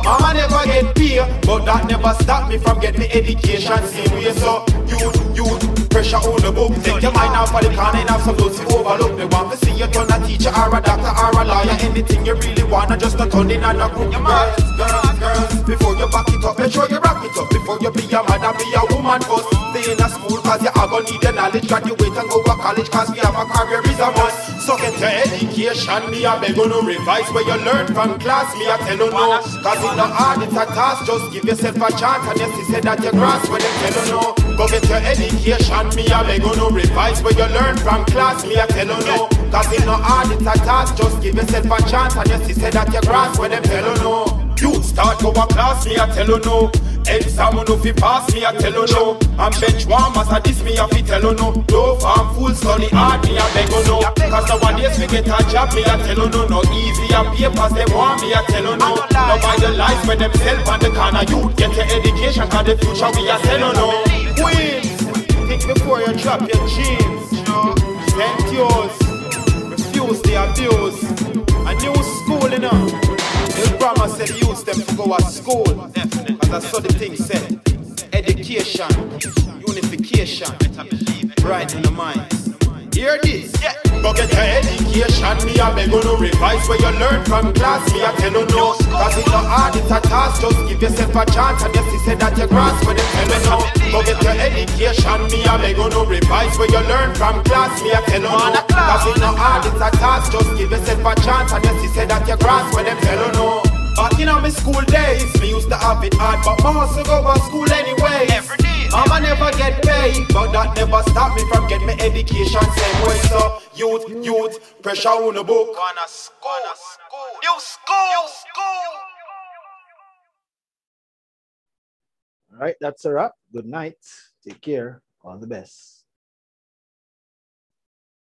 Mama never get paid, but that never stopped me from getting education same way. So you, you, pressure on the book. Take your mind off of the corner and have some notes to overlook. They want to see you turn a teacher or a doctor or a lawyer. Anything you really wanna just to turn in and a group. Girls, girls, girls, before you back it up, make sure you wrap it up. Before you be a man and be a woman first. Stay in a school cause you are gonna need the knowledge. Graduate and go to college cause we have a career is a must. So get your education, me a beg you no revise where you learn from class, me a tell you no. Cause it's not hard, it's a task, just give yourself a chance and you see say that you grasp when they tell no. Go get your education, me a beg you no revise where you learn from class, me a tell you no. Cause it's not hard, it's a task, just give yourself a chance and you see say that you grasp when they tell you no. You start go a class, me a tell you no. Exam no fi pass me, I tell you no. And bench warmers a this me, I fi tell you no. No farm full study hard, me a beg you no. Cause nowadays we get a job, me a tell you no. No easy and papers they want me, I tell you no. No buy the lies when them sell on the corner. You get your education, cause the future we a tell you no. Queens, think before you drop your jeans. Spent yours, refuse the abuse. A new school, you know. The grammar said use them to go to school. As I saw the thing said. Education, unification, right in the mind. Hear this? Yeah. Go get your education, me a beg no revise where you learn from class, me a tell you no. Cause it's not hard, it's a task, just give yourself a chance and you see say that you grasp where they tell you no. Go get your education, me a beg no revise where you learn from class, me a tell you no. Cause it's not hard, it's a task, just give yourself a chance and you see say that you grasp where them tell you no. Back in my school days, me used to have it hard, but mama also go to school anyway. Every day. Mama never get paid, but that never stop me from getting my education same way. So youth, youth, pressure on the book. Gonna school, Gonna school, you school, you school. All right, that's a wrap. Good night. Take care. All the best.